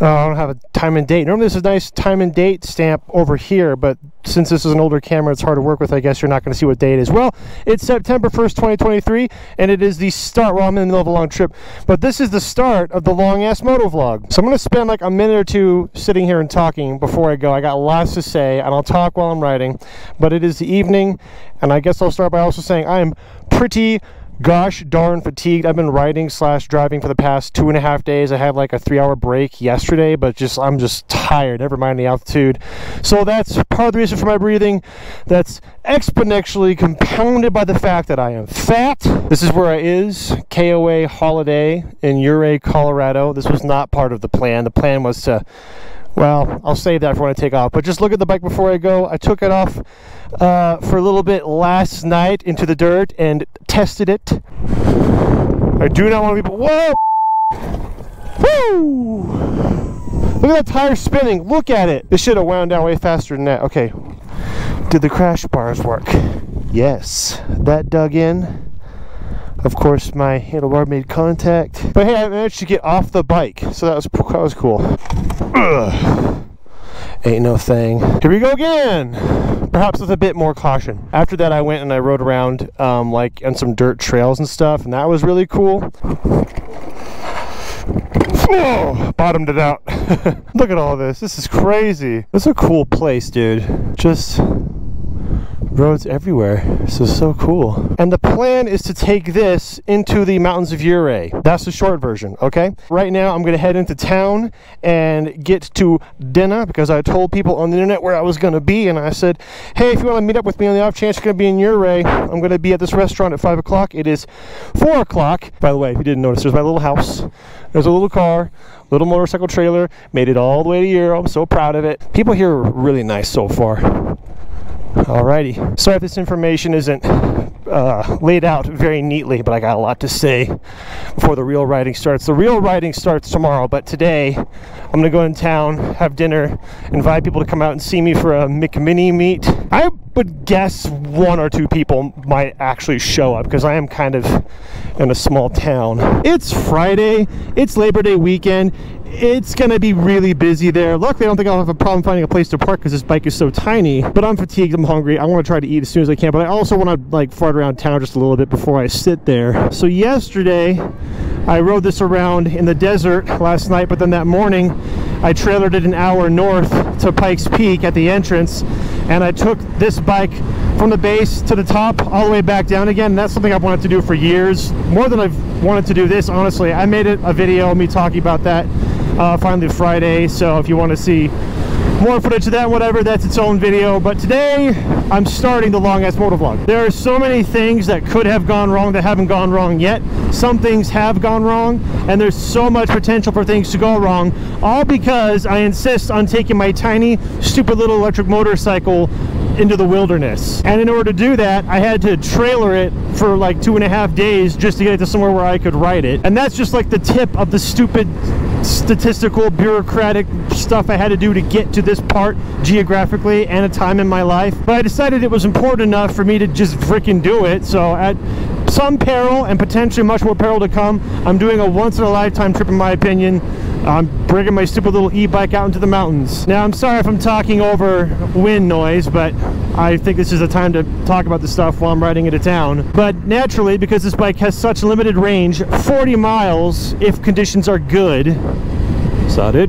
Oh, I don't have a time and date. Normally, there's a nice time and date stamp over here, but since this is an older camera, it's hard to work with. I guess you're not going to see what day it is. Well, it's September 1st, 2023, and it is the start. Well, I'm in the middle of a long trip, but this is the start of the long ass moto vlog. So I'm going to spend like a minute or two sitting here and talking before I go. I got lots to say, and I'll talk while I'm writing, but it is the evening, and I guess I'll start by also saying I am pretty gosh darn fatigued. I've been riding slash driving for the past two and a half days. I had like a three hour break yesterday but just i'm just tired. Never mind the altitude. So that's part of the reason for my breathing. That's exponentially compounded by the fact that i am fat. This is where i is. Koa holiday in Ouray colorado. This was not part of the plan. The plan was to well, I'll save that for when I take off. But just look at the bike before I go. I took it off uh, for a little bit last night into the dirt and tested it. I do not want to be. Whoa! Woo! Look at that tire spinning. Look at it. This should have wound down way faster than that. Okay. Did the crash bars work? Yes. That dug in. Of course, my handlebar made contact. But hey, I managed to get off the bike, so that was that was cool. Ugh. Ain't no thing. Here we go again. Perhaps with a bit more caution. After that, I went and I rode around um, like on some dirt trails and stuff, and that was really cool. Oh, bottomed it out. Look at all this. This is crazy. It's a cool place, dude. Just roads everywhere. This is so cool. And the plan is to take this into the mountains of Ouray. That's the short version, okay? Right now, I'm gonna head into town and get to dinner because I told people on the internet where I was gonna be, and I said, hey, if you wanna meet up with me on the off chance you're gonna be in Ouray, I'm gonna be at this restaurant at 5 o'clock. It is 4 o'clock. By the way, if you didn't notice, there's my little house. There's a little car, little motorcycle trailer, made it all the way to Ouray. I'm so proud of it. People here are really nice so far. Alrighty. Sorry if this information isn't uh, laid out very neatly, but I got a lot to say before the real writing starts. The real writing starts tomorrow, but today I'm to go in town, have dinner, invite people to come out and see me for a McMini meet. I would guess one or two people might actually show up because I am kind of in a small town. It's Friday, it's Labor Day weekend, it's gonna be really busy there. Luckily, I don't think I'll have a problem finding a place to park because this bike is so tiny. But I'm fatigued, I'm hungry. I want to try to eat as soon as I can. But I also want to like fart around town just a little bit before I sit there. So yesterday, I rode this around in the desert last night. But then that morning, I trailered it an hour north to Pikes Peak at the entrance, and I took this bike from the base to the top all the way back down again. And that's something I've wanted to do for years, more than I've wanted to do this. Honestly, I made it a video of me talking about that uh, finally Friday. So if you want to see more footage of that, whatever, that's its own video. But today, I'm starting the long ass motor vlog. There are so many things that could have gone wrong that haven't gone wrong yet. Some things have gone wrong, and there's so much potential for things to go wrong, all because I insist on taking my tiny, stupid little electric motorcycle into the wilderness. And in order to do that, I had to trailer it for like two and a half days just to get it to somewhere where I could ride it. And that's just like the tip of the stupid statistical bureaucratic stuff I had to do to get to this part geographically and a time in my life. But I decided it was important enough for me to just freaking do it. So at some peril and potentially much more peril to come, I'm doing a once in a lifetime trip in my opinion I'm bringing my stupid little e-bike out into the mountains. Now, I'm sorry if I'm talking over wind noise, but I think this is a time to talk about the stuff while I'm riding into town. But naturally, because this bike has such limited range, 40 miles if conditions are good. Saw it.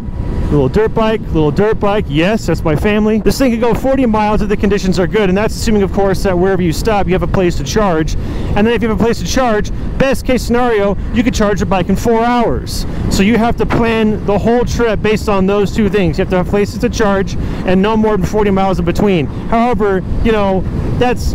Little dirt bike, little dirt bike. Yes, that's my family. This thing can go 40 miles if the conditions are good, and that's assuming, of course, that wherever you stop, you have a place to charge. And then if you have a place to charge, best case scenario, you could charge a bike in four hours. So you have to plan the whole trip based on those two things. You have to have places to charge and no more than 40 miles in between. However, you know, that's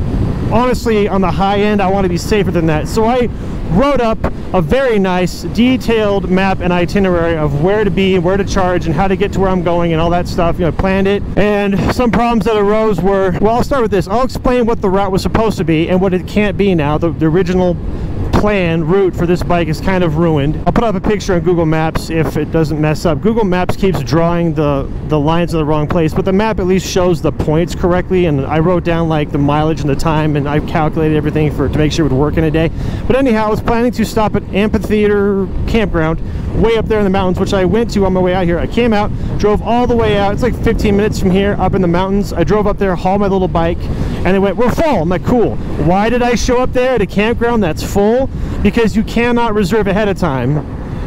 honestly on the high end. I want to be safer than that. So I wrote up a very nice detailed map and itinerary of where to be, where to charge, and how to get to where I'm going and all that stuff. You know, planned it. And some problems that arose were, well, I'll start with this. I'll explain what the route was supposed to be and what it can't be now. The, the original plan route for this bike is kind of ruined. I'll put up a picture on Google Maps if it doesn't mess up. Google Maps keeps drawing the, the lines in the wrong place, but the map at least shows the points correctly, and I wrote down like the mileage and the time, and I calculated everything for to make sure it would work in a day. But anyhow, I was planning to stop at Amphitheater Campground way up there in the mountains, which I went to on my way out here. I came out, drove all the way out. It's like 15 minutes from here up in the mountains. I drove up there, hauled my little bike, and they went, we're full. I'm like, cool. Why did I show up there at a campground that's full? Because you cannot reserve ahead of time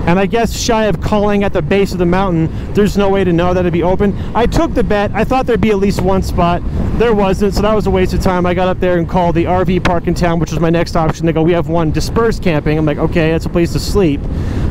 and I guess shy of calling at the base of the mountain, there's no way to know that it'd be open. I took the bet. I thought there'd be at least one spot. There wasn't, so that was a waste of time. I got up there and called the RV park in town, which was my next option. They go, we have one dispersed camping. I'm like, okay, that's a place to sleep.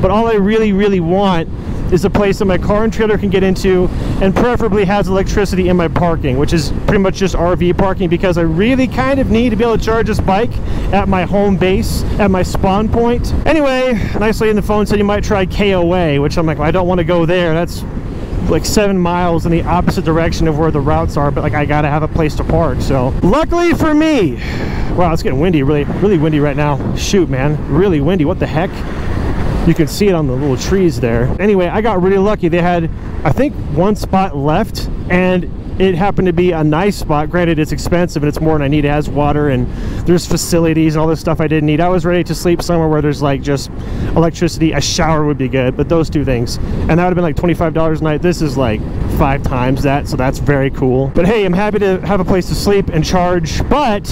But all I really, really want is a place that my car and trailer can get into and preferably has electricity in my parking, which is pretty much just RV parking because I really kind of need to be able to charge this bike at my home base, at my spawn point. Anyway, nicely in the phone said you might try KOA, which I'm like, well, I don't want to go there. That's like seven miles in the opposite direction of where the routes are, but like I gotta have a place to park. So luckily for me, wow, it's getting windy, really, really windy right now. Shoot, man, really windy. What the heck? You can see it on the little trees there. Anyway, I got really lucky. They had, I think, one spot left, and it happened to be a nice spot. Granted, it's expensive and it's more than I need. It has water and there's facilities and all this stuff I didn't need. I was ready to sleep somewhere where there's like just electricity. A shower would be good, but those two things. And that would have been like $25 a night. This is like five times that, so that's very cool. But hey, I'm happy to have a place to sleep and charge, but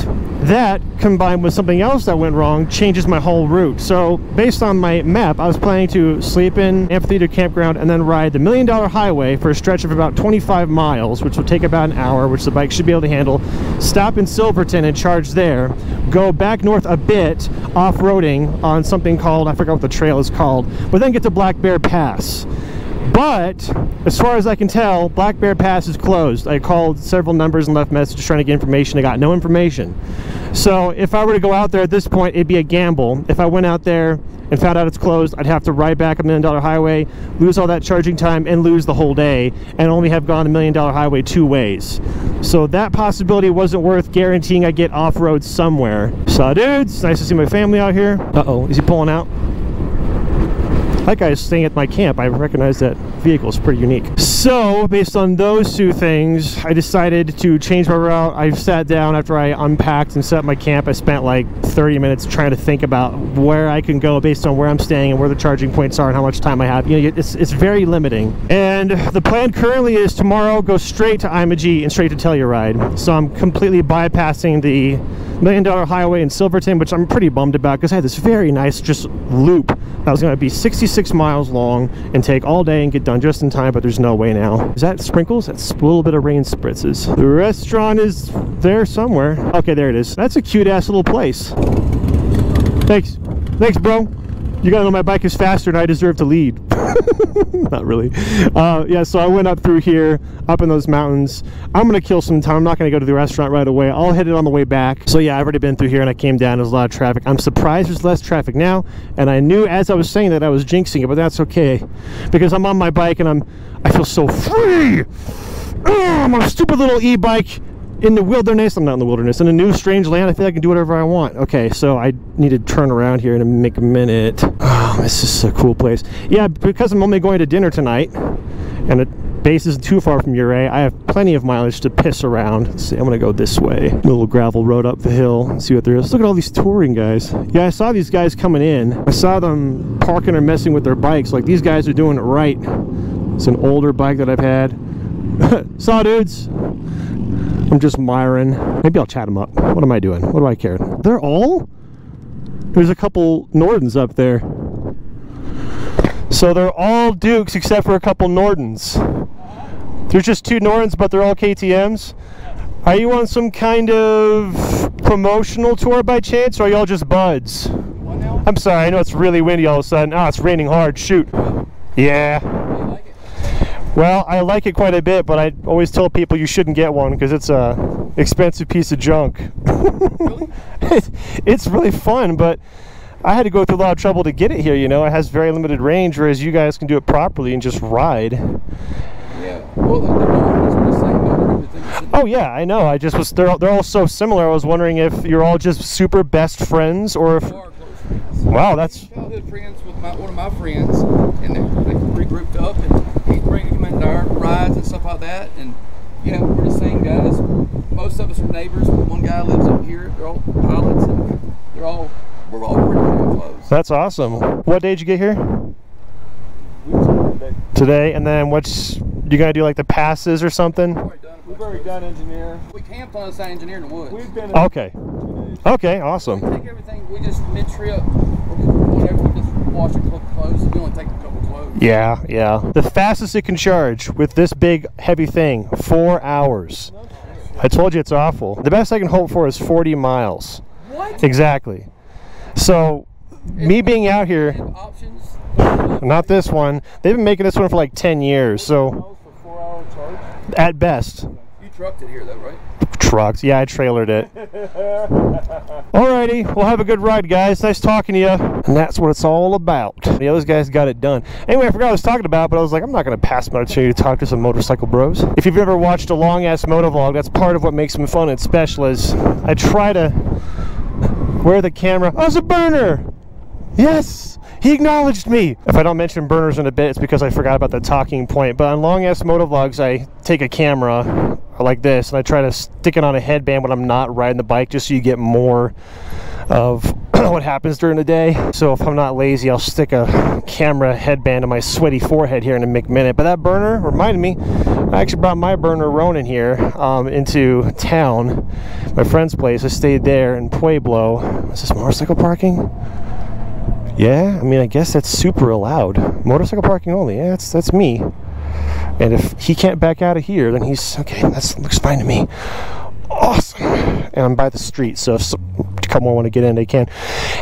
that combined with something else that went wrong changes my whole route. So based on my map, I was planning to sleep in Amphitheater Campground and then ride the Million Dollar Highway for a stretch of about 25 miles, which would take about an hour, which the bike should be able to handle. Stop in Silverton and charge there. Go back north a bit, off-roading on something called, I forgot what the trail is called, but then get to Black Bear Pass. But as far as I can tell, Black Bear Pass is closed. I called several numbers and left messages trying to get information. I got no information. So if I were to go out there at this point, it'd be a gamble. If I went out there and found out it's closed, I'd have to ride back a million dollar highway, lose all that charging time, and lose the whole day, and only have gone a million dollar highway two ways. So that possibility wasn't worth guaranteeing I get off road somewhere. So dudes, nice to see my family out here. Uh oh, is he pulling out? That guy's staying at my camp. I recognize that vehicle is pretty unique. So, based on those two things, I decided to change my route. I sat down after I unpacked and set up my camp. I spent like 30 minutes trying to think about where I can go based on where I'm staying and where the charging points are and how much time I have. You know, it's, it's very limiting. And the plan currently is tomorrow go straight to Imogene and straight to Telluride. So I'm completely bypassing the Million Dollar Highway in Silverton, which I'm pretty bummed about because I had this very nice just loop that was going to be 66 miles long and take all day and get done just in time, but there's no way now. Is that sprinkles? That's a little bit of rain spritzes. The restaurant is there somewhere. Okay, there it is. That's a cute ass little place. Thanks. Thanks, bro. You gotta know my bike is faster and I deserve to lead. not really. Uh, yeah, so I went up through here, up in those mountains. I'm gonna kill some time. I'm not gonna go to the restaurant right away. I'll hit it on the way back. So yeah, I've already been through here and I came down. There's a lot of traffic. I'm surprised there's less traffic now. And I knew as I was saying that I was jinxing it, but that's okay because I'm on my bike and I'm I feel so free. Oh, my stupid little e-bike in the wilderness. I'm not in the wilderness. In a new strange land, I feel I can do whatever I want. Okay, so I need to turn around here make a minute. Oh, this is a cool place. Yeah, because I'm only going to dinner tonight, and it base isn't too far from Ouray, I have plenty of mileage to piss around. Let's see, I'm gonna go this way. Little gravel road up the hill. see what there is. Look at all these touring guys. Yeah, I saw these guys coming in. I saw them parking or messing with their bikes. Like these guys are doing it right. It's an older bike that I've had. saw dudes. I'm just Myron. Maybe I'll chat them up. What am I doing? What do I care? They're all? There's a couple Nordens up there. So they're all Dukes except for a couple Nordens. There's just two Nordens, but they're all KTMs. Are you on some kind of promotional tour by chance, or are y'all just buds? I'm sorry, I know it's really windy all of a sudden. Ah, oh, it's raining hard. Shoot. Yeah. Well, I like it quite a bit, but I always tell people you shouldn't get one because it's a expensive piece of junk. really? it's really fun, but I had to go through a lot of trouble to get it here. You know, it has very limited range, whereas you guys can do it properly and just ride. Yeah. Well, Oh yeah, I know. I just was. They're they're all so similar. I was wondering if you're all just super best friends, or if. Wow, that's. Childhood friends with my, one of my friends, and they, they regrouped up, and he's bringing him into our rides and stuff like that, and you know we're the same guys. Most of us are neighbors. One guy lives up here. They're all pilots, and they're all we're all pretty close. That's awesome. What day did you get here? today. today, and then what's you gonna do like the passes or something? Already done We've already done engineer. We camped on the side engineer in the woods. We've been Okay, okay, awesome. take everything. We just mid trip whatever. We just wash a couple clothes. We only take a couple clothes. Yeah, yeah. The fastest it can charge with this big heavy thing, four hours. I told you it's awful. The best I can hope for is 40 miles. What? Exactly. So, me being out here, options. not this one. They've been making this one for like 10 years. So, oh, for four hour charge. at best, trucked it here though, right? trucks. Yeah, I trailered it. Alrighty, we'll have a good ride, guys. Nice talking to you. And that's what it's all about. The other guys got it done. Anyway, I forgot what I was talking about, but I was like, I'm not going to pass my opportunity to talk to some motorcycle bros. If you've ever watched a long ass motovlog, that's part of what makes them fun and special. Is I try to wear the camera. Oh, it's a burner. Yes, he acknowledged me. If I don't mention burners in a bit, it's because I forgot about the talking point. But on long ass motovlogs, I take a camera like this and I try to stick it on a headband when I'm not riding the bike, just so you get more of what happens during the day. So if I'm not lazy, I'll stick a camera headband on my sweaty forehead here in a minute. But that burner reminded me, I actually brought my burner Ronin here um, into town, my friend's place. I stayed there in Pueblo. Is this motorcycle parking? Yeah, I mean, I guess that's super allowed. Motorcycle parking only. Yeah, that's that's me. And if he can't back out of here, then he's okay. That looks fine to me. Awesome. And I'm by the street, so if some- a couple more want to get in, they can.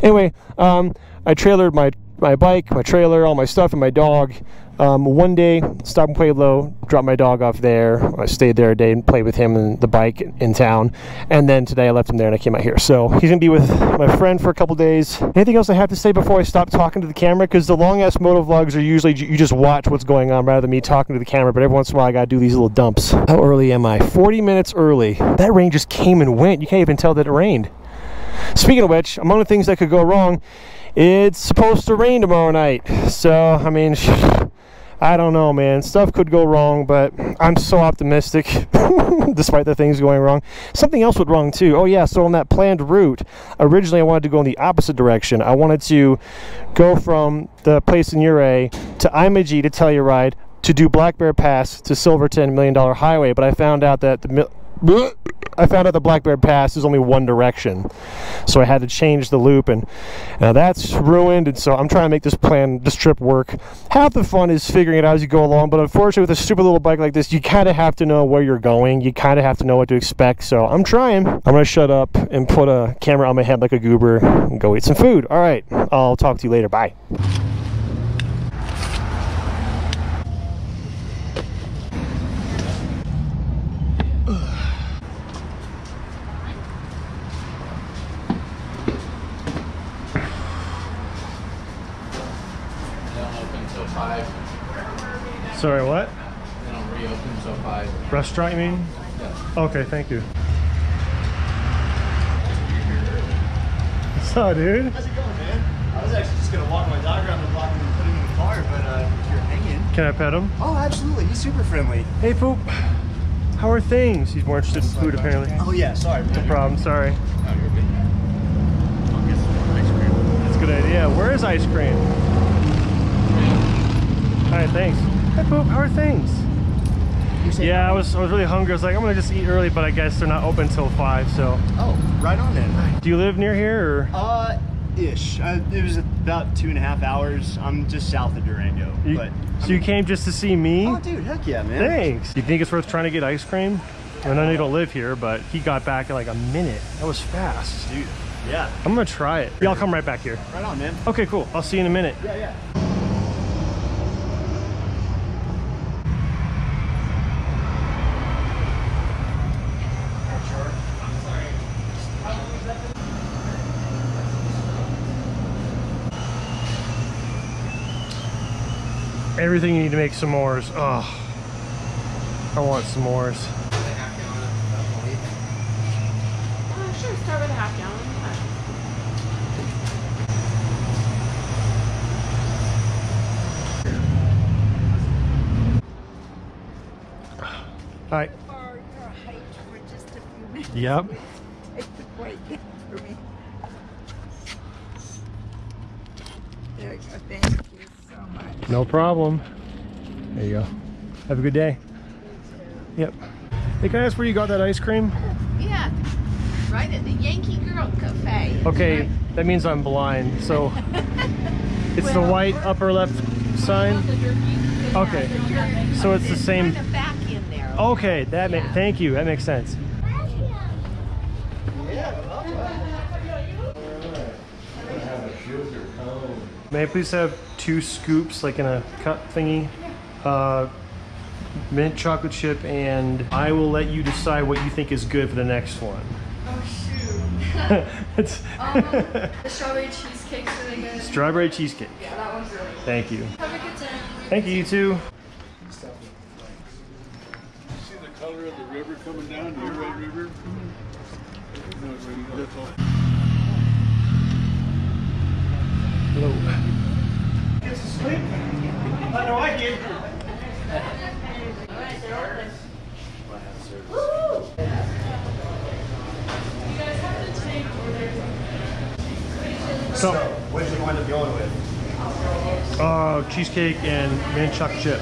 Anyway, um, I trailered my my bike, my trailer, all my stuff, and my dog. Um, one day, stopped in Pueblo, dropped my dog off there. I stayed there a day and played with him and the bike in town. And then today I left him there and I came out here. So he's gonna be with my friend for a couple days. Anything else I have to say before I stop talking to the camera? Because the long ass moto vlogs are usually you just watch what's going on rather than me talking to the camera. But every once in a while I gotta do these little dumps. How early am I? 40 minutes early. That rain just came and went. You can't even tell that it rained. Speaking of which, among the things that could go wrong, it's supposed to rain tomorrow night. So, I mean, I don't know, man. Stuff could go wrong, but I'm so optimistic despite the things going wrong. Something else went wrong too. Oh, yeah, so on that planned route, originally I wanted to go in the opposite direction. I wanted to go from the place in Ouray to Imogene to Telluride to ride to do Black Bear Pass to Silverton Million Dollar Highway, but I found out that the I found out the Black Bear Pass is only one direction, so I had to change the loop, and now that's ruined. And so I'm trying to make this plan, this trip work. Half the fun is figuring it out as you go along, but unfortunately, with a stupid little bike like this, you kind of have to know where you're going. You kind of have to know what to expect. So I'm trying. I'm gonna shut up and put a camera on my head like a goober and go eat some food. All right, I'll talk to you later. Bye. They don't open until five. Sorry, what? They don't reopen until five. Restaurant, you mean? Yeah. Okay, thank you. What's up, dude? How's it going, man? I was actually just gonna walk my dog around the block and put him in the car, but uh, if you're hanging. Can I pet him? Oh, absolutely. He's super friendly. Hey, Poop. How are things? He's more interested in food, apparently. Oh yeah, sorry. No problem, sorry. No, you're good. I'll get some ice cream. That's a good idea. Where is ice cream? All right, thanks. Hey, Poop, how are things? Yeah, I was I was really hungry. I was like, I'm gonna just eat early, but I guess they're not open till five. So, Oh, right on then. do you live near here, or Uh, ish. Uh, it was about two and a half hours. I'm just south of Durango, you, but. so you came just to see me? Oh, dude, heck yeah, man. Thanks. You think it's worth trying to get ice cream? I know you don't live here, but he got back in like a minute. That was fast. Dude, yeah. I'm gonna try it. Yeah, I'll come right back here. Right on, man. Okay, cool. I'll see you in a minute. Yeah, yeah. Everything you need to make s'mores. Oh, I want s'mores. Uh, sure, start with a half gallon. yeah. Hi. borrow your height for just a few minutes. Yep. It would wait there for me. There you go. Thank you so much. No problem. There you go. Have a good day. Yep. Hey, can I ask where you got that ice cream? Yeah, right at the Yankee Girl Cafe. Okay, Right. that means I'm blind. So it's the white upper left sign. Okay, so it's the same. Kind back in there. Okay, that makes. Thank you. That makes sense. May I please have two scoops, like in a cup thingy? Uh, mint chocolate chip, and I will let you decide what you think is good for the next one. Oh it's shoot. the strawberry cheesecake's really good. strawberry cheesecake. Yeah, that one's really good. Thank you. Have a good day. Thank you, you too. See the color of the river coming down, the Red River? No, it's really beautiful. Hello. Get some sleep? I know I did. So, What did you wind up going with? uh, cheesecake and chocolate chip.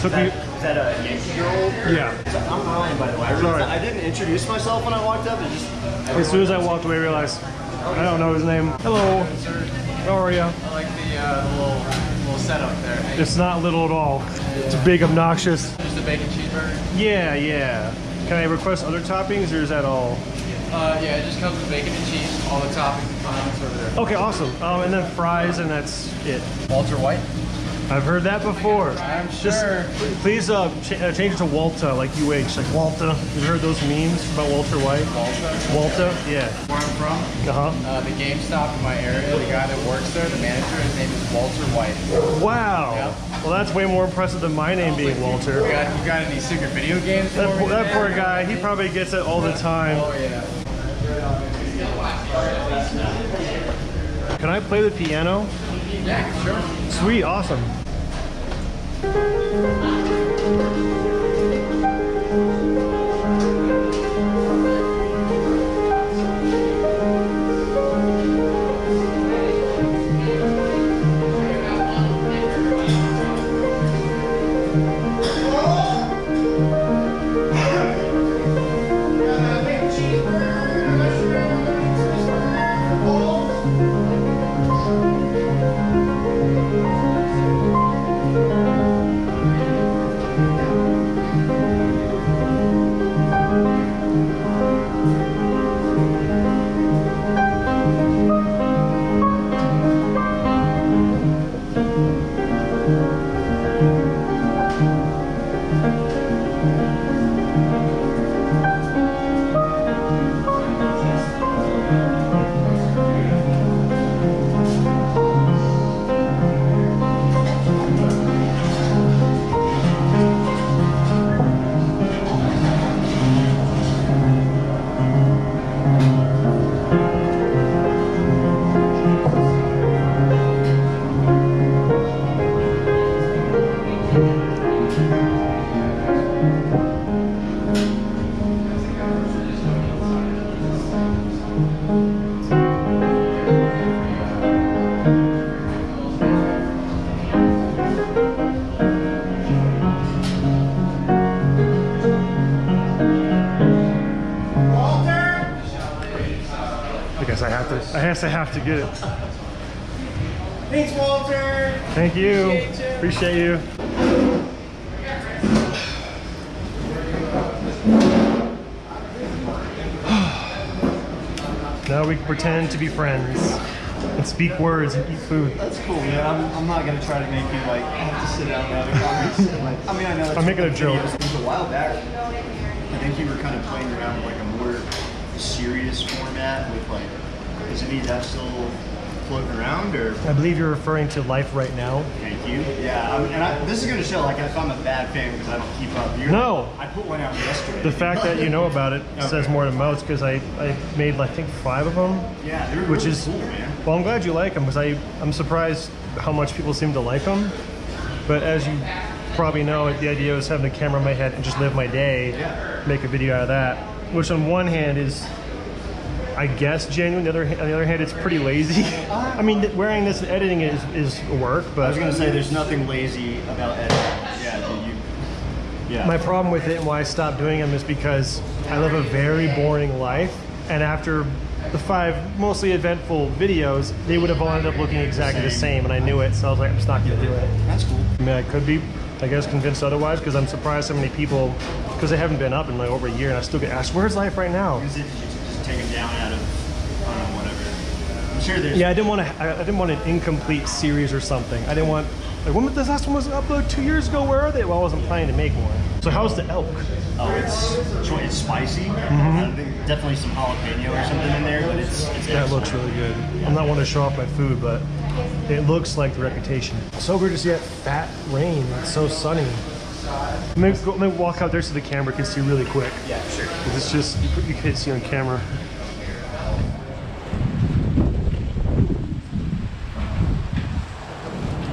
Took Is that, is that a Girl? yeah. I'm Ryan, by the way. I, really, Sorry. I didn't introduce myself when I walked up. It just As soon as I walked away, I realized I don't know his name. Hello. How are you? I like the uh, little little setup there. It's not little at all. It's big, obnoxious. Just a bacon cheeseburger. Yeah, yeah. Can I request other toppings, or is that all? Uh, yeah, it just comes with bacon and cheese. All the toppings and condiments over there. Okay, awesome. Um, and then fries, and that's it. Walter White. I've heard that before. I'm Just sure. please uh, ch- uh, change it to Walta, like UH, like Walta. You've heard those memes about Walter White? Walter. Walta, yeah. Where I'm from, Uh huh. uh, the GameStop in my area, the guy that works there, the manager, his name is Walter White. Wow. Yeah. Well, that's way more impressive than my name being You Walter. got, you got any secret video games That, that poor guy, he probably gets it all the time. Oh yeah. Can I play the piano? Yeah, sure. Sweet, awesome. 啊 to. I guess I have to get it. Thanks, Walter. Thank you. Appreciate you. now we can pretend to be friends and speak words and eat food. That's cool, man. I'm, I'm not gonna try to make you like have to sit down and have a conversation. Like, I mean, I know. I'm making a joke. It was a while back. I think you were kind of playing around with like a more serious format with like. Is any of that still floating around or? I believe you're referring to life right now. Thank you. Yeah, I mean, and I, this is gonna show like if I'm a bad fan because I don't keep up. You're, No. I put one out yesterday. The fact that you know about it says more than most because I, I made I think five of them. Yeah, they were which really is cool, man. well i'm glad you like them because i i'm surprised how much people seem to like them but as you probably know the idea was having a camera in my head and just live my day Yeah. make a video out of that which on one hand is I guess genuine. The other, on the other hand, it's pretty lazy. I mean, wearing this and editing is, is work, but I was gonna say there's nothing lazy about editing. Yeah, you. Yeah. my problem with it and why I stopped doing them is because I live a very boring life, and after the five mostly eventful videos, they would have all ended up looking exactly the same, and I knew it, so I was like, I'm just not to do it. That's cool. I mean, I could be, I guess, convinced otherwise because I'm surprised so many people, because they haven't been up in like over a year, and I still get asked, "Where's life right now?" Down out of, I don't know, whatever. I'm sure there's. Yeah, I didn't want to. I, I didn't want an incomplete series or something. I didn't want. Like, when this last one was uploaded two years ago? Where are they? Well, I wasn't planning to make one. So how's the elk? Oh, it's it's spicy. Mm-hmm. I definitely some jalapeno or something in there, but it's it's That excellent. looks really good. I'm not one to show off my food, but it looks like the reputation. So good to see that fat rain. It's so sunny. Let me, go, walk out there so the camera can see really quick. Yeah, sure. It's just, you, you can't see on camera.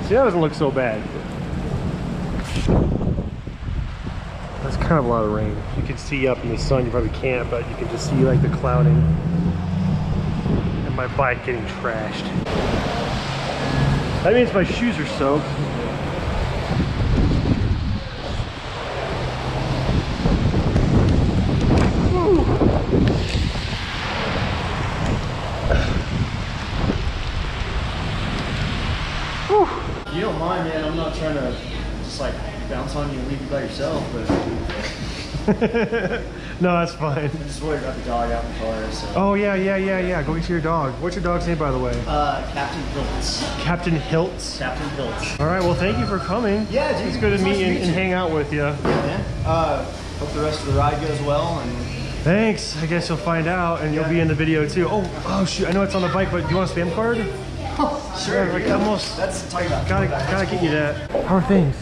See, that doesn't look so bad. That's kind of a lot of rain. You can see up in the sun, you probably can't, but you can just see like the clouding and my bike getting trashed. That means my shoes are soaked. You don't mind, man. I'm not trying to just like bounce on you and leave you by yourself, but I'm no, that's fine. just worried about the dog out in the car. So. Oh yeah, yeah, yeah, yeah. Go get to your dog. What's your dog's name, by the way? Uh, Captain Hiltz. Captain Hiltz. Captain Hiltz. All right. Well, thank you for coming. Yeah, dude. It's good to It's meet nice you to and, meet and hang out with you. Yeah, man. Uh, hope the rest of the ride goes well, and Thanks. I guess you'll find out, and you'll be in the video too. Oh, oh shoot! I know it's on the bike, but do you want a spam card? sure. Yeah, like dude. almost- That's talking about. Gotta, gotta get you that. How are things?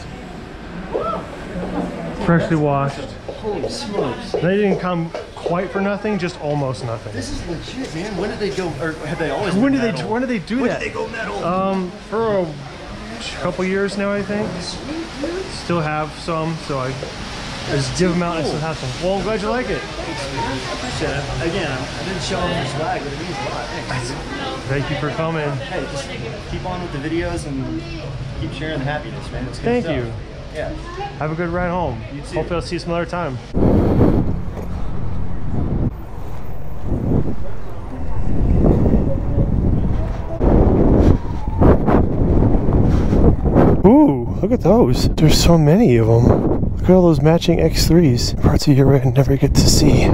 Freshly washed. Holy smokes! They didn't come quite for nothing, just almost nothing. This is legit, man. When did they go? Or have they always? When did they? When did they do When that? did they go metal? Um, for a couple years now, I think. Still have some, so I just give them out. and I still have some. Well, I'm glad you like it. Thanks, I Appreciate it. Again, I didn't show off your swag, but it means a lot. Thanks. Thank you for coming. Hey, just keep on with the videos and keep sharing the happiness, man. It's good Thank stuff. you. Yeah. Have a good ride home. You too. Hopefully, I'll see you some other time. Ooh, look at those. There's so many of them. Look at all those matching X3s. Parts of Europe I never get to see.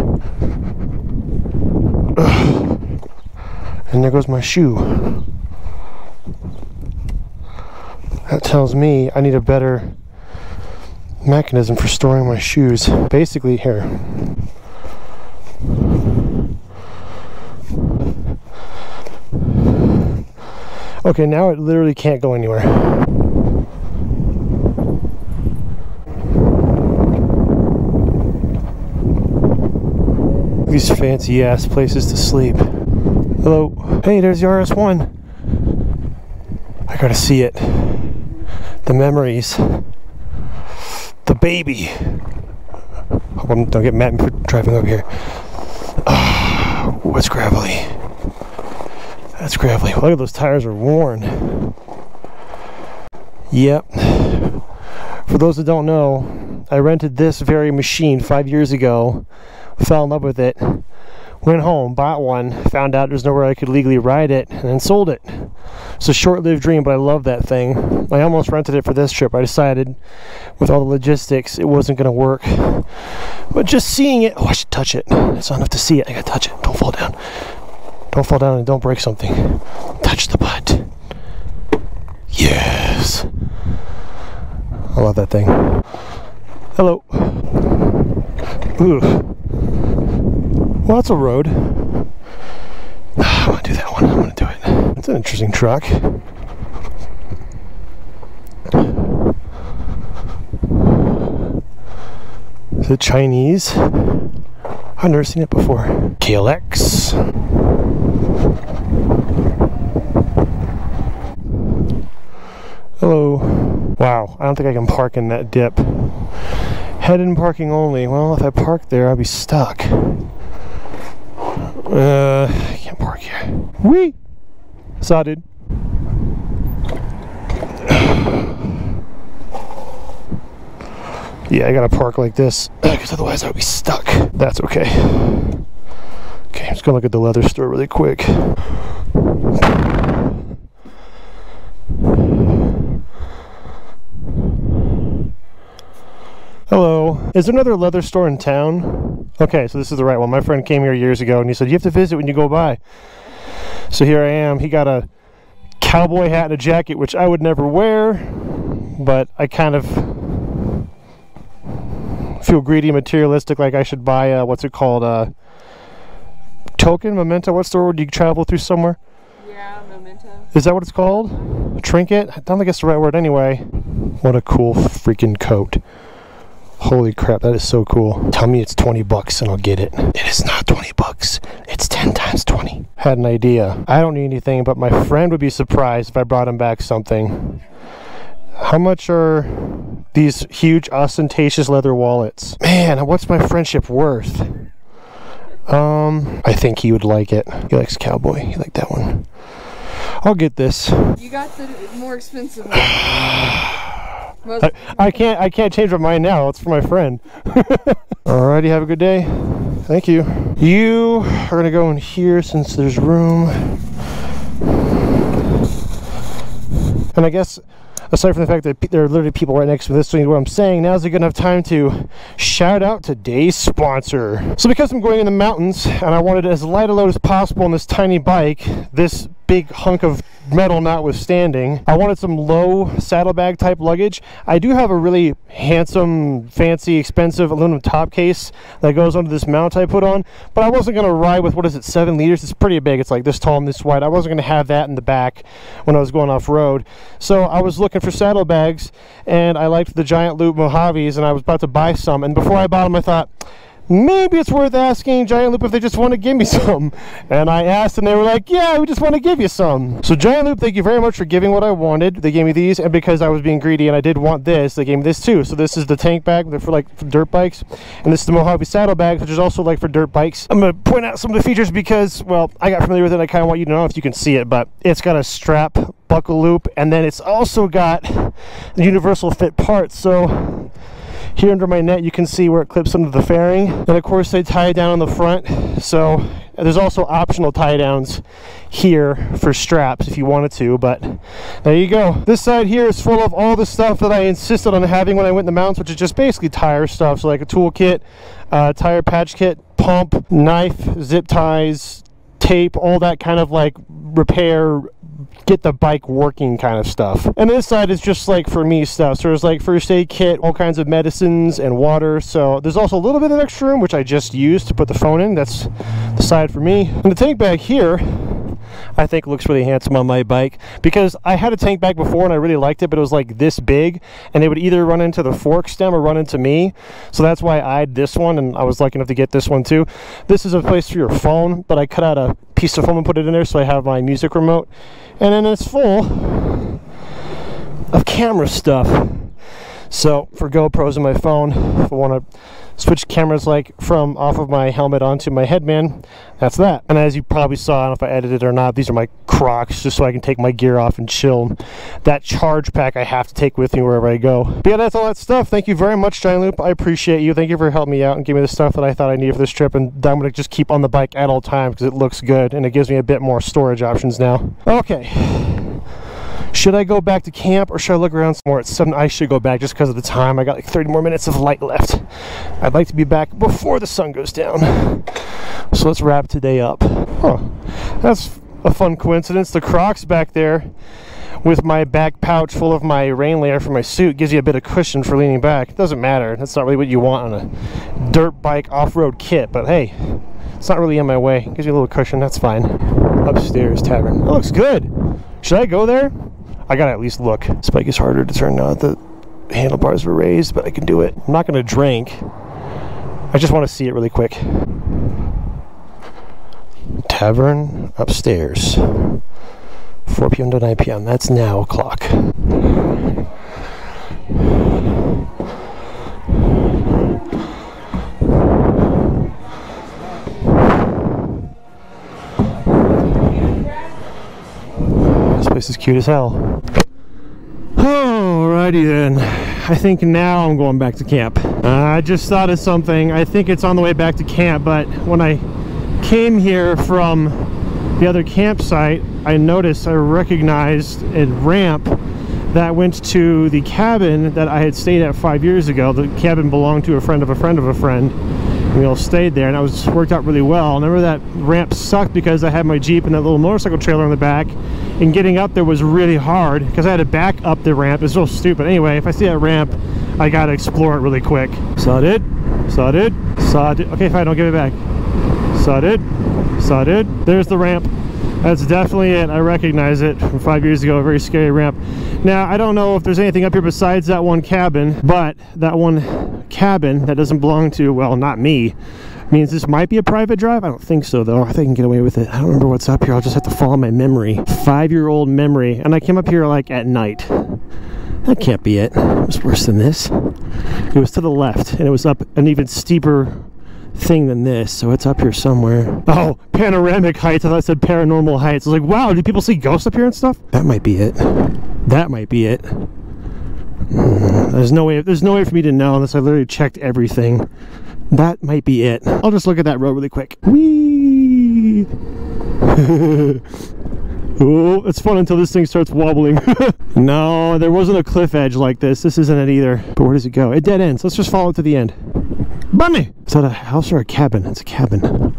Ugh. And there goes my shoe. That tells me I need a better mechanism for storing my shoes. Basically, here. Okay, now it literally can't go anywhere. These fancy ass places to sleep. Hello. Hey, there's the RS1. I gotta see it. The memories. The baby. Hope I don't get mad for driving over here. What's gravelly? That's gravelly. Look at those tires are worn. Yep. For those that don't know, I rented this very machine five years ago, fell in love with it, went home, bought one, found out there's nowhere I could legally ride it, and then sold it. It's a short lived dream, but I love that thing. I almost rented it for this trip. I decided, with all the logistics, it wasn't going to work. But just seeing it, oh, I should touch it. It's not enough to see it. I got to touch it. Don't fall down. Don't fall down and don't break something. Touch the butt. Yes. I love that thing. Hello. Ooh. Well, that's a road. I'm gonna do that one. I'm gonna do it. It's an interesting truck. Is it Chinese? I've never seen it before. KLX. Hello. Wow, I don't think I can park in that dip. Head in parking only. Well, if I park there, I'll be stuck. Uh, I can't park here. Wee! Saw, dude. Yeah, I gotta park like this because otherwise I would be stuck. That's okay. Okay, I'm just gonna look at the leather store really quick. Hello. Is there another leather store in town? Okay, so this is the right one. My friend came here years ago and he said, You have to visit when you go by. So here I am. He got a cowboy hat and a jacket, which I would never wear, but I kind of feel greedy and materialistic like I should buy a, what's it called? A token? Memento? What's the word you travel through somewhere? Yeah, memento. Is that what it's called? A trinket? I don't think it's the right word anyway. What a cool freaking coat. Holy crap, that is so cool. Tell me it's 20 bucks and I'll get it. It is not 20 bucks. It's 10 times 20. Had an idea. I don't need anything, but my friend would be surprised if I brought him back something. How much are these huge ostentatious leather wallets? Man, what's my friendship worth? Um, I think he would like it. He likes cowboy. He like that one. I'll get this. You got the more expensive one. I, I can't I can't change my mind now. It's for my friend. Alrighty, have a good day. Thank you. You are gonna go in here since there's room. And I guess aside from the fact that there are literally people right next to listening to what I'm saying, now is a good enough time to shout out today's sponsor. So because I'm going in the mountains and I wanted as light a load as possible on this tiny bike, this big hunk of metal notwithstanding, I wanted some low saddlebag type luggage. I do have a really handsome, fancy, expensive aluminum top case that goes under this mount I put on, but I wasn't going to ride with, what is it, seven liters? It's pretty big. It's like this tall and this wide. I wasn't going to have that in the back when I was going off road. So I was looking for saddlebags and I liked the Giant Loop Mojaves and I was about to buy some. And before I bought them, I thought, maybe it's worth asking Giant Loop if they just want to give me some. And I asked, and they were like, yeah, we just want to give you some. So, Giant Loop, thank you very much for giving what I wanted. They gave me these, and because I was being greedy and I did want this, they gave me this too. So, this is the tank bag for like for dirt bikes, and this is the Mojave saddle bag, which is also like for dirt bikes. I'm going to point out some of the features because, well, I got familiar with it. I kind of want you to know if you can see it, but it's got a strap buckle loop, and then it's also got the universal fit parts. So, here under my net you can see where it clips under the fairing. And of course they tie it down on the front. So there's also optional tie downs here for straps if you wanted to but there you go. This side here is full of all the stuff that I insisted on having when I went in the mountains which is just basically tire stuff. So like a tool kit uh, tire patch kit pump knife zip ties tape all that kind of like repair get the bike working kind of stuff. And this side is just like for me stuff. So there's like first aid kit, all kinds of medicines and water. So there's also a little bit of extra room, which I just used to put the phone in. That's the side for me. And the tank bag here, I think looks really handsome on my bike because I had a tank bag before and I really liked it, but it was like this big and it would either run into the fork stem or run into me. So that's why I eyed this one and I was lucky enough to get this one too. This is a place for your phone, but I cut out a piece of foam and put it in there so I have my music remote. And then it's full of camera stuff. So for GoPros and my phone, if I want to switch cameras like from off of my helmet onto my headband, that's that. And as you probably saw, I don't know if I edited it or not, these are my Crocs just so I can take my gear off and chill. That charge pack I have to take with me wherever I go. But yeah, that's all that stuff. Thank you very much, Giant Loop. I appreciate you. Thank you for helping me out and giving me the stuff that I thought I needed for this trip. And I'm going to just keep on the bike at all times because it looks good and it gives me a bit more storage options now. Okay. Should I go back to camp or should I look around some more? It's I should go back just because of the time. I got like 30 more minutes of light left. I'd like to be back before the sun goes down. So let's wrap today up. Huh. That's a fun coincidence. The Crocs back there with my back pouch full of my rain layer for my suit gives you a bit of cushion for leaning back. Doesn't matter. That's not really what you want on a dirt bike off-road kit, but hey, it's not really in my way. Gives you a little cushion, that's fine. Upstairs tavern. That looks good. Should I go there? I gotta at least look. Spike is harder to turn now that the handlebars were raised, but I can do it. I'm not gonna drink. I just want to see it really quick. Tavern upstairs. 4 p.m. to 9 p.m. That's now o'clock. Place is cute as hell. Alrighty then. I think now I'm going back to camp. Uh, I just thought of something. I think it's on the way back to camp, but when I came here from the other campsite, I noticed I recognized a ramp that went to the cabin that I had stayed at five years ago. The cabin belonged to a friend of a friend of a friend. We all stayed there and it was worked out really well. I remember that ramp sucked because I had my Jeep and that little motorcycle trailer in the back and getting up there was really hard because I had to back up the ramp. It's so stupid. Anyway, if I see that ramp, I gotta explore it really quick. Saw it, saw it, saw it. Okay, fine, I'll give it back. Saw it, saw it. There's the ramp. That's definitely it. I recognize it from five years ago. A very scary ramp. Now, I don't know if there's anything up here besides that one cabin, but that one cabin that doesn't belong to, well, not me, means this might be a private drive. I don't think so, though. I think I can get away with it. I don't remember what's up here. I'll just have to follow my memory. Five-year-old memory. And I came up here, like, at night. That can't be it. It was worse than this. It was to the left, and it was up an even steeper thing than this, so it's up here somewhere. Oh, panoramic heights. I thought it said paranormal heights. I was like, wow, do people see ghosts up here and stuff? That might be it. That might be it. Mm, There's no way. There's no way for me to know unless I literally checked everything. That might be it. I'll just look at that road really quick. Whee! oh, it's fun until this thing starts wobbling. no, there wasn't a cliff edge like this. This isn't it either. But where does it go? It dead ends. Let's just follow it to the end. Bunny! Is that a house or a cabin? It's a cabin.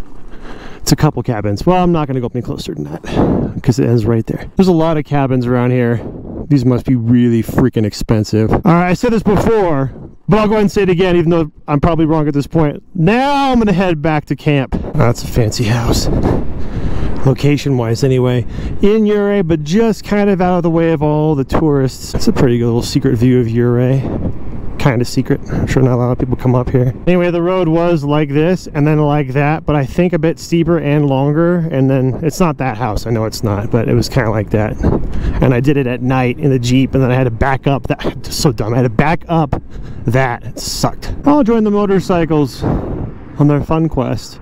It's a couple cabins. Well, I'm not going to go up any closer than that because it ends right there. There's a lot of cabins around here. These must be really freaking expensive. All right, I said this before, but I'll go ahead and say it again, even though I'm probably wrong at this point. Now I'm going to head back to camp. That's a fancy house. Location wise, anyway. In Ouray, but just kind of out of the way of all the tourists. It's a pretty good little secret view of Ouray kind of secret. I'm sure not a lot of people come up here. Anyway, the road was like this and then like that, but I think a bit steeper and longer. And then it's not that house. I know it's not, but it was kind of like that. And I did it at night in the Jeep and then I had to back up that. So dumb. I had to back up that. It sucked. I'll join the motorcycles on their fun quest.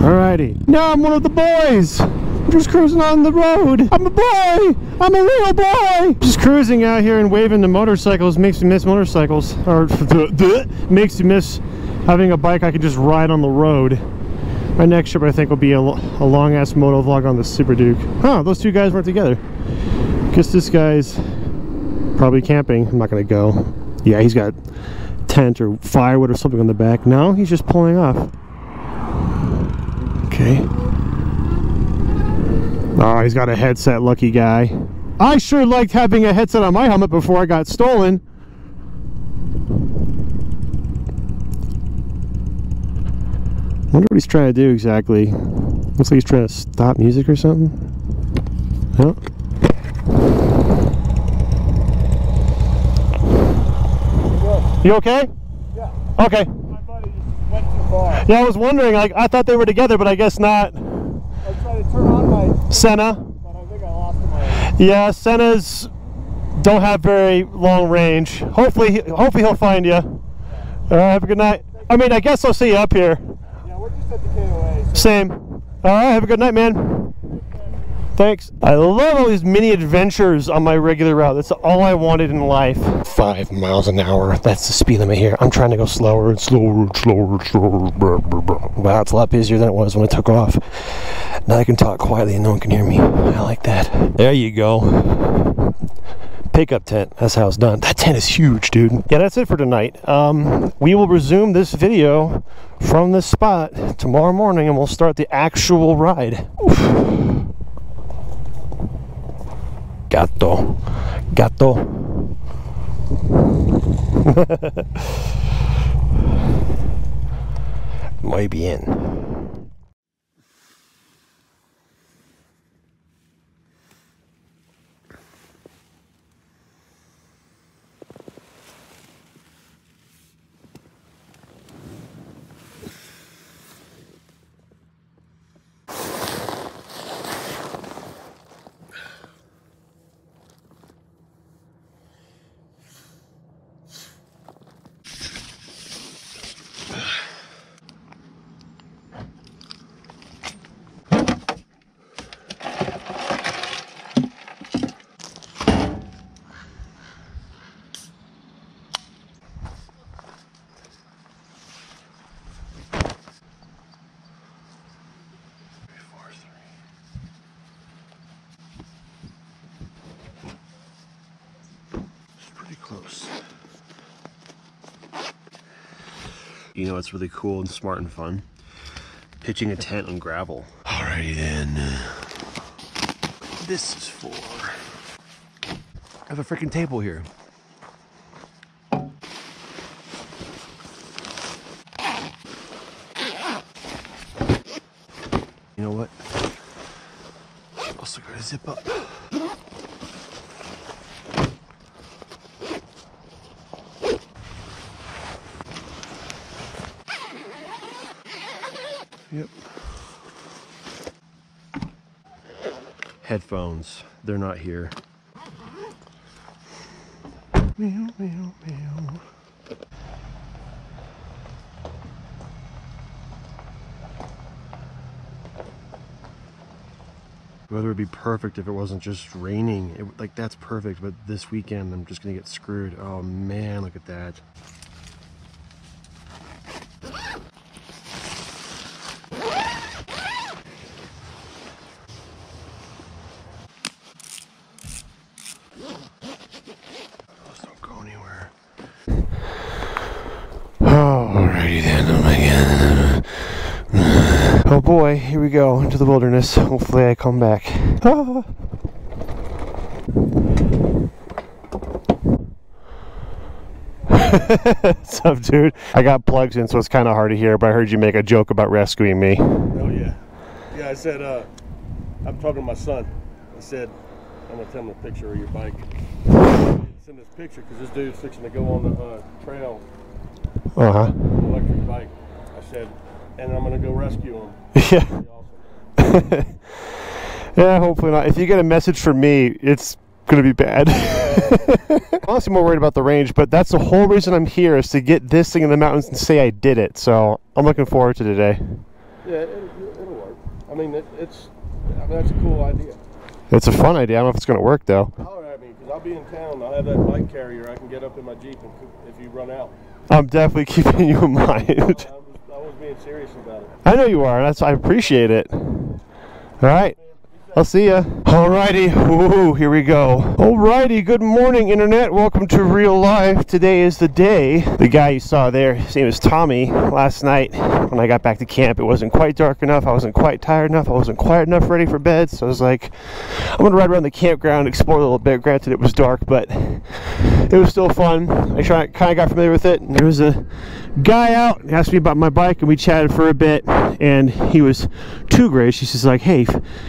Alrighty. Now I'm one of the boys. I'm just cruising on the road. I'm a boy. I'm a real boy. Just cruising out here and waving the motorcycles makes me miss motorcycles. Or makes you miss having a bike I can just ride on the road. My next trip I think will be a, a long ass moto vlog on the Super Duke. Huh, those two guys weren't together. Guess this guy's probably camping. I'm not gonna go. Yeah, he's got tent or firewood or something on the back. No, he's just pulling off. Okay. Oh, he's got a headset, lucky guy. I sure liked having a headset on my helmet before I got stolen. wonder what he's trying to do exactly. Looks like he's trying to stop music or something. Yep. You okay? Yeah. Okay. My buddy just went too far. Yeah, I was wondering. Like, I thought they were together, but I guess not. I tried to turn on my, Sena. but I think I lost him. Yeah, Sena's don't have very long range. Hopefully, hopefully he'll find you. All right, have a good night. I mean, I guess I'll see you up here. Yeah, we're just at the KOA. Same. All right, have a good night, man. Thanks. I love all these mini adventures on my regular route. That's all I wanted in life. Five miles an hour. That's the speed limit here. I'm trying to go slower and slower and slower and slower. Brr, brr, brr. Wow, it's a lot busier than it was when I took off. Now I can talk quietly and no one can hear me. I like that. There you go. Pickup tent. That's how it's done. That tent is huge, dude. Yeah, that's it for tonight. Um, we will resume this video from this spot tomorrow morning and we'll start the actual ride. Gato. Gato. Muy bien. You know what's really cool and smart and fun? Pitching a tent on gravel. Alrighty then. Uh, this is for. I have a freaking table here. You know what? Also gotta zip up. Yep. Headphones, they're not here. Meow, meow, meow. Weather would be perfect if it wasn't just raining. It, like that's perfect, but this weekend I'm just gonna get screwed. Oh man, look at that. Those don't go anywhere. Alrighty then, oh my god. Oh boy, here we go into the wilderness. Hopefully I come back. Ah. What's up, dude? I got plugs in, so it's kind of hard to hear, but I heard you make a joke about rescuing me. Oh yeah. Yeah, I said, uh, I'm talking to my son. I said, I'm gonna send him a picture of your bike. Send this picture because this dude's fixing to go on the uh, trail, Uh huh. electric bike. I said, and I'm gonna go rescue him. Yeah. Awesome. Yeah, hopefully not. If you get a message from me, it's gonna be bad. I'm honestly more worried about the range, but that's the whole reason I'm here is to get this thing in the mountains and say I did it. So I'm looking forward to today. Yeah, it, it'll work. I mean, it, it's, I mean, that's a cool idea. It's a fun idea. I don't know if it's gonna work though. Holler at me because I'll be in town. I'll have that bike carrier. I can get up in my jeep and if you run out. I'm definitely keeping you in mind. Being serious about it. I know you are. That's I appreciate it. All right. I'll see ya. Alrighty, here we go. Alrighty, good morning, Internet. Welcome to real life. Today is the day. The guy you saw there, his name is Tommy. Last night, when I got back to camp, it wasn't quite dark enough. I wasn't quite tired enough. I wasn't quite enough ready for bed. So I was like, I'm gonna ride around the campground, explore a little bit. Granted, it was dark, but it was still fun. I kind of got familiar with it. And there was a guy out, he asked me about my bike, and we chatted for a bit. And he was too gracious. He's like, hey,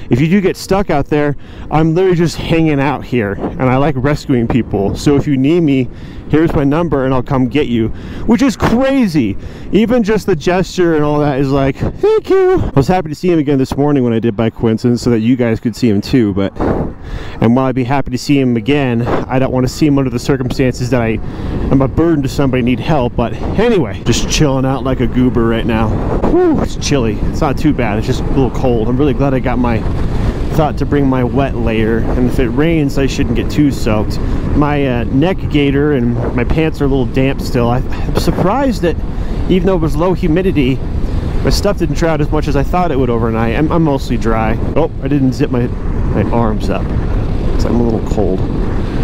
if you do get stuck out there, I'm literally just hanging out here, and I like rescuing people. So if you need me, here's my number, and I'll come get you. Which is crazy. Even just the gesture and all that is like, thank you. I was happy to see him again this morning when I did by coincidence, so that you guys could see him too. But and while I'd be happy to see him again, I don't want to see him under the circumstances that I am a burden to somebody need help. But anyway, just chilling out like a goober right now. Whew, it's chilly. It's not too bad. It's just a little cold. I'm really glad I got my thought to bring my wet layer and if it rains I shouldn't get too soaked. My uh, neck gaiter and my pants are a little damp still. I'm surprised that even though it was low humidity my stuff didn't dry out as much as I thought it would overnight. I'm, I'm mostly dry. Oh I didn't zip my my arms up. So I'm a little cold.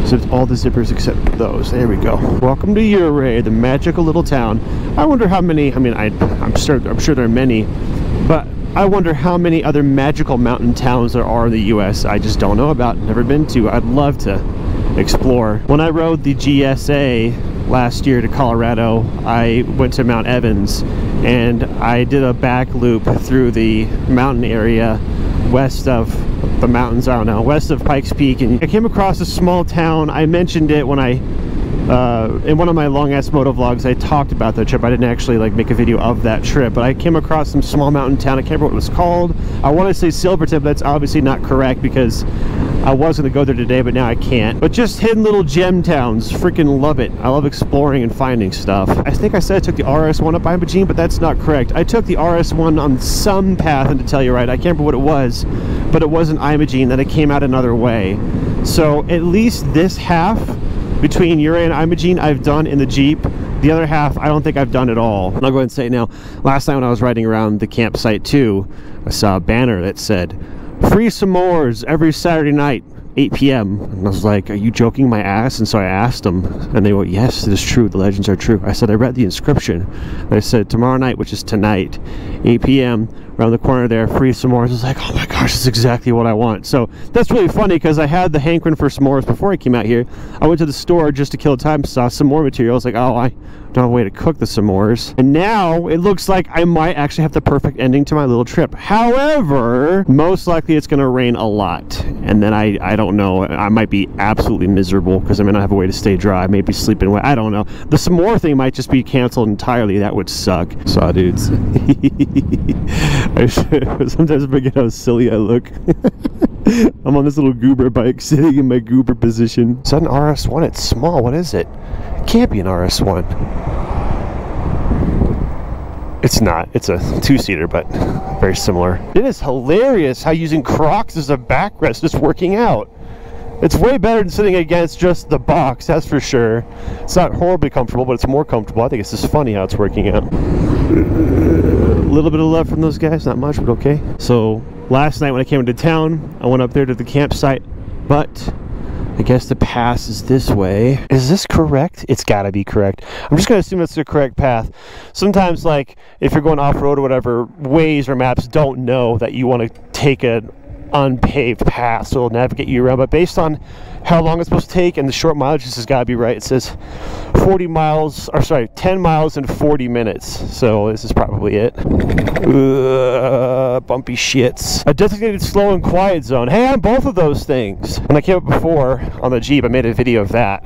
It's all the zippers except those. There we go. Welcome to Ouray the magical little town. I wonder how many I mean I, I'm sure I'm sure there are many but I wonder how many other magical mountain towns there are in the US I just don't know about, never been to. I'd love to explore. When I rode the GSA last year to Colorado, I went to Mount Evans and I did a back loop through the mountain area west of the mountains, I don't know, west of Pikes Peak and I came across a small town. I mentioned it when I uh, in one of my long ass moto vlogs I talked about that trip. I didn't actually like make a video of that trip but I came across some small mountain town. I can't remember what it was called. I want to say Silverton but that's obviously not correct because I was going to go there today but now I can't. But just hidden little gem towns freaking love it. I love exploring and finding stuff. I think I said I took the RS1 up Imogene but that's not correct. I took the RS1 on some path and to tell you right I can't remember what it was but it wasn't Imogene that it came out another way. So at least this half between Ouray and Imogene I've done in the Jeep. The other half I don't think I've done at all. And I'll go ahead and say now. Last night when I was riding around the campsite too, I saw a banner that said, Free s'mores every Saturday night. 8 p.m. And I was like, Are you joking my ass? And so I asked them, and they went, Yes, it is true. The legends are true. I said, I read the inscription. And I said, Tomorrow night, which is tonight, 8 p.m., around the corner there, free s'mores. I was like, Oh my gosh, that's exactly what I want. So that's really funny because I had the hankering for s'mores before I came out here. I went to the store just to kill time, saw some more material. I was like, Oh, I don't have a way to cook the s'mores. And now it looks like I might actually have the perfect ending to my little trip. However, most likely it's going to rain a lot. And then I, I don't know. I might be absolutely miserable because I may not have a way to stay dry. Maybe sleeping wet. I don't know. The s'more thing might just be canceled entirely. That would suck. Saw dudes. I sometimes forget how silly I look. I'm on this little goober bike sitting in my goober position. That an RS1? It's small. What is it? It can't be an RS1. It's not. It's a two-seater, but very similar. It is hilarious how using Crocs as a backrest is working out. It's way better than sitting against just the box, that's for sure. It's not horribly comfortable, but it's more comfortable. I think it's just funny how it's working out. Little bit of love from those guys, not much, but okay. So last night when I came into town, I went up there to the campsite, but I guess the pass is this way. Is this correct? It's gotta be correct. I'm just gonna assume it's the correct path. Sometimes, like, if you're going off road or whatever, Waze or maps don't know that you wanna take an unpaved path, so it'll navigate you around. But based on how long it's supposed to take and the short mileage, this has gotta be right. It says 40 miles, or sorry, 10 miles in 40 minutes. So this is probably it. Uh, bumpy shits. A designated slow and quiet zone. Hey, I'm both of those things. When I came up before on the Jeep, I made a video of that.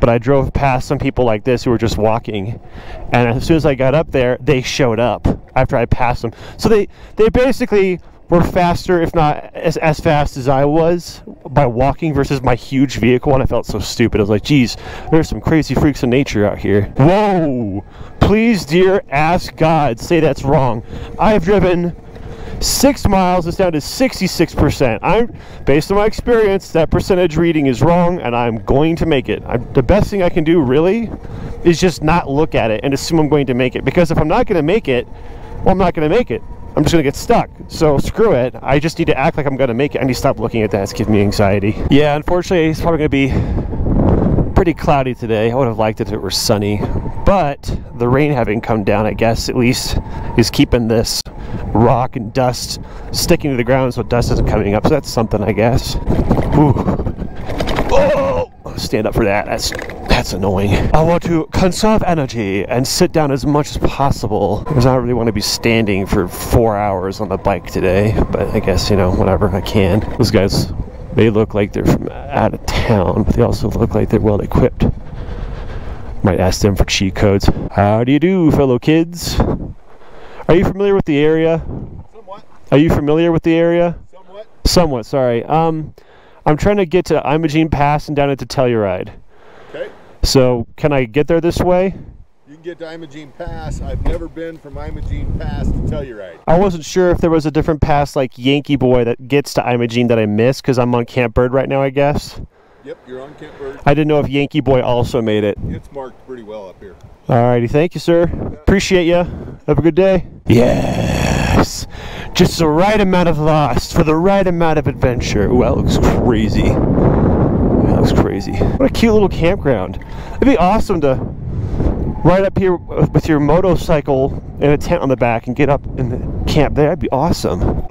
But I drove past some people like this who were just walking, and as soon as I got up there, they showed up after I passed them. So they they basically were faster, if not as, as fast as I was, by walking versus my huge vehicle, and I felt so stupid. I was like, geez, there's some crazy freaks of nature out here. Whoa! Please, dear, ask God, say that's wrong. I've driven six miles, it's down to 66%. I'm, based on my experience, that percentage reading is wrong, and I'm going to make it. I'm, the best thing I can do, really, is just not look at it and assume I'm going to make it. Because if I'm not going to make it, well, I'm not going to make it. I'm just gonna get stuck. So screw it. I just need to act like I'm gonna make it. I need to stop looking at that. It's giving me anxiety. Yeah, unfortunately, it's probably gonna be pretty cloudy today. I would have liked it if it were sunny, but the rain having come down, I guess, at least is keeping this rock and dust sticking to the ground so dust isn't coming up. So that's something, I guess. Ooh. Oh! Stand up for that. That's that's annoying. I want to conserve energy and sit down as much as possible because I don't really want to be standing for four hours on the bike today. But I guess, you know, whatever I can. Those guys, they look like they're from out of town, but they also look like they're well equipped. Might ask them for cheat codes. How do you do, fellow kids? Are you familiar with the area? Somewhat. Are you familiar with the area? Somewhat. Somewhat, sorry. Um, I'm trying to get to Imogene Pass and down into Telluride. Okay. So, can I get there this way? You can get to Imogene Pass. I've never been from Imogene Pass to Telluride. I wasn't sure if there was a different pass like Yankee Boy that gets to Imogene that I missed because I'm on Camp Bird right now, I guess. Yep, you're on Camp Bird. I didn't know if Yankee Boy also made it. It's marked pretty well up here. Alrighty, thank you, sir. Appreciate you. Have a good day. Yes! Just the right amount of lost for the right amount of adventure. Ooh, that looks crazy. That looks crazy. What a cute little campground. It'd be awesome to ride up here with your motorcycle and a tent on the back and get up and camp there. That'd be awesome.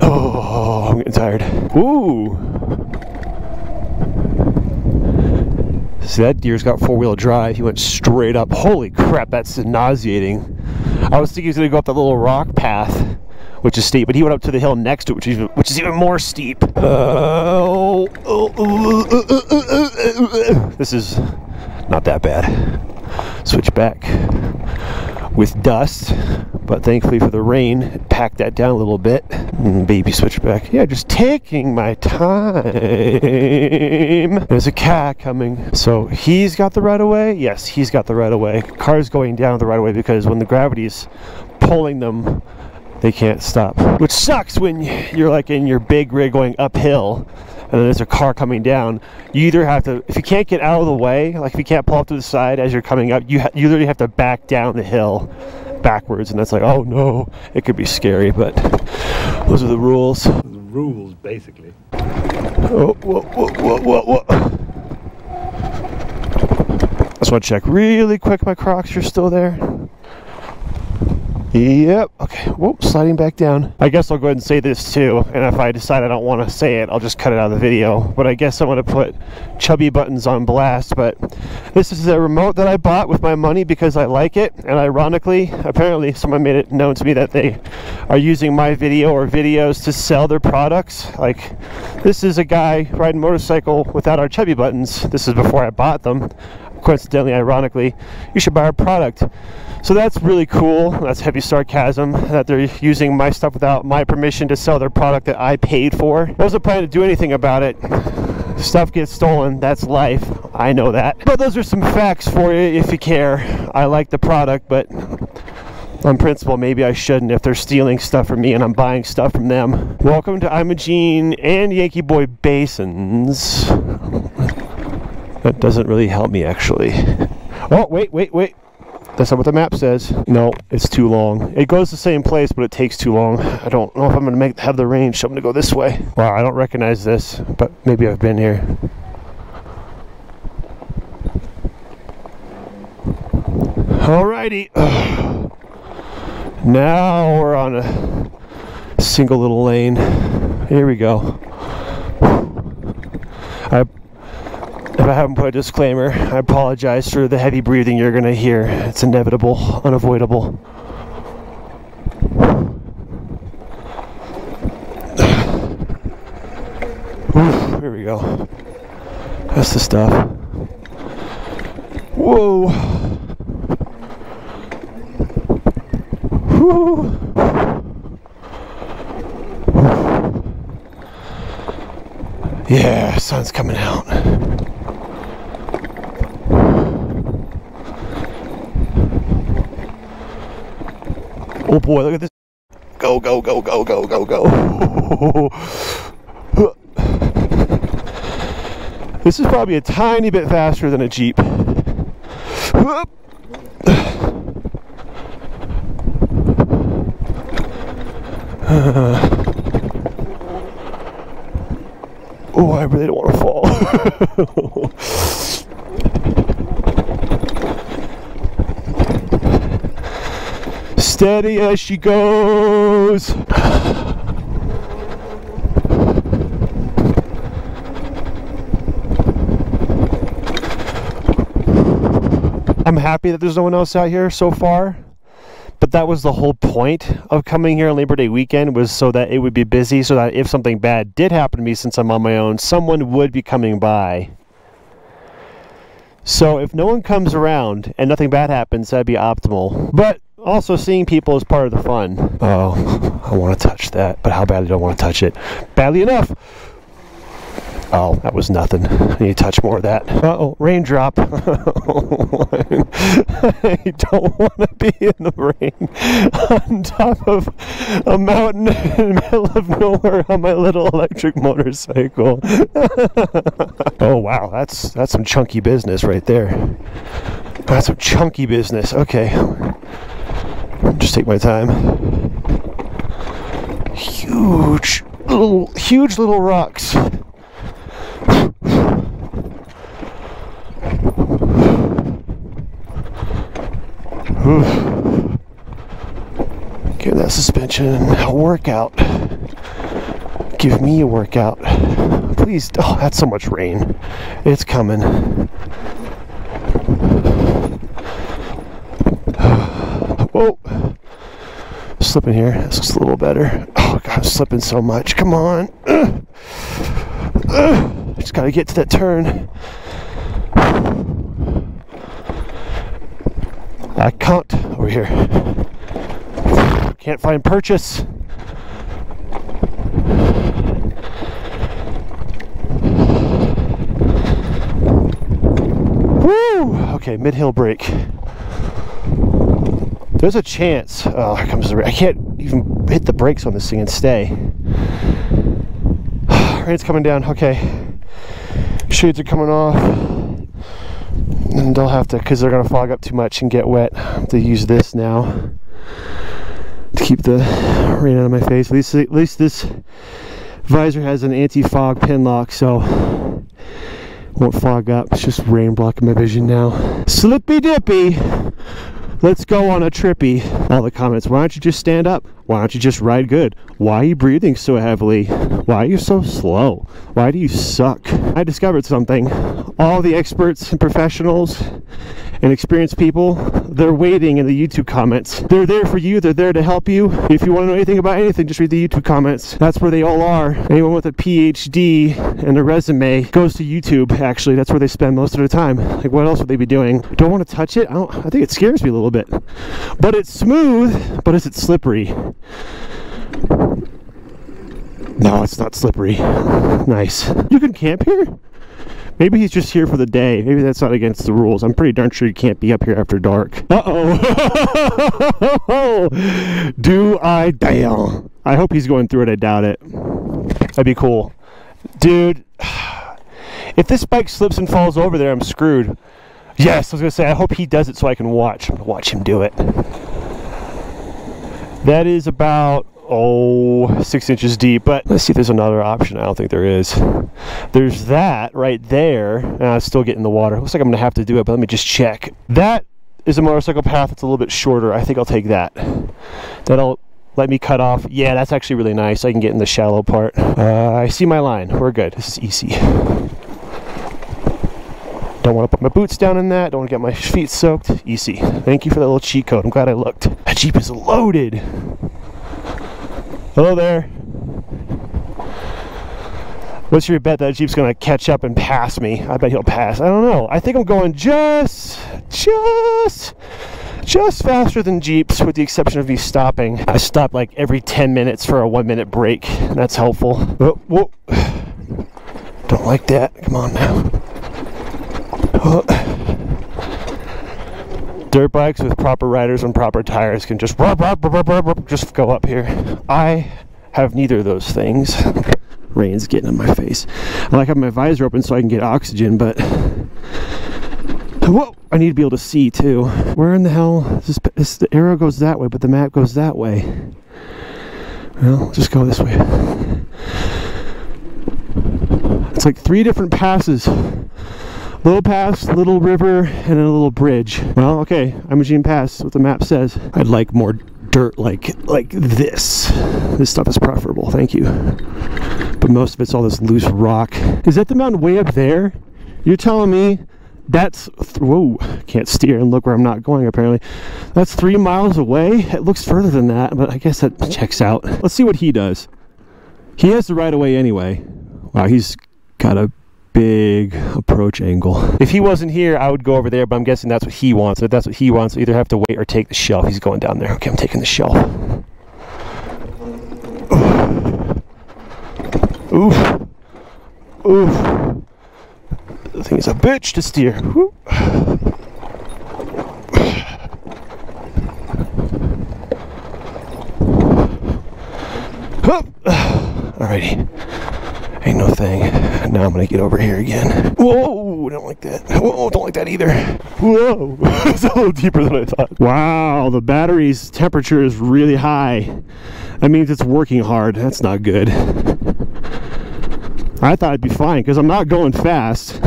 Oh, I'm getting tired. Ooh. See, that deer's got four wheel drive. He went straight up. Holy crap, that's nauseating. I was thinking he was going to go up that little rock path, which is steep, but he went up to the hill next to it, which is, which is even more steep. Oh. This is not that bad. Switch back with dust, but thankfully for the rain, packed that down a little bit. Mm, baby switchback. Yeah, just taking my time. There's a cat coming. So he's got the right of way? Yes, he's got the right of way. Car's going down the right of way because when the gravity's pulling them, they can't stop. Which sucks when you're like in your big rig going uphill and then there's a car coming down. You either have to, if you can't get out of the way, like if you can't pull up to the side as you're coming up, you, ha- you literally have to back down the hill backwards, and that's like, oh no, it could be scary, but those are the rules. The rules, basically. Oh, whoa, whoa, whoa, whoa, whoa. I just want to check really quick my Crocs are still there. Yep. Okay. Whoop. Sliding back down. I guess I'll go ahead and say this too. And if I decide I don't want to say it, I'll just cut it out of the video. But I guess I'm going to put chubby buttons on blast. But this is a remote that I bought with my money because I like it. And ironically, apparently, someone made it known to me that they are using my video or videos to sell their products. Like, this is a guy riding motorcycle without our chubby buttons. This is before I bought them coincidentally, ironically, you should buy our product. So that's really cool. That's heavy sarcasm that they're using my stuff without my permission to sell their product that I paid for. I wasn't planning to do anything about it. Stuff gets stolen. That's life. I know that. But those are some facts for you if you care. I like the product, but on principle, maybe I shouldn't if they're stealing stuff from me and I'm buying stuff from them. Welcome to Imogene and Yankee Boy Basins. That doesn't really help me actually. Oh, wait, wait, wait. That's not what the map says. No, it's too long. It goes the same place, but it takes too long. I don't know if I'm gonna make have the range, so I'm gonna go this way. Wow, I don't recognize this, but maybe I've been here. Alrighty. Now we're on a single little lane. Here we go. I if I haven't put a disclaimer, I apologize for the heavy breathing you're going to hear. It's inevitable, unavoidable. Here we go. That's the stuff. Whoa. Whew. Yeah, sun's coming out. Oh boy, look at this. Go, go, go, go, go, go, go. This is probably a tiny bit faster than a Jeep. Oh, I really don't want to fall. Steady as she goes. I'm happy that there's no one else out here so far but that was the whole point of coming here on Labor Day weekend was so that it would be busy so that if something bad did happen to me since I'm on my own, someone would be coming by. So if no one comes around and nothing bad happens, that'd be optimal. But also seeing people is part of the fun. Oh, I want to touch that, but how badly do I want to touch it? Badly enough. Oh, that was nothing. I need to touch more of that. Uh oh, raindrop. I don't want to be in the rain on top of a mountain in the middle of nowhere on my little electric motorcycle. oh wow, that's that's some chunky business right there. That's some chunky business. Okay. Just take my time. Huge little huge little rocks. Give that suspension a workout. Give me a workout. Please. Oh, that's so much rain. It's coming. Whoa. Slipping here. This looks a little better. Oh, God, I'm slipping so much. Come on. Uh, uh, just got to get to that turn. I can't over here. Can't find purchase. Woo! Okay, mid-hill brake. There's a chance. Oh, here comes the rain. I can't even hit the brakes on this thing and stay. Rain's coming down. Okay. Shades are coming off and they'll have to because they're going to fog up too much and get wet to use this now to keep the rain out of my face. At least, at least this visor has an anti-fog pin lock, so won't fog up. It's just rain blocking my vision now. Slippy dippy. Let's go on a trippy. All the comments. Why don't you just stand up? Why don't you just ride good? Why are you breathing so heavily? Why are you so slow? Why do you suck? I discovered something. All the experts and professionals and experienced people, they're waiting in the YouTube comments. They're there for you, they're there to help you. If you want to know anything about anything, just read the YouTube comments. That's where they all are. Anyone with a PhD and a resume goes to YouTube, actually. That's where they spend most of their time. Like, what else would they be doing? Don't want to touch it? I, I think it scares me a little bit. But it's smooth, but is it slippery? No, it's not slippery. Nice. You can camp here? Maybe he's just here for the day. Maybe that's not against the rules. I'm pretty darn sure you can't be up here after dark. Uh oh. Do I damn? I hope he's going through it. I doubt it. That'd be cool. Dude, if this bike slips and falls over there, I'm screwed. Yes, I was going to say, I hope he does it so I can watch. Watch him do it. That is about oh six inches deep but let's see if there's another option. I don't think there is. There's that right there. And i still get in the water. Looks like i'm gonna have to do it but let me just check. That is a motorcycle path. That's a little bit shorter. I think i'll take that. That'll let me cut off. Yeah that's actually really nice. I can get in the shallow part. Uh, i see my line. We're good. This is easy. Don't want to put my boots down in that. Don't want to get my feet soaked. Easy. Thank you for that little cheat code. I'm glad I looked. That Jeep is loaded. Hello there. What's your bet that Jeep's gonna catch up and pass me? I bet he'll pass. I don't know. I think I'm going just, just, just faster than Jeeps, with the exception of me stopping. I stop like every 10 minutes for a one minute break. That's helpful. Oh, whoa. Don't like that. Come on now. Dirt bikes with proper riders and proper tires can just just go up here. I have neither of those things. Rain's getting in my face. I like having my visor open so I can get oxygen, but whoa, I need to be able to see too. Where in the hell? This, this, the arrow goes that way, but the map goes that way. Well, just go this way. It's like three different passes little pass, little river, and a little bridge. Well, okay, I'm Imogene Pass, what the map says. I'd like more dirt like like this. This stuff is preferable, thank you. But most of it's all this loose rock. Is that the mountain way up there? You're telling me that's whoa can't steer and look where i'm not going apparently that's three miles away it looks further than that but i guess that checks out let's see what he does he has the right of way anyway wow he's got a big approach angle. If he wasn't here, I would go over there, but I'm guessing that's what he wants. If that's what he wants, I either have to wait or take the shelf. He's going down there. Okay, I'm taking the shelf. Oof. Oof. The thing is a bitch to steer. Woo. Alrighty. Ain't no thing. Now I'm gonna get over here again. Whoa, don't like that. Whoa, don't like that either. Whoa, it's a little deeper than I thought. Wow, the battery's temperature is really high. That means it's working hard. That's not good. I thought it'd be fine because I'm not going fast.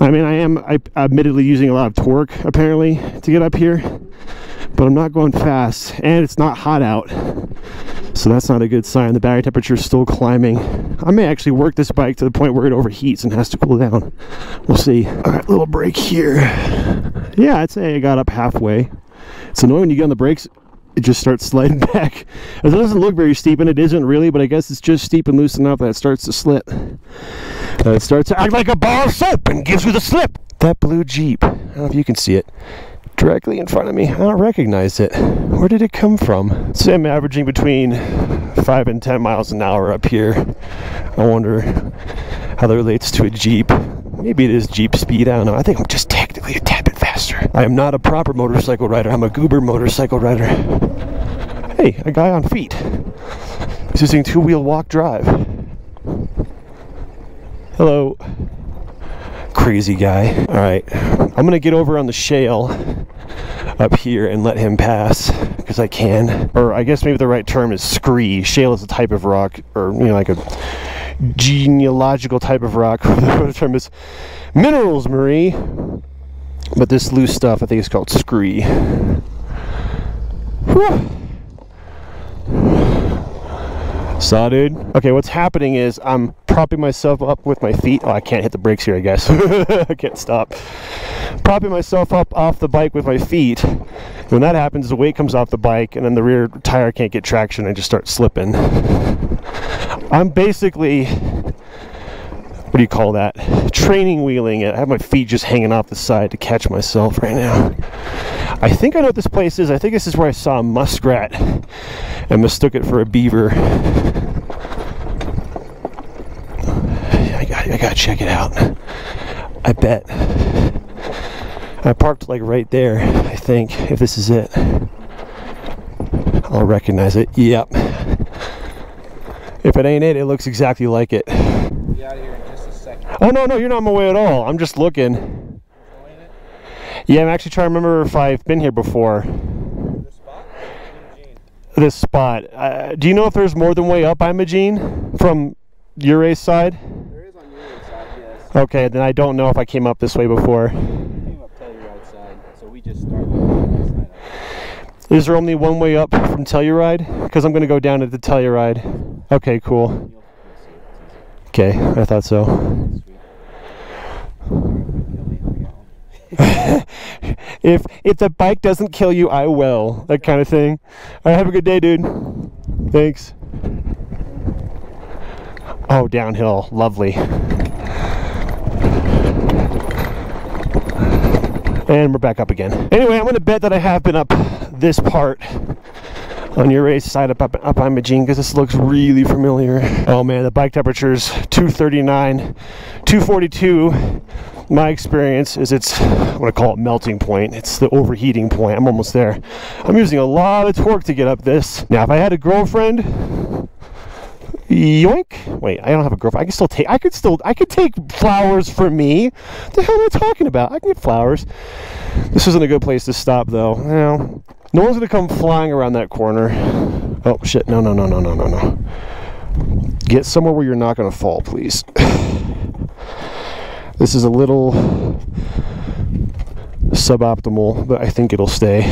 I mean, I am I, admittedly using a lot of torque apparently to get up here, but I'm not going fast and it's not hot out. So that's not a good sign. The battery temperature is still climbing. I may actually work this bike to the point where it overheats and has to cool down. We'll see. All right, little break here. Yeah, I'd say I got up halfway. It's annoying when you get on the brakes, it just starts sliding back. As it doesn't look very steep, and it isn't really, but I guess it's just steep and loose enough that it starts to slip. And it starts to act like a bar of soap and gives you the slip. That blue Jeep, I don't know if you can see it directly in front of me. I don't recognize it. Where did it come from? So I'm averaging between 5 and 10 miles an hour up here. I wonder how that relates to a Jeep. Maybe it is Jeep speed. I don't know. I think I'm just technically a tad bit faster. I am not a proper motorcycle rider. I'm a goober motorcycle rider. Hey, a guy on feet. He's using two-wheel walk drive. Hello crazy guy. All right, I'm gonna get over on the shale up here and let him pass because I can. Or I guess maybe the right term is scree. Shale is a type of rock, or you know, like a genealogical type of rock. the term is minerals, Marie. But this loose stuff, I think, is called scree. Whew. Saw, dude. Okay, what's happening is I'm propping myself up with my feet. Oh, I can't hit the brakes here, I guess. I can't stop. Propping myself up off the bike with my feet. When that happens, the weight comes off the bike, and then the rear tire can't get traction and just start slipping. I'm basically, what do you call that? Training wheeling it. I have my feet just hanging off the side to catch myself right now. I think I know what this place is. I think this is where I saw a muskrat and mistook it for a beaver. I got, I got to check it out. I bet. I parked like right there, I think, if this is it. I'll recognize it. Yep. If it ain't it, it looks exactly like it. Be out of here in just a second. Oh, no, no, you're not in my way at all. I'm just looking. Yeah, I'm actually trying to remember if I've been here before. This spot? This spot. Uh, do you know if there's more than way up Imogene from Ouray side? There is on your right side, yes. Okay, then I don't know if I came up this way before. Came up Telluride side, so we just started the. Is there only one way up from Telluride? Because I'm going to go down to the Telluride. Okay, cool. You'll, you'll see it. It's easy. Okay, I thought so. If if the bike doesn't kill you, I will. That kind of thing. All right, have a good day, dude. Thanks. Oh, downhill. Lovely. And we're back up again. Anyway, I'm to bet that I have been up this part on Ouray side up up, up Imogene because this looks really familiar. Oh man, the bike temperature's 239, 242. My experience is it's what I call it melting point. It's the overheating point. I'm almost there. I'm using a lot of torque to get up this. Now, if I had a girlfriend, yoink. Wait, I don't have a girlfriend. I can still take. I could still. I could take flowers for me. What the hell am I talking about? I can get flowers. This isn't a good place to stop, though. You know, no one's gonna come flying around that corner. Oh shit! No, no, no, no, no, no, no. Get somewhere where you're not gonna fall, please. this is a little suboptimal, but I think it'll stay.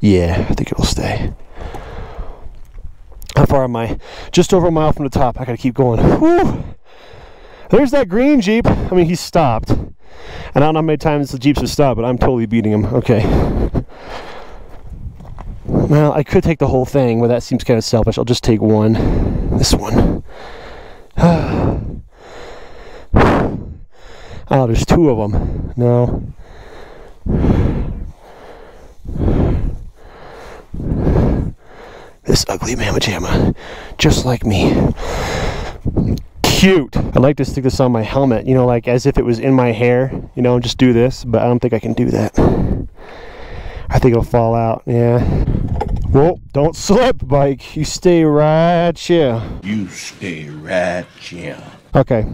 Yeah, I think it'll stay. How far am I? Just over a mile from the top. I gotta keep going. There's that green Jeep. I mean, he stopped. And I don't know how many times the Jeeps have stopped, but I'm totally beating him. Okay. Well, I could take the whole thing, but that seems kind of selfish. I'll just take one. This one. Oh, there's two of them. No. This ugly mamma jamma. Just like me. Cute. I'd like to stick this on my helmet, you know, like as if it was in my hair, you know, just do this, but I don't think I can do that. I think it'll fall out, yeah. Whoa, don't slip, bike. You stay right here. You stay right here. Okay.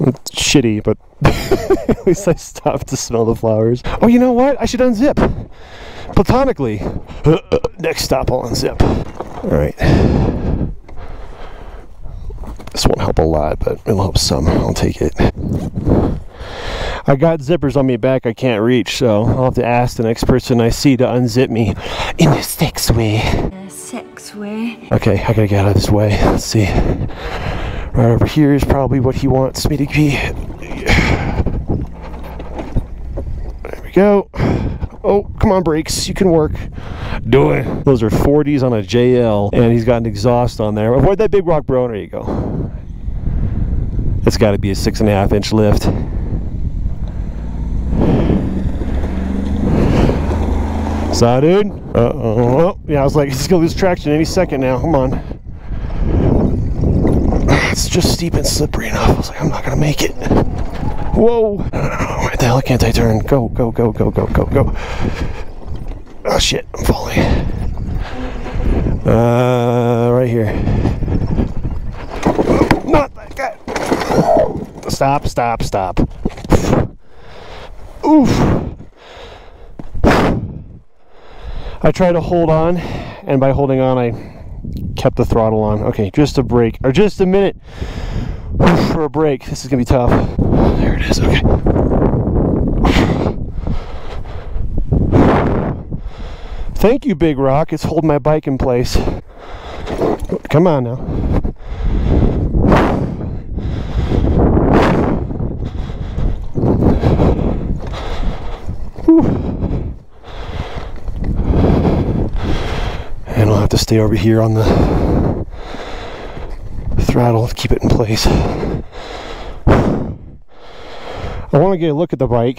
It's shitty, but at least I stopped to smell the flowers. Oh, you know what? I should unzip. Platonically. Next stop, I'll unzip. Alright. This won't help a lot, but it'll help some. I'll take it. I got zippers on my back I can't reach, so I'll have to ask the next person I see to unzip me in the sex way. Sex way. Okay, I gotta get out of this way. Let's see. Right over here is probably what he wants me to be. There we go. Oh, come on, brakes. You can work. Do it. Those are 40s on a JL, and he's got an exhaust on there. Avoid that big rock, bro. There you go. It's got to be a six and a half inch lift. Saw, dude? Uh oh. Yeah, I was like, he's gonna lose traction any second now. Come on. It's just steep and slippery enough. I was like, I'm not gonna make it. Whoa! Where the hell can't I turn? Go, go, go, go, go, go, go. Oh shit, I'm falling. Uh, right here. Not that guy. Stop, stop, stop. Oof. I try to hold on, and by holding on, I kept the throttle on. Okay, just a break, or just a minute for a break. This is gonna be tough. There it is. Okay. Thank you, Big Rock. It's holding my bike in place. Come on now. Whew. And I'll have stay over here on the throttle to keep it in place. I want to get a look at the bike,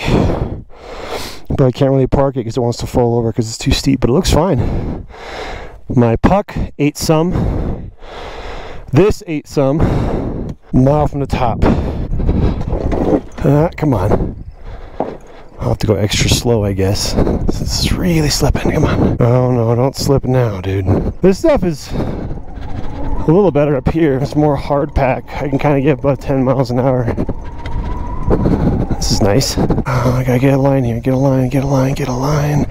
but I can't really park it because it wants to fall over because it's too steep, but it looks fine. My puck ate some. This ate some. Mile from the top. Uh, come on. I'll have to go extra slow, I guess. This is really slipping. Come on. Oh no, don't slip now, dude. This stuff is a little better up here. It's more hard pack. I can kind of get about 10 miles an hour. This is nice. Oh, I gotta get a line here. Get a line, get a line, get a line.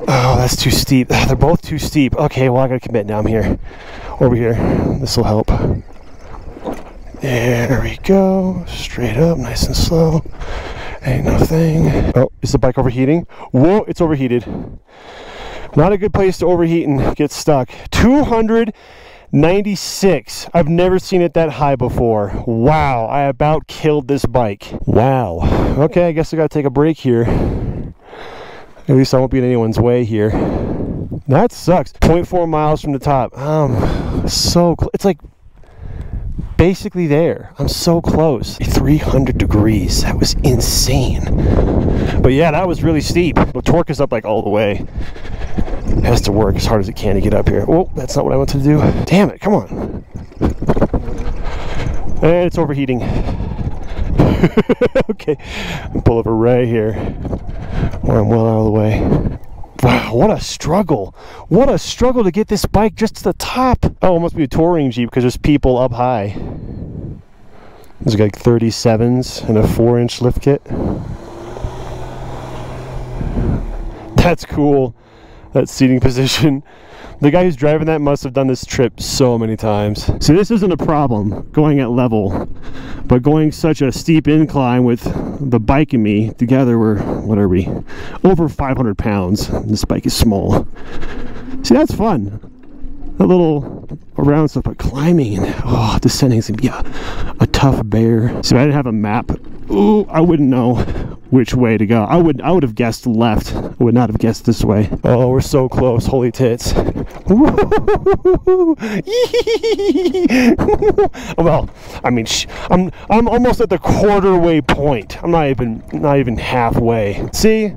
Oh, that's too steep. They're both too steep. Okay, well, I gotta commit now. I'm here. Over here. This will help. There we go. Straight up, nice and slow. Ain't nothing. Oh, is the bike overheating? Whoa, it's overheated. Not a good place to overheat and get stuck. 296. I've never seen it that high before. Wow, I about killed this bike. Wow. Okay, I guess I gotta take a break here. At least I won't be in anyone's way here. That sucks. 0.4 miles from the top. Um, so it's like basically there. I'm so close. 300 degrees. That was insane. But yeah, that was really steep. The torque is up like all the way. It has to work as hard as it can to get up here. Oh, that's not what I wanted to do. Damn it, come on. And it's overheating. okay, pull over right here where I'm well out of the way. Wow, what a struggle. What a struggle to get this bike just to the top. Oh, it must be a touring Jeep because there's people up high. There's like 37s and a 4 inch lift kit. That's cool. That seating position. The guy who's driving that must have done this trip so many times. See, this isn't a problem going at level, but going such a steep incline with the bike and me together, we're, what are we? Over 500 pounds. This bike is small. See, that's fun. A little around stuff, but climbing and oh, descending is gonna be a, a tough bear. See, I didn't have a map, ooh, I wouldn't know which way to go. I would I would have guessed left. I would not have guessed this way. Oh, we're so close. Holy tits. well, I mean, I'm I'm almost at the quarter way point. I'm not even not even halfway. See?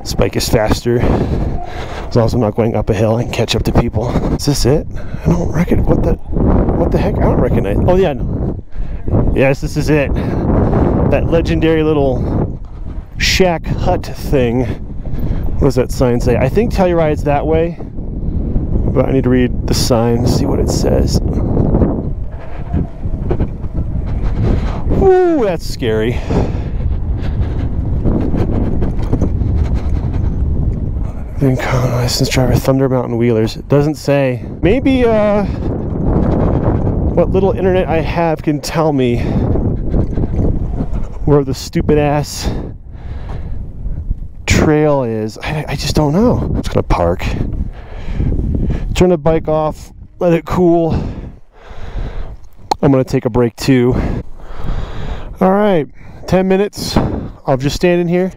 This bike is faster. As long as I'm not going up a hill, can catch up to people. Is this it? I don't reckon. What the? What the heck? I don't recognize. Oh yeah. No. Yes, this is it. That legendary little shack hut thing. What does that sign say? I think Telluride's that way, but I need to read the sign, see what it says. Ooh, that's scary. Then licensed driver Thunder Mountain Wheelers. It doesn't say. Maybe uh, what little internet I have can tell me where the stupid ass trail is. I, I just don't know. I'm just gonna park. Turn the bike off, let it cool. I'm gonna take a break too. All right, 10 minutes of just standing here.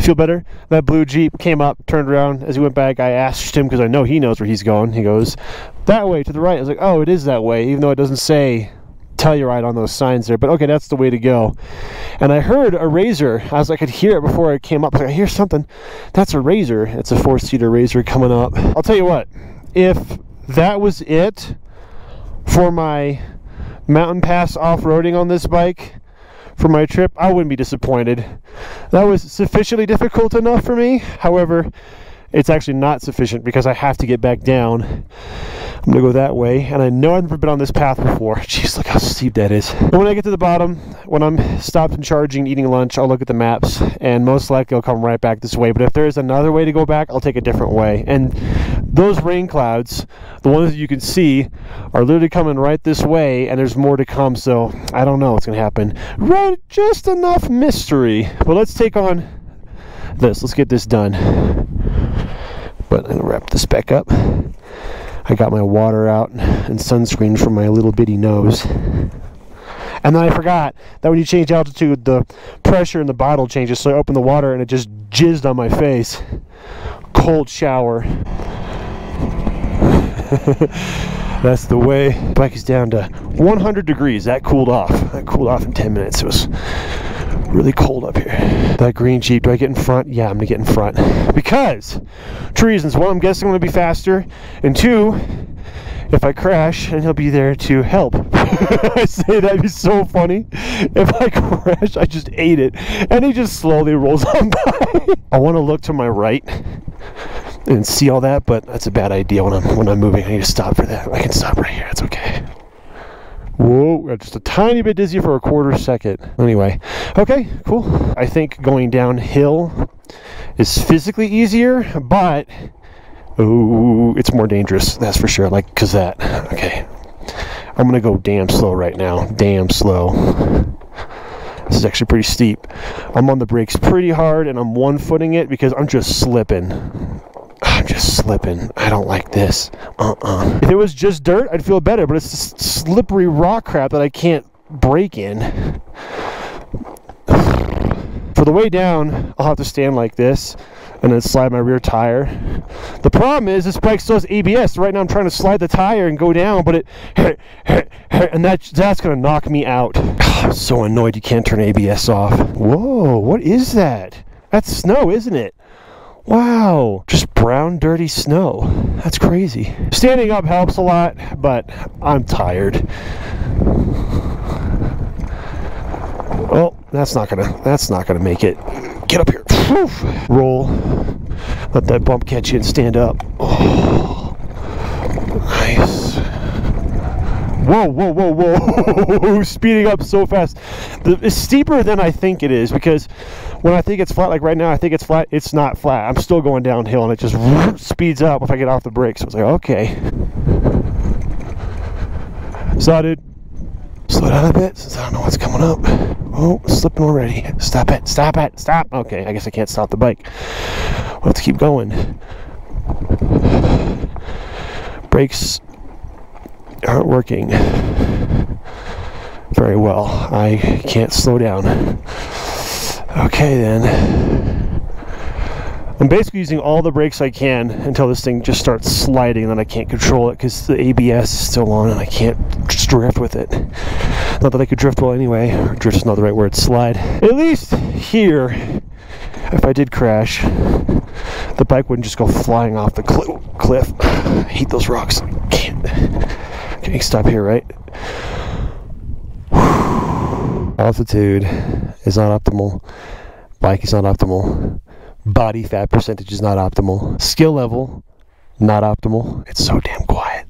Feel better? That blue Jeep came up, turned around. As he went back, I asked him because I know he knows where he's going. He goes, That way to the right. I was like, Oh, it is that way, even though it doesn't say Telluride on those signs there. But okay, that's the way to go. And I heard a Razor. as I could hear it before I came up. I, like, I hear something. That's a Razor. It's a four seater Razor coming up. I'll tell you what, if that was it for my mountain pass off roading on this bike, for my trip, I wouldn't be disappointed. That was sufficiently difficult enough for me. However, it's actually not sufficient because I have to get back down. I'm gonna go that way, and I know I've never been on this path before. Jeez, look how steep that is. When I get to the bottom, when I'm stopped and charging, eating lunch, I'll look at the maps, and most likely I'll come right back this way. But if there's another way to go back, I'll take a different way. And those rain clouds, the ones that you can see, are literally coming right this way, and there's more to come. So I don't know what's gonna happen. Right, just enough mystery. But let's take on this. Let's get this done. But I'm gonna wrap this back up. I got my water out and sunscreen for my little bitty nose. And then I forgot that when you change altitude, the pressure in the bottle changes. So I opened the water and it just jizzed on my face. Cold shower. That's the way. Bike is down to 100 degrees. That cooled off. That cooled off in 10 minutes. It was really cold up here. That green Jeep, do I get in front? Yeah, I'm gonna get in front. Because two reasons. One, I'm guessing I'm gonna be faster. And two, if I crash, and he'll be there to help. I say that'd be so funny. If I crash, I just ate it. And he just slowly rolls on by. I wanna look to my right and see all that, but that's a bad idea when I'm when I'm moving. I need to stop for that. I can stop right here, it's okay. Whoa, just a tiny bit dizzy for a quarter second. Anyway, okay, cool. I think going downhill is physically easier, but oh, it's more dangerous. That's for sure. Like, cause that. Okay, I'm gonna go damn slow right now. Damn slow. This is actually pretty steep. I'm on the brakes pretty hard, and I'm one footing it because I'm just slipping. I'm just slipping. I don't like this. Uh-uh. If it was just dirt, I'd feel better, but it's slippery rock crap that I can't break in. For the way down, I'll have to stand like this and then slide my rear tire. The problem is this bike still has ABS. Right now I'm trying to slide the tire and go down, but it and that that's gonna knock me out. I'm so annoyed you can't turn ABS off. Whoa, what is that? That's snow, isn't it? Wow, just brown, dirty snow. That's crazy. Standing up helps a lot, but I'm tired. Oh, that's not gonna that's not gonna make it. Get up here. Roll. Let that bump catch you and stand up. Oh, nice. Whoa, whoa, whoa, whoa. Speeding up so fast. The, it's steeper than I think it is because when I think it's flat, like right now, I think it's flat. It's not flat. I'm still going downhill and it just speeds up if I get off the brakes. So it's like, okay. So, dude, slow down a bit since I don't know what's coming up. Oh, slipping already. Stop it, stop it, stop. Okay, I guess I can't stop the bike. We'll have to keep going. Brakes aren't working very well. I can't slow down. Okay, then. I'm basically using all the brakes I can until this thing just starts sliding, and then I can't control it because the ABS is still on and I can't just drift with it. Not that I could drift well anyway, or drift is not the right word, slide. At least here, if I did crash, the bike wouldn't just go flying off the cl cliff. I hate those rocks. Can't. Can stop here, right? Altitude is not optimal. Bike is not optimal. Body fat percentage is not optimal. Skill level, not optimal. It's so damn quiet.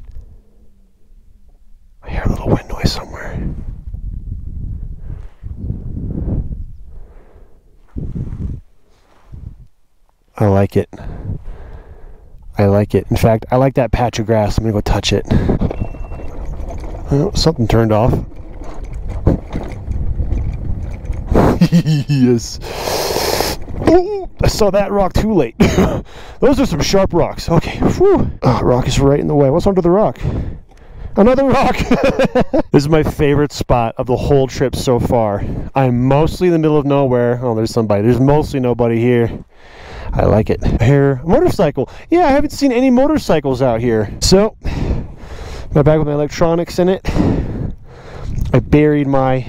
I hear a little wind noise somewhere. I like it. I like it. In fact, I like that patch of grass. I'm gonna go touch it. Oh, something turned off. Yes. Ooh, I saw that rock too late. Those are some sharp rocks. Okay. Whew. Oh, rock is right in the way. What's under the rock? Another rock. this is my favorite spot of the whole trip so far. I'm mostly in the middle of nowhere. Oh, there's somebody. There's mostly nobody here. I like it. Here, motorcycle. Yeah, I haven't seen any motorcycles out here. So, my bag with my electronics in it. I buried my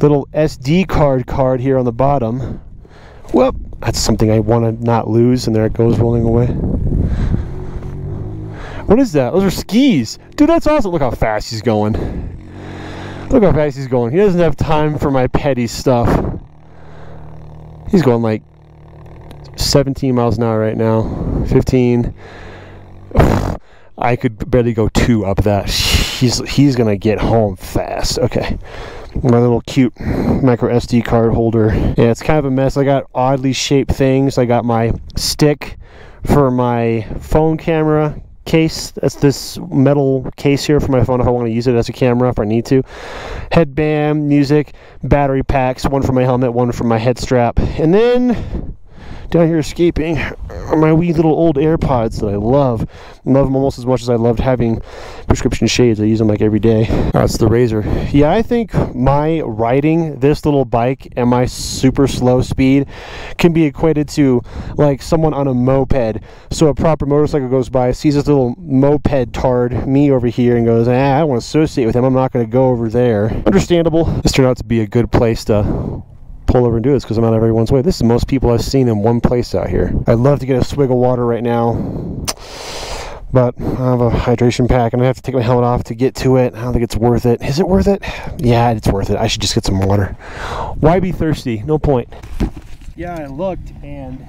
little SD card card here on the bottom. Well, that's something I want to not lose, and there it goes rolling away. What is that? Those are skis. Dude, that's awesome. Look how fast he's going. Look how fast he's going. He doesn't have time for my petty stuff. He's going like 17 miles an hour right now. 15. I could barely go two up that. He's he's gonna get home fast. Okay. My little cute micro SD card holder. Yeah, it's kind of a mess. I got oddly shaped things. I got my stick for my phone camera case. That's this metal case here for my phone if I want to use it as a camera if I need to. Headband, music, battery packs, one for my helmet, one for my head strap. And then down here escaping are my wee little old AirPods that I love. Love them almost as much as I loved having prescription shades. I use them like every day. That's the Razor. Yeah, I think my riding this little bike and my super slow speed can be equated to like someone on a moped. So a proper motorcycle goes by, sees this little moped tard, me over here, and goes, ah, I don't want to associate with him. I'm not going to go over there. Understandable. This turned out to be a good place to pull over and do this because I'm out of everyone's way. This is most people I've seen in one place out here. I'd love to get a swig of water right now, but I have a hydration pack and I have to take my helmet off to get to it. I don't think it's worth it. Is it worth it? Yeah, it's worth it. I should just get some water. Why be thirsty? No point. Yeah, I looked and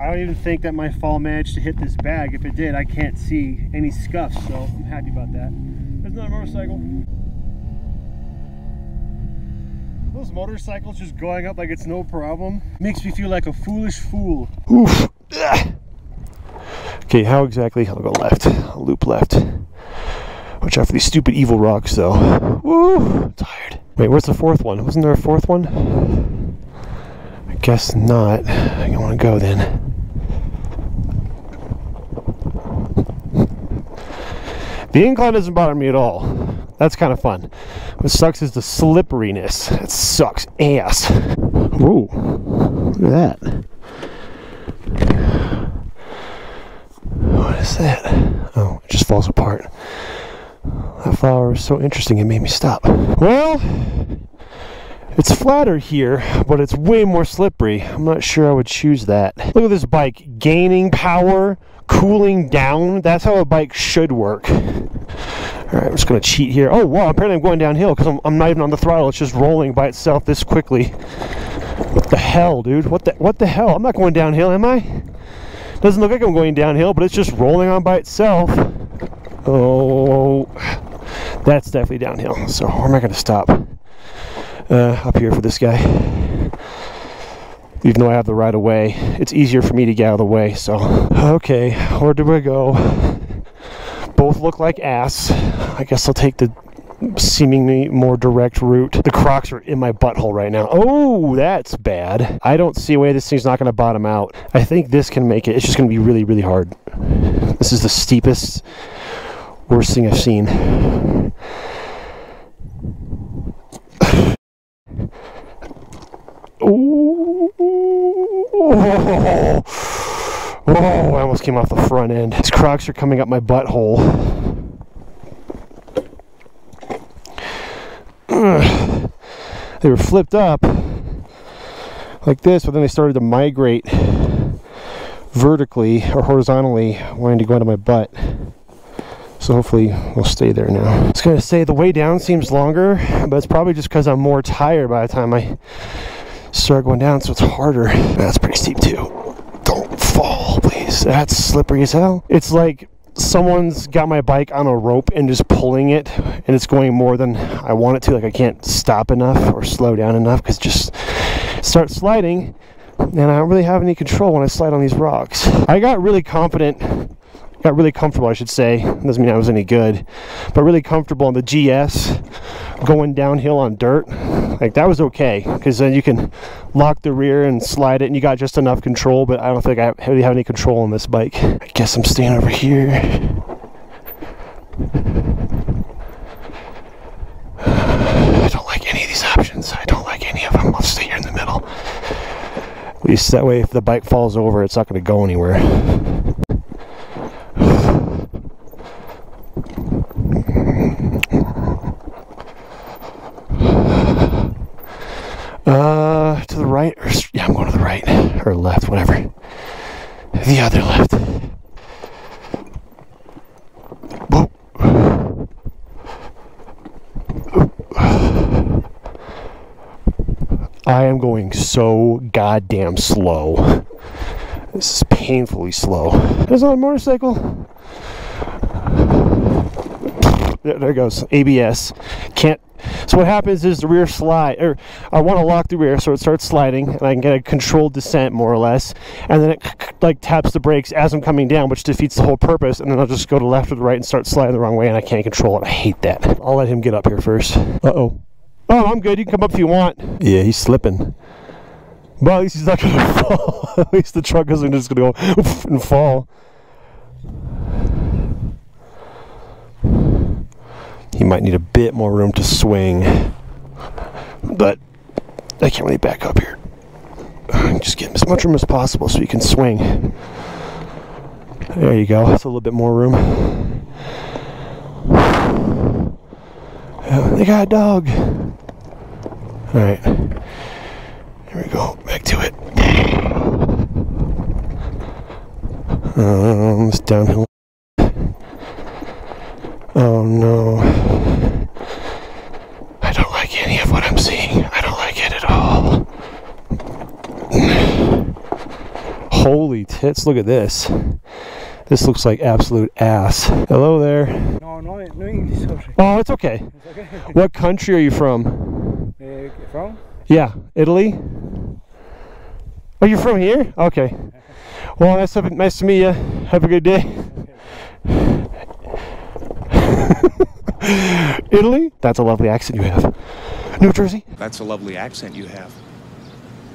I don't even think that my fall managed to hit this bag. If it did, I can't see any scuffs, so I'm happy about that. There's another motorcycle. Those motorcycles just going up like it's no problem makes me feel like a foolish fool. Oof. Okay, how exactly? I'll go left. I'll loop left. Watch out for these stupid evil rocks, though. Woo! Tired. Wait, where's the fourth one? Wasn't there a fourth one? I guess not. I want to go then. The incline doesn't bother me at all. That's kind of fun. What sucks is the slipperiness. It sucks ass. Whoa, look at that. What is that? Oh, it just falls apart. That flower is so interesting, it made me stop. Well, it's flatter here, but it's way more slippery. I'm not sure I would choose that. Look at this bike gaining power, cooling down. That's how a bike should work. All right, I'm just gonna cheat here. Oh, wow, apparently I'm going downhill because I'm, I'm not even on the throttle. It's just rolling by itself this quickly. What the hell, dude? What the, what the hell? I'm not going downhill, am I? Doesn't look like I'm going downhill, but it's just rolling on by itself. Oh, that's definitely downhill. So where am I gonna stop? Uh, up here for this guy. Even though I have the right of way, it's easier for me to get out of the way. So, okay, where do I go? Both look like ass. I guess I'll take the seemingly more direct route. The Crocs are in my butthole right now. Oh, that's bad. I don't see a way this thing's not going to bottom out. I think this can make it. It's just going to be really, really hard. This is the steepest, worst thing I've seen. oh. Oh, I almost came off the front end. These crocs are coming up my butthole. They were flipped up like this, but then they started to migrate vertically or horizontally, wanting to go into my butt. So hopefully we'll stay there now. I was gonna say the way down seems longer, but it's probably just because I'm more tired by the time I start going down, so it's harder. That's pretty steep too. Fall, please. That's slippery as hell. It's like someone's got my bike on a rope and just pulling it and it's going more than I want it to. Like I can't stop enough or slow down enough because just start sliding and I don't really have any control when I slide on these rocks. I got really confident got really comfortable, I should say. Doesn't mean I was any good, but really comfortable on the GS going downhill on dirt. Like that was okay because then you can lock the rear and slide it, and you got just enough control. But I don't think I really have any control on this bike. I guess I'm staying over here. I don't like any of these options. I don't like any of them. I'll stay here in the middle. At least that way, if the bike falls over, it's not going to go anywhere. Uh, to the right, or yeah, I'm going to the right or left, whatever. The other left. Whoa. I am going so goddamn slow. This is painfully slow. There's on a motorcycle. there, there goes. ABS. Can't. So what happens is the rear slide, or I want to lock the rear so it starts sliding, and I can get a controlled descent more or less, and then it like taps the brakes as I'm coming down, which defeats the whole purpose. And then I'll just go to left or the right and start sliding the wrong way, and I can't control it. I hate that. I'll let him get up here first. Uh oh. Oh, I'm good. You can come up if you want. Yeah, he's slipping. But at least he's not gonna fall. at least the truck isn't just gonna go and fall. He might need a bit more room to swing. But I can't really back up here. Just get as much room as possible so you can swing. There you go. That's a little bit more room. They got a dog. Alright. Here we go. Back to it. Um, it's downhill. Oh no. I don't like any of what I'm seeing. I don't like it at all. Holy tits, look at this. This looks like absolute ass. Hello there. No, no, no English, sorry. Oh, it's okay. It's okay. What country are you from? Uh, from? Yeah, Italy. Oh, you're from here? Okay. Well, nice to, nice to meet you. Have a good day. Italy? That's a lovely accent you have. New Jersey? That's a lovely accent you have.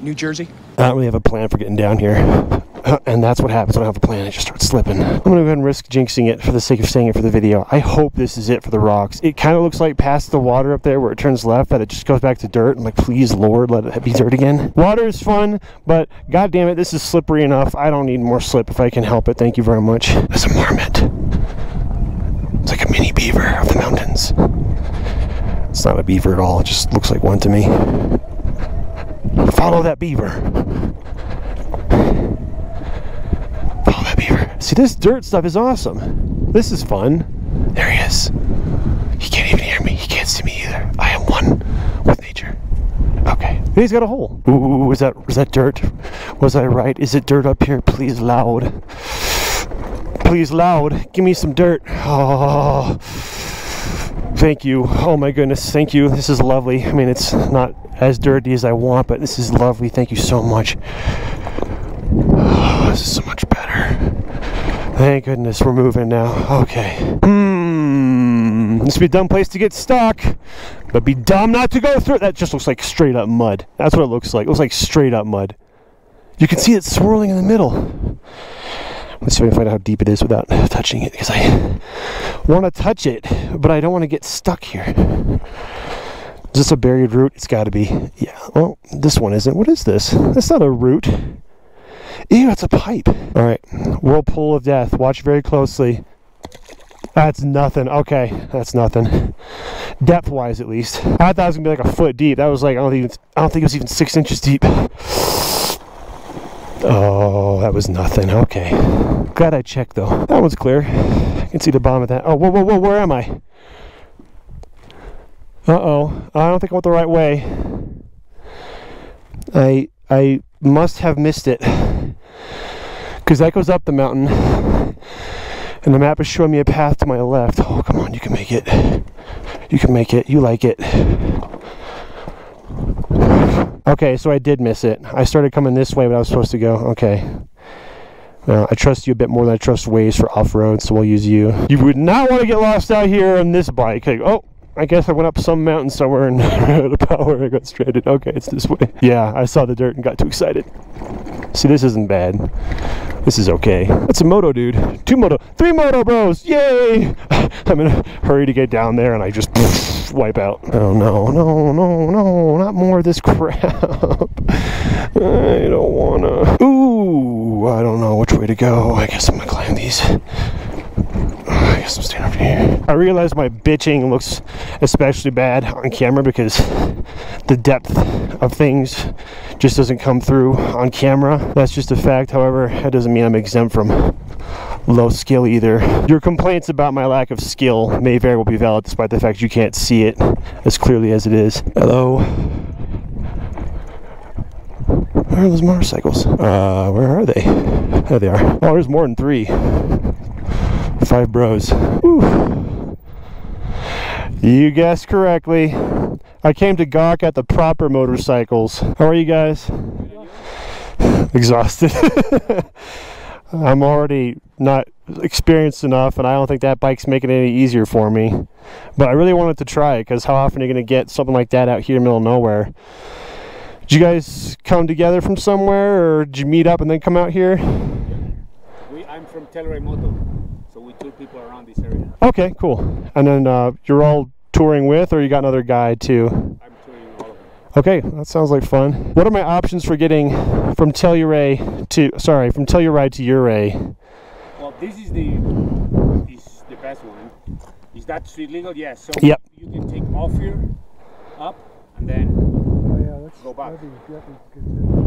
New Jersey? I don't really have a plan for getting down here. Uh, and that's what happens when I have a plan. I just start slipping. I'm going to go ahead and risk jinxing it for the sake of saying it for the video. I hope this is it for the rocks. It kind of looks like past the water up there where it turns left, that it just goes back to dirt. I'm like, please, Lord, let it be dirt again. Water is fun, but god damn it, this is slippery enough. I don't need more slip if I can help it. Thank you very much. That's a marmot. It's like a mini beaver of the mountains. It's not a beaver at all. It just looks like one to me. Follow that beaver. Follow that beaver. See, this dirt stuff is awesome. This is fun. There he is. He can't even hear me. He can't see me either. I am one with nature. Okay. He's got a hole. Ooh, is that is that dirt? Was I right? Is it dirt up here? Please, loud. Please, loud. Give me some dirt. Oh. Thank you. Oh my goodness. Thank you. This is lovely. I mean, it's not as dirty as I want, but this is lovely. Thank you so much. Oh, this is so much better. Thank goodness we're moving now. Okay. Hmm. This would be a dumb place to get stuck, but be dumb not to go through. It. That just looks like straight up mud. That's what it looks like. It looks like straight up mud. You can see it swirling in the middle. Let's see if I can find out how deep it is without touching it because I want to touch it, but I don't want to get stuck here. Is this a buried root? It's got to be. Yeah. Well, this one isn't. What is this? That's not a root. Ew, it's a pipe. All right. Whirlpool of death. Watch very closely. That's nothing. Okay, that's nothing. Depth wise, at least. I thought it was gonna be like a foot deep. That was like I don't think I don't think it was even six inches deep. Oh, that was nothing. Okay. Glad I checked though. That one's clear. I can see the bottom of that. Oh, whoa, whoa, whoa, where am I? Uh oh. I don't think I went the right way. I I must have missed it. Because that goes up the mountain. And the map is showing me a path to my left. Oh, come on, you can make it. You can make it. You like it. Okay, so I did miss it. I started coming this way, but I was supposed to go. Okay. Well, I trust you a bit more than I trust Waze for off-road, so we'll use you. You would not want to get lost out here on this bike. Like, oh, I guess I went up some mountain somewhere and out of power. I got stranded. Okay, it's this way. Yeah, I saw the dirt and got too excited. See, this isn't bad. This is okay. That's a moto, dude. Two moto, three moto bros. Yay! I'm in a hurry to get down there and I just wipe out. Oh no, no, no, no, not more of this crap. I don't wanna. Ooh, I don't know which way to go. I guess I'm gonna climb these. I'm staying over here. I realize my bitching looks especially bad on camera because the depth of things just doesn't come through on camera. That's just a fact. However, that doesn't mean I'm exempt from low skill either. Your complaints about my lack of skill may very well be valid despite the fact you can't see it as clearly as it is. Hello? Where are those motorcycles? Uh, where are they? There they are. Oh, there's more than three. Five bros. Whew. You guessed correctly. I came to gawk at the proper motorcycles. How are you guys? Exhausted. I'm already not experienced enough, and I don't think that bike's making it any easier for me. But I really wanted to try it because how often are you going to get something like that out here in the middle of nowhere? Did you guys come together from somewhere, or did you meet up and then come out here? We, I'm from Telluride Moto, so we tour people around this area. Okay, cool. And then uh, you're all touring with, or you got another guide too? I'm touring all of them. Okay, that sounds like fun. What are my options for getting from Telluride to sorry from Telluride to Ouray? Well, this is the is the best one. Is that street legal? Yes. So Yep. you can take off here, up, and then go back.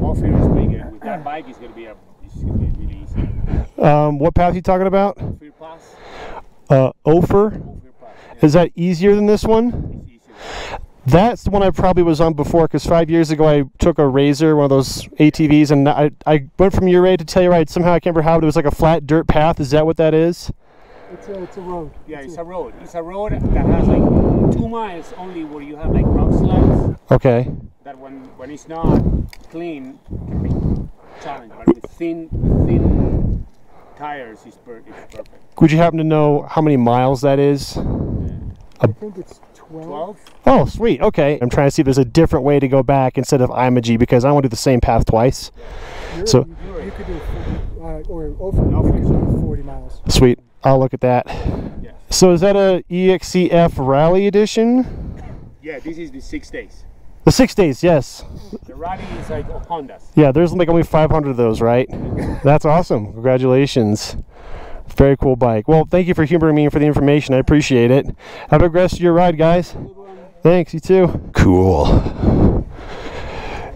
Ophir is bigger. With that bike, it's gonna be a it's gonna be really easy. Um, what path are you talking about? Ophir Pass. Uh, Ophir. Is that easier than this one? That's the one I probably was on before because five years ago I took a Razor, one of those ATVs, and I, I went from Ouray to Telluride. Somehow I can't remember how, but it was like a flat dirt path. Is that what that is? It's a, it's a road. Yeah, it's a road. It's a road that has like two miles only where you have like rock slides. Okay. That when when it's not clean can be challenging, but with thin thin tires is per, it's perfect. Would you happen to know how many miles that is? I think it's 12. Oh, sweet. Okay. I'm trying to see if there's a different way to go back instead of Imogene because I want to do the same path twice. So, You could do, uh, or over, you could do 40 miles. sweet. I'll look at that. So, is that a EXCF Rally Edition? Yeah, this is the six days. The six days, yes. The rally is like Hondas. Yeah, there's like only 500 of those, right? That's awesome. Congratulations. Very cool bike. Well, thank you for humoring me and for the information. I appreciate it. Have a good rest of your ride, guys. Thanks, you too. Cool.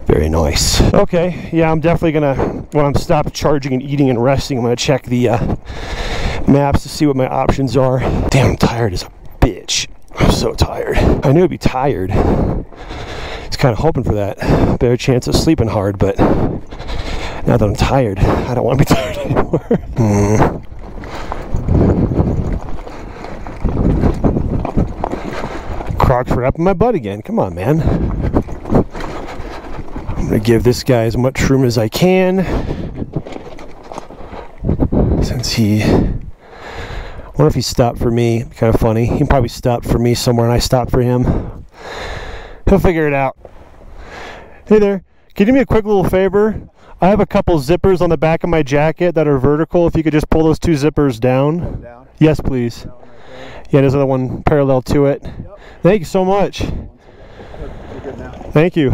Very nice. Okay, yeah, I'm definitely gonna, when I'm stopped charging and eating and resting, I'm gonna check the uh, maps to see what my options are. Damn, I'm tired as a bitch. I'm so tired. I knew I'd be tired. Kind of hoping for that better chance of sleeping hard, but now that I'm tired, I don't want to be tired anymore. Crocs were up in my butt again. Come on, man. I'm gonna give this guy as much room as I can. Since he I wonder if he stopped for me. Kind of funny. He probably stopped for me somewhere and I stopped for him. He'll figure it out. Hey there. Can you do me a quick little favor? I have a couple zippers on the back of my jacket that are vertical. If you could just pull those two zippers down. Yes, please. Yeah, there's another one parallel to it. Thank you so much. Thank you.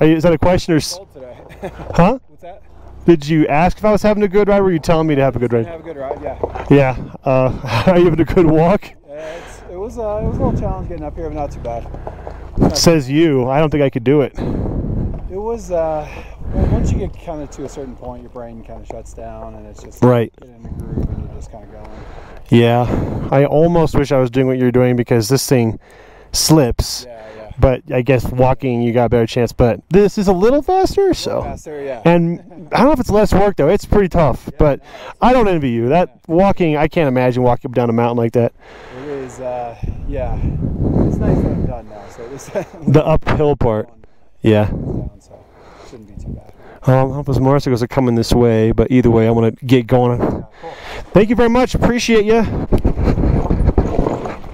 Are you- Is that a question or? Huh? What's that? Did you ask if I was having a good ride? Or were you telling me to have a good ride? Have a good ride, yeah. Yeah. Uh, are you having a good walk? Uh, was uh, it was a little challenge getting up here, but not too bad. Says you. I don't think I could do it. It was uh, well, once you get kind of to a certain point, your brain kind of shuts down, and it's just Right. get in the groove, and you're just kind of going. Yeah. I almost wish I was doing what you're doing because this thing slips. But I guess walking you got a better chance. But this is a little faster, so. faster, yeah. And I don't know if it's less work though. It's pretty tough. but I don't envy you. That walking, I can't imagine walking up down a mountain like that. It is, uh, yeah. It's nice that I'm done now, so this The uphill part. Yeah. so shouldn't be too bad. Um, I hope those motorcycles are coming this way, but either way, I want to get going. Thank you very much. Appreciate you.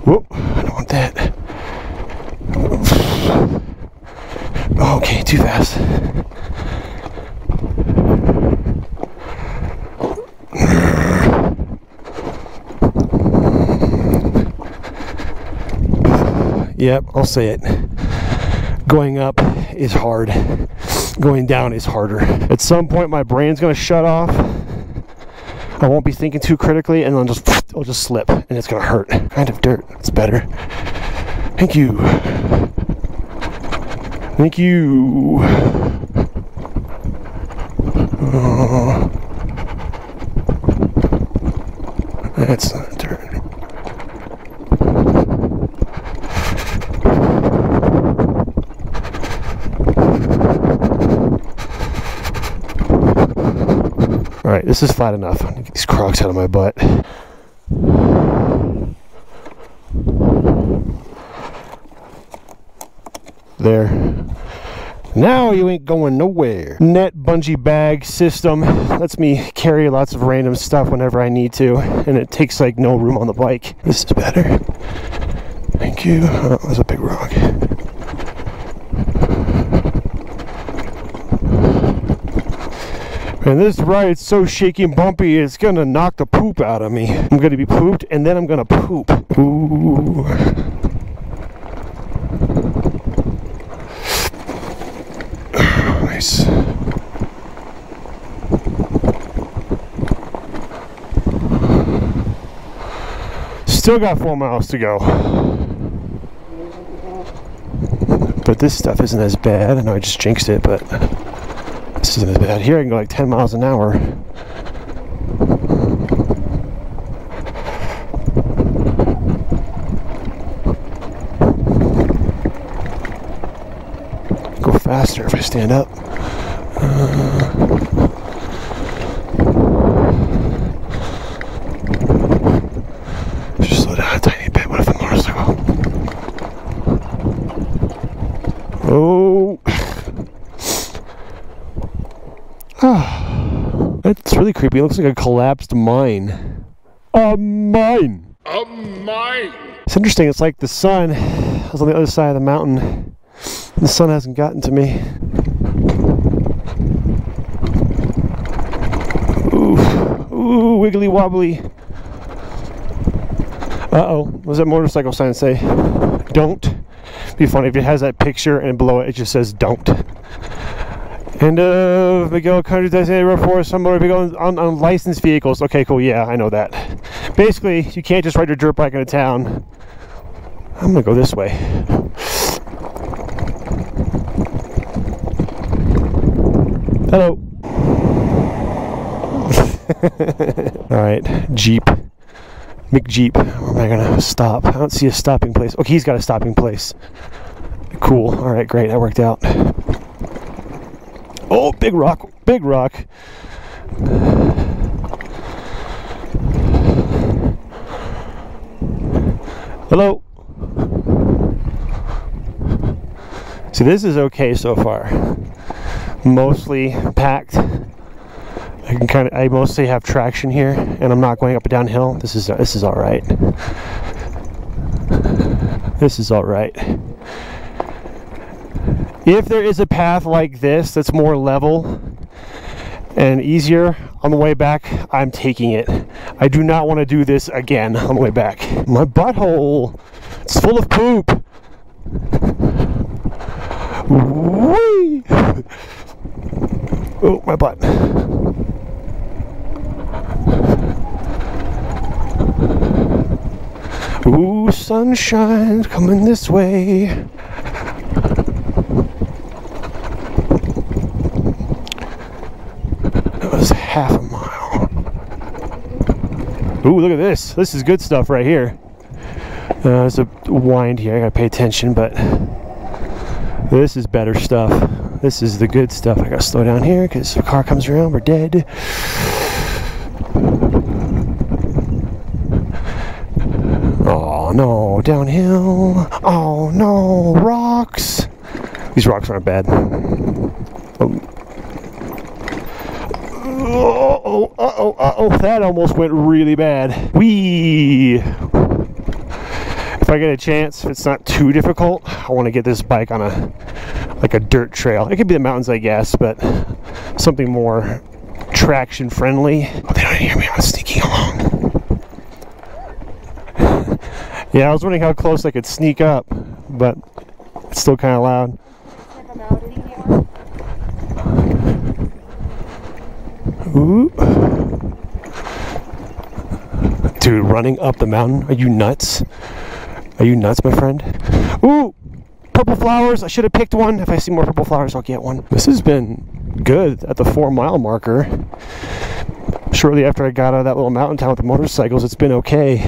Whoop! I don't want that. Okay, too fast. Yep, I'll say it. Going up is hard. Going down is harder. At some point, my brain's gonna shut off. I won't be thinking too critically, and then just I'll just slip, and it's gonna hurt. Kind of dirt. It's better. Thank you. Thank you. Uh, that's not turn. Alright, this is flat enough. I need these crocs out of my butt. There. Now you ain't going nowhere. Net bungee bag system lets me carry lots of random stuff whenever I need to, and it takes like no room on the bike. This is better. Thank you. Oh, was a big rock. And this ride's so shaky and bumpy, it's gonna knock the poop out of me. I'm gonna be pooped, and then I'm gonna poop. Ooh. Nice. Still got four miles to go. But this stuff isn't as bad. I know I just jinxed it, but this isn't as bad. Here I can go like 10 miles an hour. Go faster if I stand up. Just slow down a tiny bit. What if the motorcycle? Oh. Ah. That's really creepy. It looks like a collapsed mine. A mine. A mine. It's interesting. It's like the sun is on the other side of the mountain. The sun hasn't gotten to me. Ooh, ooh, wiggly wobbly. Uh oh, what does that motorcycle sign say? Don't. Be funny if it has that picture and below it it just says don't. And uh, Miguel County designated road for some motor vehicle on, on licensed vehicles. Okay, cool. Yeah, I know that. Basically, you can't just ride your dirt bike into town. I'm gonna go this way. Hello. All right, Jeep. McJeep. Where am I gonna stop? I don't see a stopping place. Okay, he's got a stopping place. Cool. All right, great. That worked out. Oh, big rock. Big rock. Hello. See, this is okay so far. Mostly packed. I can kind of, I mostly have traction here, and I'm not going up a downhill. This is this is all right. This is all right. If there is a path like this that's more level and easier on the way back, I'm taking it. I do not want to do this again on the way back. My butthole, it's full of poop. Whee! Oh, my butt. Sunshine coming this way. That was half a mile. Ooh, look at this. This is good stuff right here. Uh, there's a wind here. I gotta pay attention, but this is better stuff. This is the good stuff. I gotta slow down here because a car comes around, we're dead. Downhill. Oh no, rocks. These rocks aren't bad. Oh, oh, uh oh, uh oh, that almost went really bad. Wee. If I get a chance, if it's not too difficult, I want to get this bike on a like a dirt trail. It could be the mountains, I guess, but something more traction friendly. Oh, they don't hear me. I'm sneaking along. Yeah, I was wondering how close I could sneak up, but it's still kind of loud. Ooh. Dude, running up the mountain? Are you nuts? Are you nuts, my friend? Ooh! Purple flowers! I should have picked one. If I see more purple flowers, I'll get one. This has been good at the four mile marker. Shortly after I got out of that little mountain town with the motorcycles, it's been okay.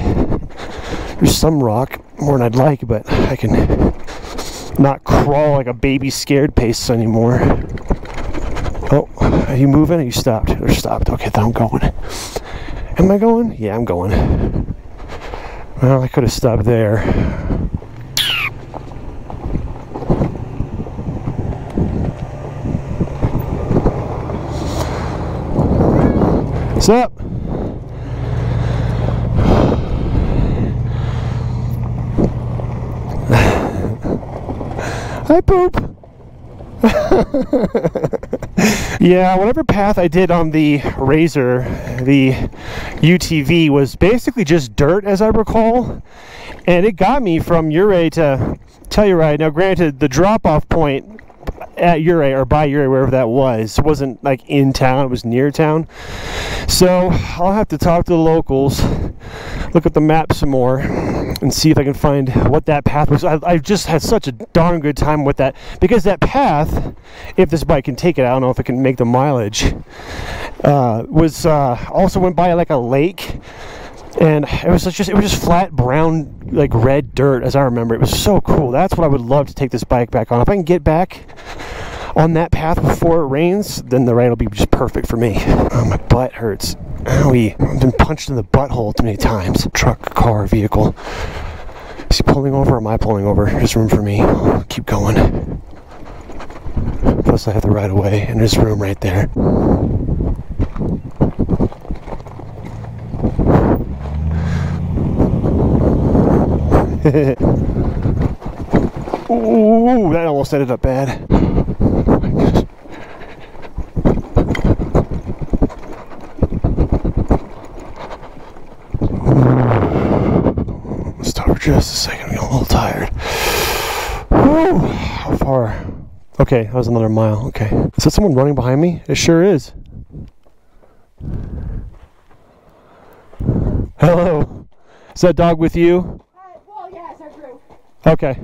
There's some rock more than I'd like, but I can not crawl like a baby scared pace anymore. Oh, are you moving? Are you stopped? Or stopped? Okay, then I'm going. Am I going? Yeah, I'm going. Well, I could have stopped there. What's up? Hi, poop. yeah, whatever path I did on the Razor, the UTV, was basically just dirt, as I recall, and it got me from Ouray to Telluride. Now, granted, the drop-off point at Ouray or by Ouray, wherever that was, wasn't like in town; it was near town. So I'll have to talk to the locals, look at the map some more, and see if I can find what that path was. I, I just had such a darn good time with that because that path, if this bike can take it, I don't know if it can make the mileage. Uh, was uh, also went by like a lake and it was just it was just flat brown like red dirt as I remember. It was so cool. That's what I would love to take this bike back on. If I can get back on that path before it rains, then the ride will be just perfect for me. Oh, my butt hurts. Owie. I've been punched in the butthole too many times. Truck, car, vehicle. Is he pulling over or am I pulling over? There's room for me. I'll keep going. Plus I have the right of way and there's room right there. Ooh, that almost ended up bad. Stop for just a second. I'm a little tired. Whew, how far? Okay, that was another mile. Okay. Is that someone running behind me? It sure is. Hello. Is that dog with you? well, yes, I grew. Okay.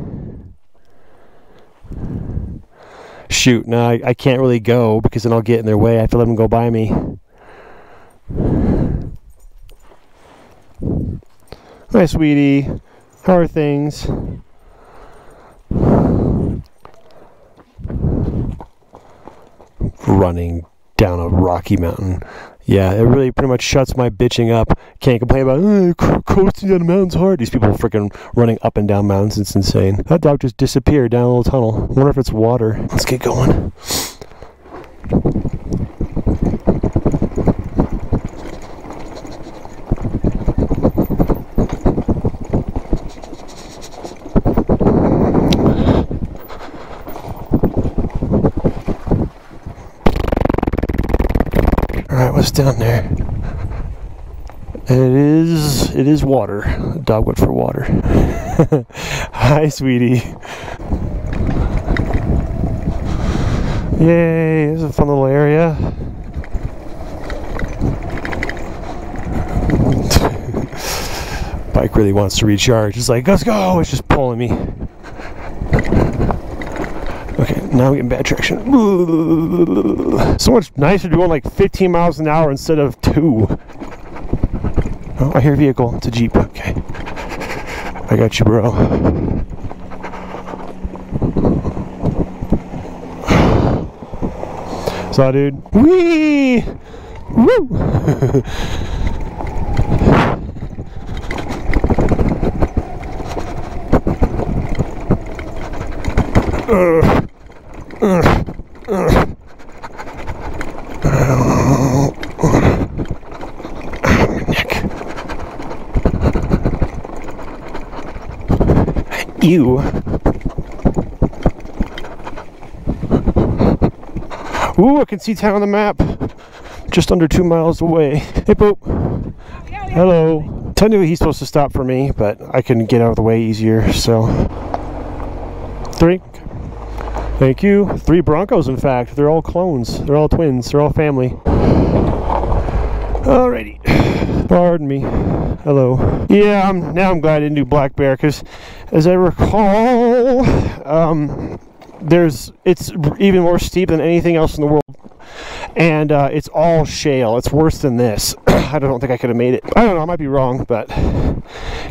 Shoot, no, I, I can't really go because then I'll get in their way. I have to let them go by me. Hi, sweetie. How are things? Running down a rocky mountain. Yeah, it really pretty much shuts my bitching up. Can't complain about "Eh, coasting down the mountain's hard. These people freaking running up and down mountains. It's insane. That dog just disappeared down a little tunnel. I wonder if it's water. Let's get going. Down there? It is it is water. Dog went for water. Hi, sweetie. Yay! This is a fun little area. Bike really wants to recharge. It's like, let's go! It's just pulling me. Okay, now get getting bad traction. So much nicer doing like 15 miles an hour instead of two. Oh, I hear a vehicle. It's a Jeep. Okay. I got you, bro. Saw, dude. Wee! Woo! Ugh. Neck. Ew. Ooh, I can see town on the map. Just under two miles away. Hey, Poop. Hello. Technically, he's supposed to stop for me, but I can get out of the way easier, so. Three. Thank you. Three Broncos, in fact. They're all clones. They're all twins. They're all family. Alrighty. Pardon me. Hello. Yeah, I'm, now I'm glad I didn't do Black Bear because, as I recall, um, there's it's even more steep than anything else in the world, and uh, it's all shale. It's worse than this. I don't think I could have made it. I don't know. I might be wrong, but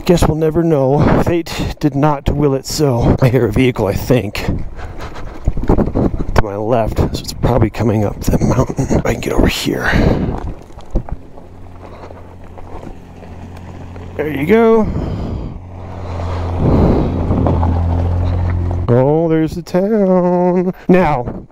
guess we'll never know. Fate did not will it so. I hear a vehicle. I think to my left, so it's probably coming up the mountain. If I can get over here. There you go. Oh, there's the town. Now,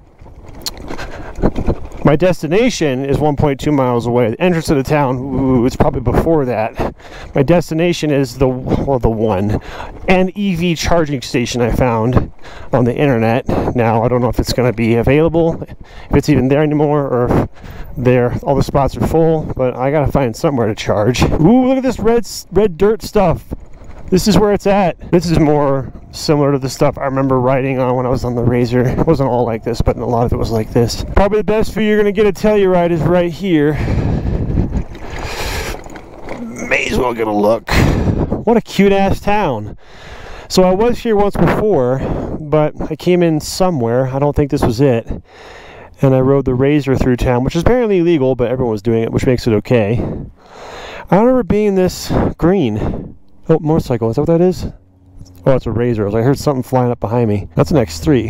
My destination is 1.2 miles away. The entrance to the town, ooh, it's probably before that. My destination is the well, the one, an EV charging station I found on the internet. Now I don't know if it's going to be available, if it's even there anymore, or if there all the spots are full. But I gotta find somewhere to charge. Ooh, look at this red red dirt stuff. This is where it's at. This is more similar to the stuff I remember riding on when I was on the Razor. It wasn't all like this, but a lot of it was like this. Probably the best view you're gonna get a Telluride is right here. May as well get a look. What a cute ass town. So I was here once before, but I came in somewhere. I don't think this was it. And I rode the Razor through town, which is apparently illegal, but everyone was doing it, which makes it okay. I remember being this green. Oh, motorcycle. Is that what that is? Oh, it's a razor. I heard something flying up behind me. That's an X3.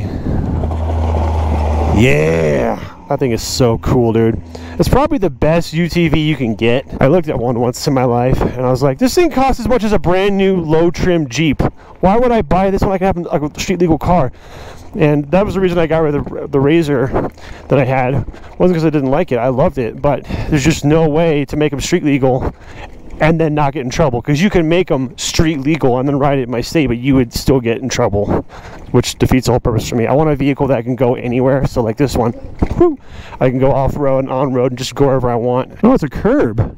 Yeah! That thing is so cool, dude. It's probably the best UTV you can get. I looked at one once in my life, and I was like, this thing costs as much as a brand new low-trim Jeep. Why would I buy this when I can have a street legal car? And that was the reason I got rid of the, the Razor that I had. It wasn't because I didn't like it. I loved it, but there's just no way to make them street legal and then not get in trouble because you can make them street legal and then ride it in my state but you would still get in trouble which defeats the whole purpose for me i want a vehicle that can go anywhere so like this one whew, i can go off-road and on-road and just go wherever i want oh it's a curb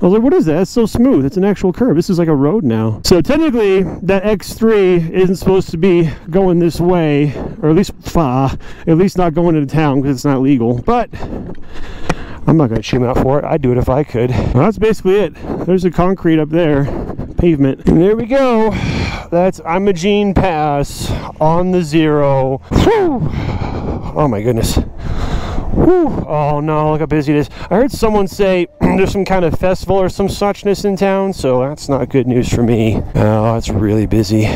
I was like, what is that? It's so smooth. It's an actual curb. This is like a road now. So technically, that X3 isn't supposed to be going this way, or at least far, at least not going into town because it's not legal. But I'm not going to chew him out for it. I'd do it if I could. Well, that's basically it. There's the concrete up there, pavement. And there we go. That's Imogene Pass on the zero. Whew. Oh my goodness. Whew. Oh no, look how busy it is. I heard someone say there's some kind of festival or some suchness in town, so that's not good news for me. Oh, it's really busy.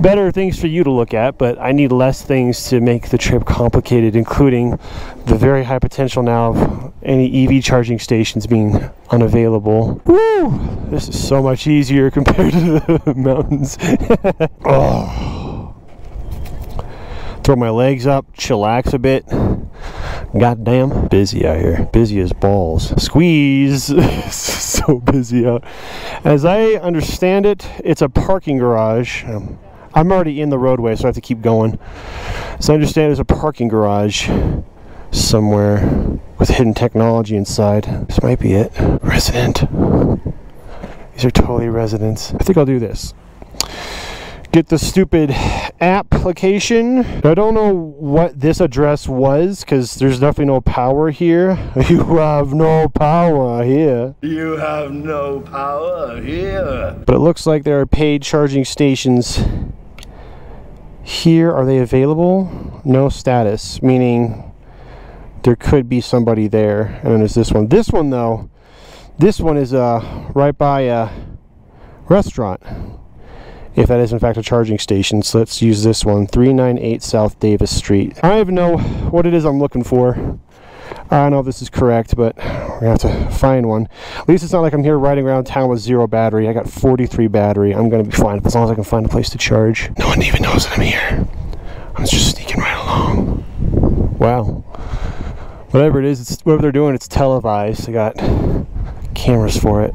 Better things for you to look at, but I need less things to make the trip complicated, including the very high potential now of any EV charging stations being unavailable. Woo! This is so much easier compared to the mountains. oh. Throw my legs up, chillax a bit. Goddamn busy out here. Busy as balls. Squeeze. so busy out. As I understand it, it's a parking garage. Um, I'm already in the roadway, so I have to keep going. So I understand it's a parking garage somewhere with hidden technology inside. This might be it. Resident. These are totally residents. I think I'll do this get the stupid application. I don't know what this address was because there's definitely no power here. You have no power here. You have no power here. But it looks like there are paid charging stations here. Are they available? No status, meaning there could be somebody there. And then there's this one. This one though, this one is uh, right by a restaurant if that is in fact a charging station. So let's use this one 398 South Davis Street. I don't even know what it is I'm looking for. I don't know if this is correct, but we're gonna have to find one. At least it's not like I'm here riding around town with zero battery. I got 43 battery. I'm gonna be fine as long as I can find a place to charge. No one even knows that I'm here. I'm just sneaking right along. Wow. Whatever it is, it's whatever they're doing, it's televised. I got cameras for it.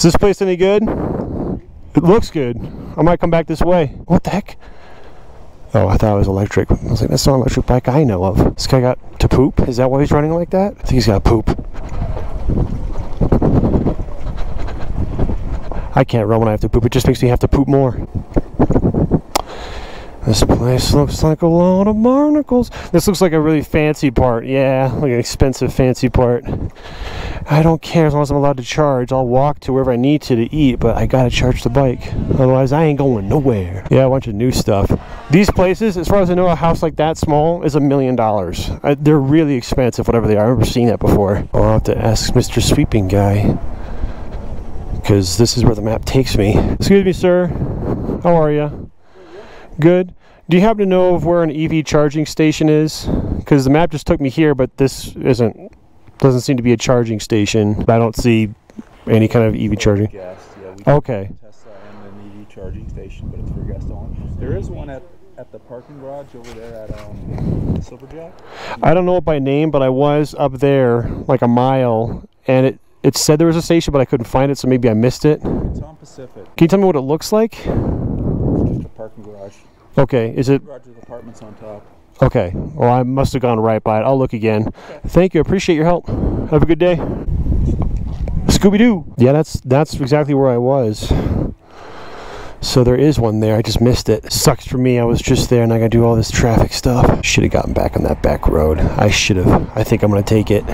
Is this place any good? It looks good. I might come back this way. What the heck? Oh, I thought it was electric. I was like, that's not an electric bike I know of. This guy got to poop? Is that why he's running like that? I think he's got poop. I can't run when I have to poop. It just makes me have to poop more. This place looks like a lot of barnacles. This looks like a really fancy part. Yeah, like an expensive fancy part. I don't care as long as I'm allowed to charge. I'll walk to wherever I need to to eat, but I gotta charge the bike. Otherwise, I ain't going nowhere. Yeah, a bunch of new stuff. These places, as far as I know, a house like that small is a million dollars. They're really expensive, whatever they are. I've never seen that before. I'll have to ask Mr. Sweeping Guy. Because this is where the map takes me. Excuse me, sir. How are you? Good. Do you happen to know of where an EV charging station is? Because the map just took me here, but this isn't doesn't seem to be a charging station. I don't see any kind of EV charging. Yeah, Okay. Tesla and an EV charging station, but it's for guests only. There is one at at the parking garage over there at um, Silverjack? I don't know it by name, but I was up there like a mile, and it it said there was a station, but I couldn't find it, so maybe I missed it. It's on Pacific. Can you tell me what it looks like? Just a parking garage. Okay, is it Garage with apartments on top. okay? Well, I must have gone right by it. I'll look again. Thank you. Appreciate your help. Have a good day. Scooby Doo. Yeah, that's that's exactly where I was. So there is one there. I just missed it. Sucks for me. I was just there and I gotta do all this traffic stuff. Should have gotten back on that back road. I should have. I think I'm gonna take it.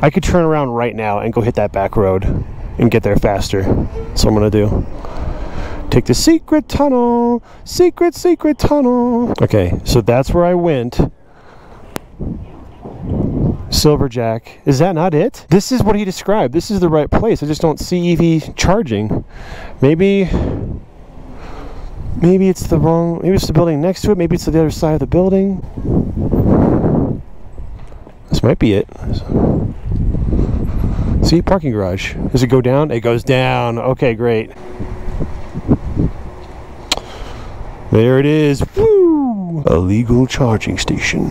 I could turn around right now and go hit that back road and get there faster. That's what I'm gonna do. Take the secret tunnel. Secret, secret tunnel. Okay, so that's where I went. Silverjack. Is that not it? This is what he described. This is the right place. I just don't see EV charging. Maybe. Maybe it's the wrong. Maybe it's the building next to it. Maybe it's the other side of the building. This might be it. See, parking garage. Does it go down? It goes down. Okay, great. There it is. Woo! A legal charging station.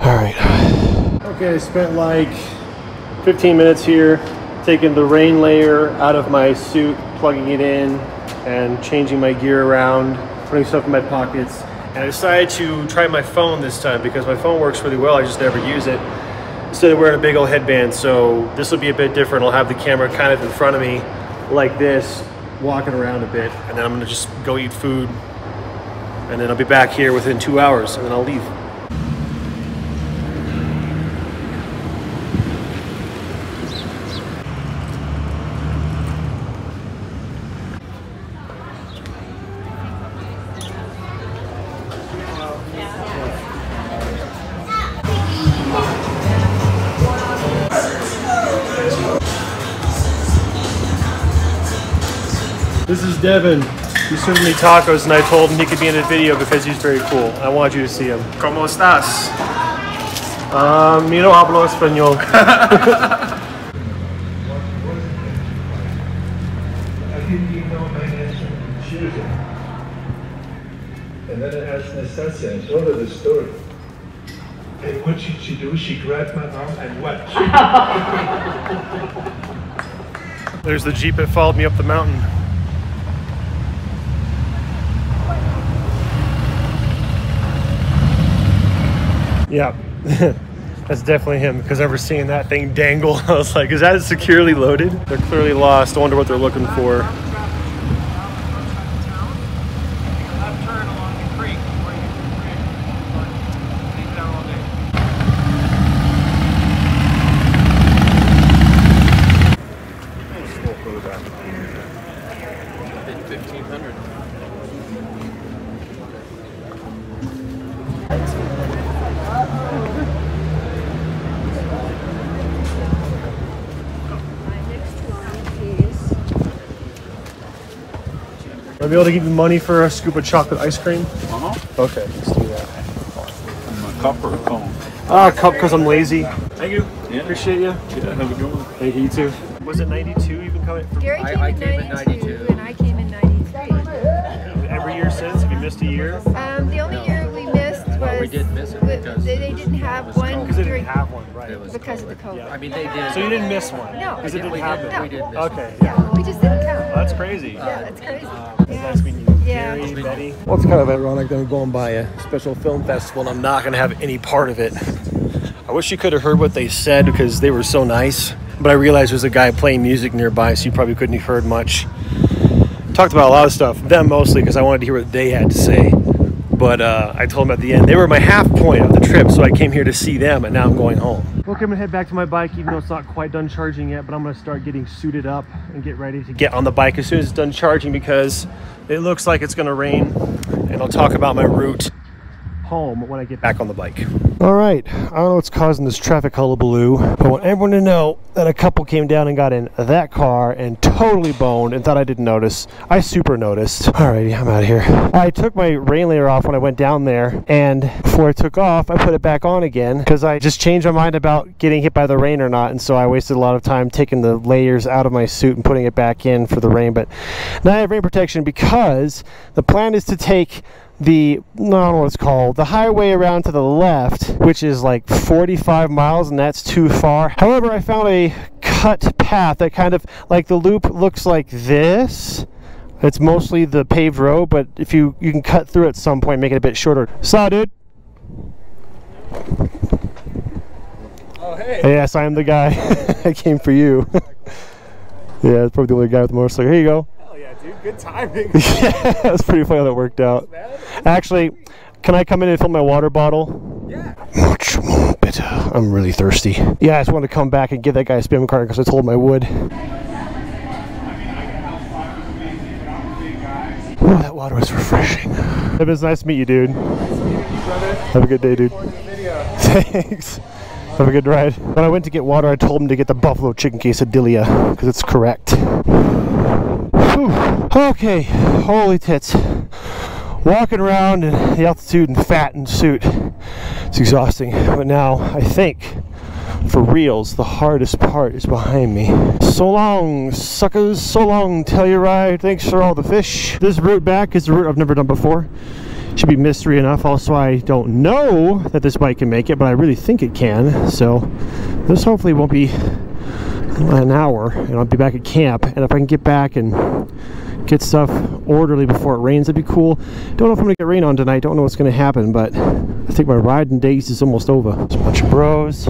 All right. Okay, I spent like 15 minutes here taking the rain layer out of my suit, plugging it in, and changing my gear around, putting stuff in my pockets. And I decided to try my phone this time because my phone works really well. I just never use it instead of wearing a big old headband. So this will be a bit different. I'll have the camera kind of in front of me like this, walking around a bit, and then I'm gonna just go eat food. And then I'll be back here within two hours, and then I'll leave. Devin. He served me tacos, and I told him he could be in the video because he's very cool. I want you to see him. ¿Cómo estás? Um, you no hablo español. I didn't know my answer. And then I asked Nastasia, I told her the story. And what did she do? She grabbed my arm and what? There's the Jeep that followed me up the mountain. Yeah, that's definitely him because I seeing that thing dangle. I was like, is that securely loaded? They're clearly lost. I wonder what they're looking for. Fifteen hundred. Will I be able to give you money for a scoop of chocolate ice cream? Uh-huh. Okay, let's do that. A cup or a cone? Ah, cup because I'm lazy. Thank you. Yeah. Appreciate you. Yeah, have a good one. Thank you, you too. Was it 92 you've been coming from? Gary came, in 92, and I came in 93. Every year since? Have you missed a year? Um, the only year we missed was we did miss it because they, they didn't have one Because they didn't have one, right? It was because of the COVID. Yeah. I mean, they did. So you didn't miss one? No. Because it didn't did- happen? we did miss Okay. Yeah, we just didn't come. Well, that's crazy. Yeah, that's crazy. It's nice meeting you. Yeah. Betty. Well, it's kind of ironic that I'm going by a special film festival and I'm not going to have any part of it. I wish you could have heard what they said because they were so nice. But I realized there's a guy playing music nearby, so you probably couldn't have heard much. Talked about a lot of stuff, them mostly, because I wanted to hear what they had to say. But uh, I told them at the end, they were my half point of the trip, so I came here to see them, and now I'm going home. Okay, I'm gonna head back to my bike, even though it's not quite done charging yet, but I'm gonna start getting suited up and get ready to get on the bike as soon as it's done charging because it looks like it's gonna rain, and I'll talk about my route home when I get back on the bike. All right, I don't know what's causing this traffic hullabaloo, but I want everyone to know that a couple came down and got in that car and totally boned and thought I didn't notice. I super noticed. Alrighty, I'm out of here. I took my rain layer off when I went down there, and before I took off, I put it back on again because I just changed my mind about getting hit by the rain or not, and so I wasted a lot of time taking the layers out of my suit and putting it back in for the rain. But now I have rain protection because the plan is to take the I don't know what it's called the highway around to the left which is like 45 miles and that's too far. However I found a cut path that kind of like the loop looks like this. It's mostly the paved road but if you you can cut through at some point make it a bit shorter. Saw dude. Oh, hey. yes I'm the guy. I came for you. Yeah it's probably the only guy with the motorcycle. Here you go. Hell yeah, dude. Good timing. yeah, that's pretty funny how that worked out. Actually, can I come in and fill my water bottle? Yeah. Much more bitter. I'm really thirsty. Yeah, I just wanted to come back and give that guy a spin card because I told him I would. Oh, that water was refreshing. It was nice to meet you, dude. Have a good day, dude. Thanks. Have a good ride. When I went to get water, I told him to get the buffalo chicken quesadilla because it's correct. Okay, holy tits. Walking around in the altitude and fat and suit. It's exhausting. But now I think for reals, the hardest part is behind me. So long, suckers. So long, Telluride. Thanks for all the fish. This route back is a route I've never done before. Should be mystery enough. Also, I don't know that this bike can make it, but I really think it can. So this hopefully won't be an hour and I'll be back at camp and if I can get back and get stuff orderly before it rains that'd be cool don't know if I'm gonna get rain on tonight don't know what's gonna happen but I think my riding days is almost over it's a bunch of bros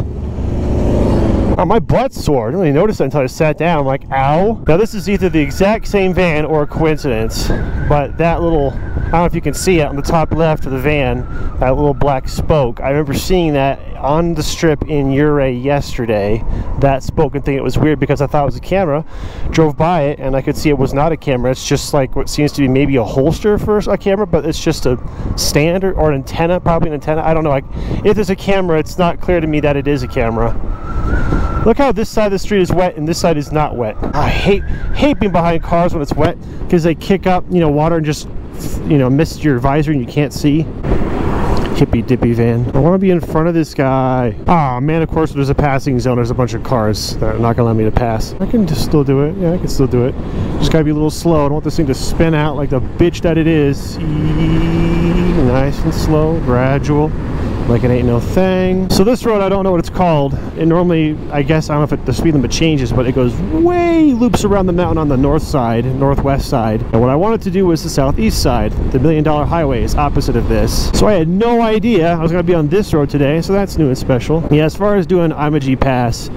Oh, my butt's sore. I didn't really notice that until I sat down. I'm like, ow. Now, this is either the exact same van or a coincidence, but that little, I don't know if you can see it on the top left of the van, that little black spoke. I remember seeing that on the strip in Ouray yesterday, that spoken thing. It was weird because I thought it was a camera. Drove by it and I could see it was not a camera. It's just like what seems to be maybe a holster for a camera, but it's just a stand or, an antenna, probably an antenna. I don't know. Like, if there's a camera, it's not clear to me that it is a camera. Look how this side of the street is wet and this side is not wet. I hate hate being behind cars when it's wet because they kick up, you know, water and just, you know, miss your visor and you can't see. Hippy dippy van. I want to be in front of this guy. Ah, man, of course, there's a passing zone. There's a bunch of cars that are not going to let me to pass. I can just still do it. Yeah, I can still do it. Just got to be a little slow. I don't want this thing to spin out like the bitch that it is. Nice and slow, gradual like it ain't no thing. So this road, I don't know what it's called. And normally, I guess, I don't know if it, the speed limit changes, but it goes way loops around the mountain on the north side, northwest side. And what I wanted to do was the southeast side. The Million Dollar Highway is opposite of this. So I had no idea I was going to be on this road today, so that's new and special. Yeah, as far as doing Imogene Pass,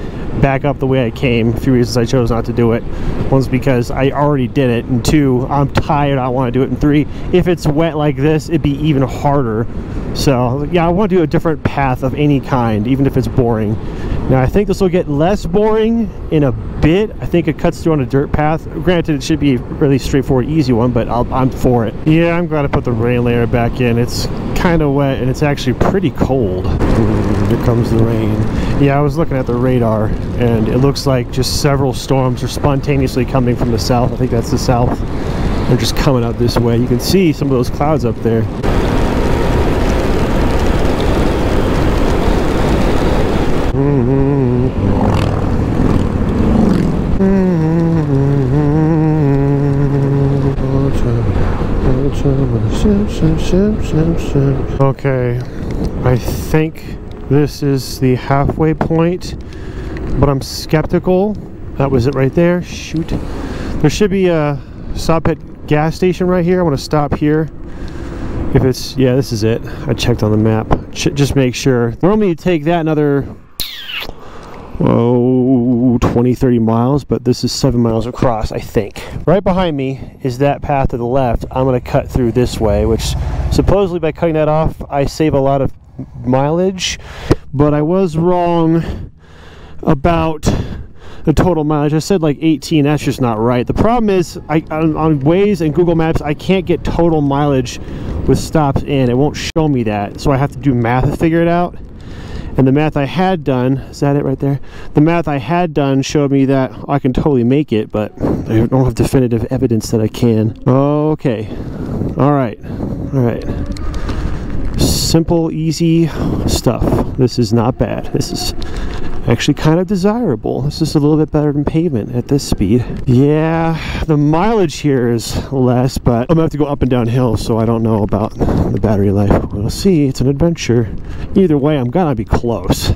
back up the way I came. Few reasons I chose not to do it. One's because I already did it, and two, I'm tired. I want to do it. And three, if it's wet like this, it'd be even harder. So yeah, I want to do a different path of any kind, even if it's boring. Now I think this will get less boring in a bit. I think it cuts through on a dirt path. Granted, it should be a really straightforward, easy one, but i am for it. Yeah, I'm glad I put the rain layer back in. It's kind of wet and it's actually pretty cold. Here comes the rain. Yeah, I was looking at the radar and it looks like just several storms are spontaneously coming from the south. I think that's the south. They're just coming up this way. You can see some of those clouds up there. Mm-hmm. Okay, I think this is the halfway point, but I'm skeptical. That was it right there. Shoot. There should be a stop at gas station right here. I want to stop here. If it's, yeah, this is it. I checked on the map. Ch just make sure. Normally you take that another oh 20 30 miles but this is seven miles across i think right behind me is that path to the left i'm going to cut through this way which supposedly by cutting that off i save a lot of mileage but i was wrong about the total mileage i said like 18 that's just not right the problem is i on, on waze and google maps i can't get total mileage with stops in. It won't show me that, so I have to do math to figure it out. And the math I had done, is that it right there? The math I had done showed me that I can totally make it, but I don't have definitive evidence that I can. Okay. All right. All right. Simple, easy stuff. This is not bad. This is actually kind of desirable. This is a little bit better than pavement at this speed. Yeah, the mileage here is less, but I'm gonna have to go up and down hills, so I don't know about the battery life. We'll see. It's an adventure. Either way, I'm gonna be close.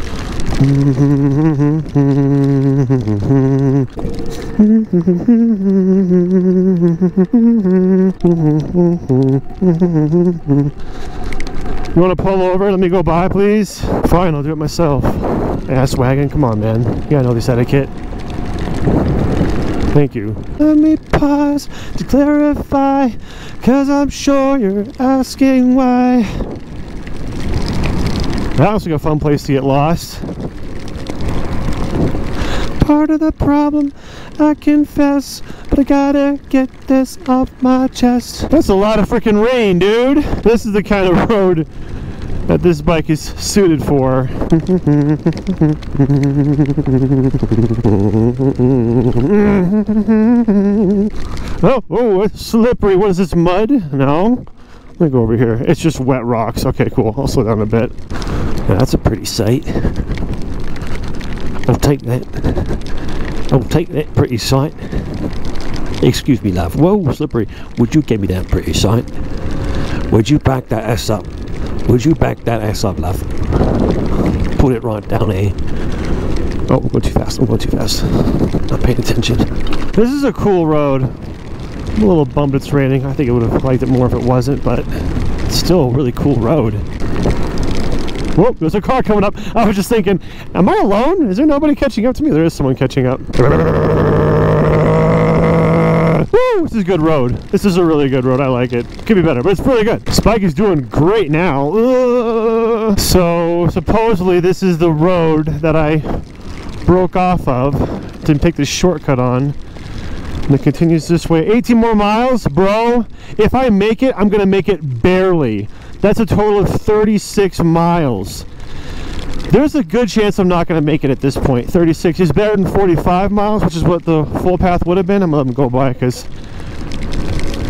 You want to pull over? Let me go by, please. Fine, I'll do it myself. Ass wagon, come on, man. You gotta know this etiquette. Thank you. Let me pause to clarify, cause I'm sure you're asking why. That looks like a fun place to get lost. Part of the problem, I confess, but I gotta get this off my chest. That's a lot of freaking rain, dude. This is the kind of road that this bike is suited for. oh, oh, it's slippery. What is this, mud? No. Let me go over here. It's just wet rocks. Okay, cool. I'll slow down a bit. Yeah, that's a pretty sight. I'll take that. I'll take that pretty sight. Excuse me, love. Whoa, slippery. Would you give me that pretty sight? Would you back that ass up? Would you back that ass up, love? Put it right down here. Oh, I'm going too fast. I'm going too fast. Not paying attention. This is a cool road. I'm a little bummed it's raining. I think I would have liked it more if it wasn't, but it's still a really cool road. Whoa, there's a car coming up. I was just thinking, am I alone? Is there nobody catching up to me? There is someone catching up. Woo! This is a good road. This is a really good road. I like it. Could be better, but it's really good. Spike is doing great now. Uh, so supposedly this is the road that I broke off of to take the shortcut on. And it continues this way. 18 more miles, bro. If I make it, I'm gonna make it barely. That's a total of 36 miles. There's a good chance I'm not to make it at this point. 36 is better than 45 miles, which is what the full path would have been. I'm to let them go by because...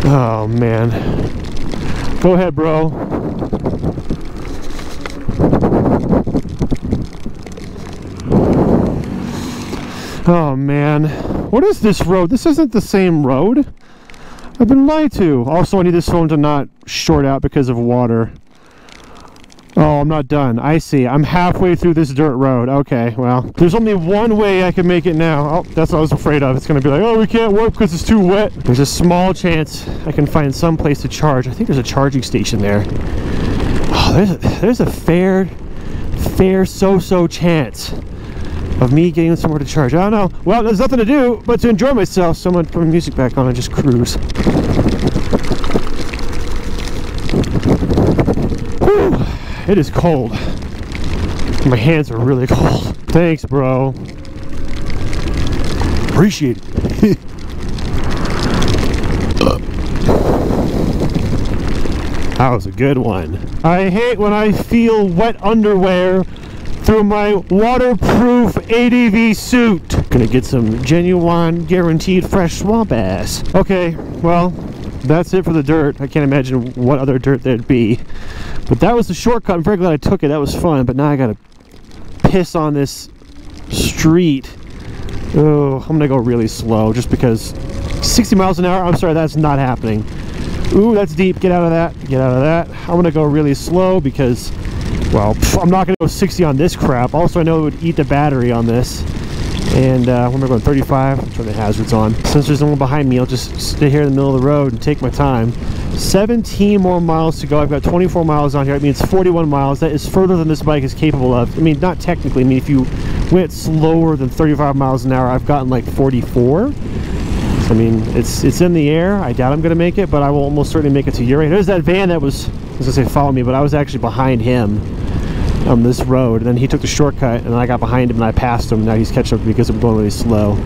Oh, man. Go ahead, bro. Oh, man. What is this road? This isn't the same road. I've been lied to. Also, I need this phone to not short out because of water. Oh, I'm not done. I see. I'm halfway through this dirt road. Okay, well, there's only one way I can make it now. Oh, that's what I was afraid of. It's going to be like, oh, we can't work because it's too wet. There's a small chance I can find some place to charge. I think there's a charging station there. Oh, there's a, there's a fair, fair so-so chance of me getting somewhere to charge. I don't know. Well, there's nothing to do but to enjoy myself. Someone put my music back on and just cruise. Whew. It is cold. My hands are really cold. Thanks, bro. Appreciate it. that was a good one. I hate when I feel wet underwear through my waterproof ADV suit. Gonna get some genuine, guaranteed fresh swamp ass. Okay, well, that's it for the dirt. I can't imagine what other dirt there'd be. But that was the shortcut. I'm very glad I took it. That was fun. But now I gotta piss on this street. Oh, I'm gonna go really slow just because 60 miles an hour. I'm sorry, that's not happening. Ooh, that's deep. Get out of that. Get out of that. I'm gonna go really slow because, well, I'm not gonna go 60 on this crap. Also, I know it would eat the battery on this. And uh, when we're going 35, I'm turn the hazards on. Since there's no one behind me, I'll just stay here in the middle of the road and take my time. 17 more miles to go. I've got 24 miles on here. I mean, it's 41 miles. That is further than this bike is capable of. I mean, not technically. I mean, if you went slower than 35 miles an hour, I've gotten like 44. I mean, it's it's in the air. I doubt I'm going to make it, but I will almost certainly make it to right. There's that van that was, I was going to say follow me, but I was actually behind him. On this road. And then he took the shortcut, and I got behind him and I passed him. Now he's catching up because I'm going really slow.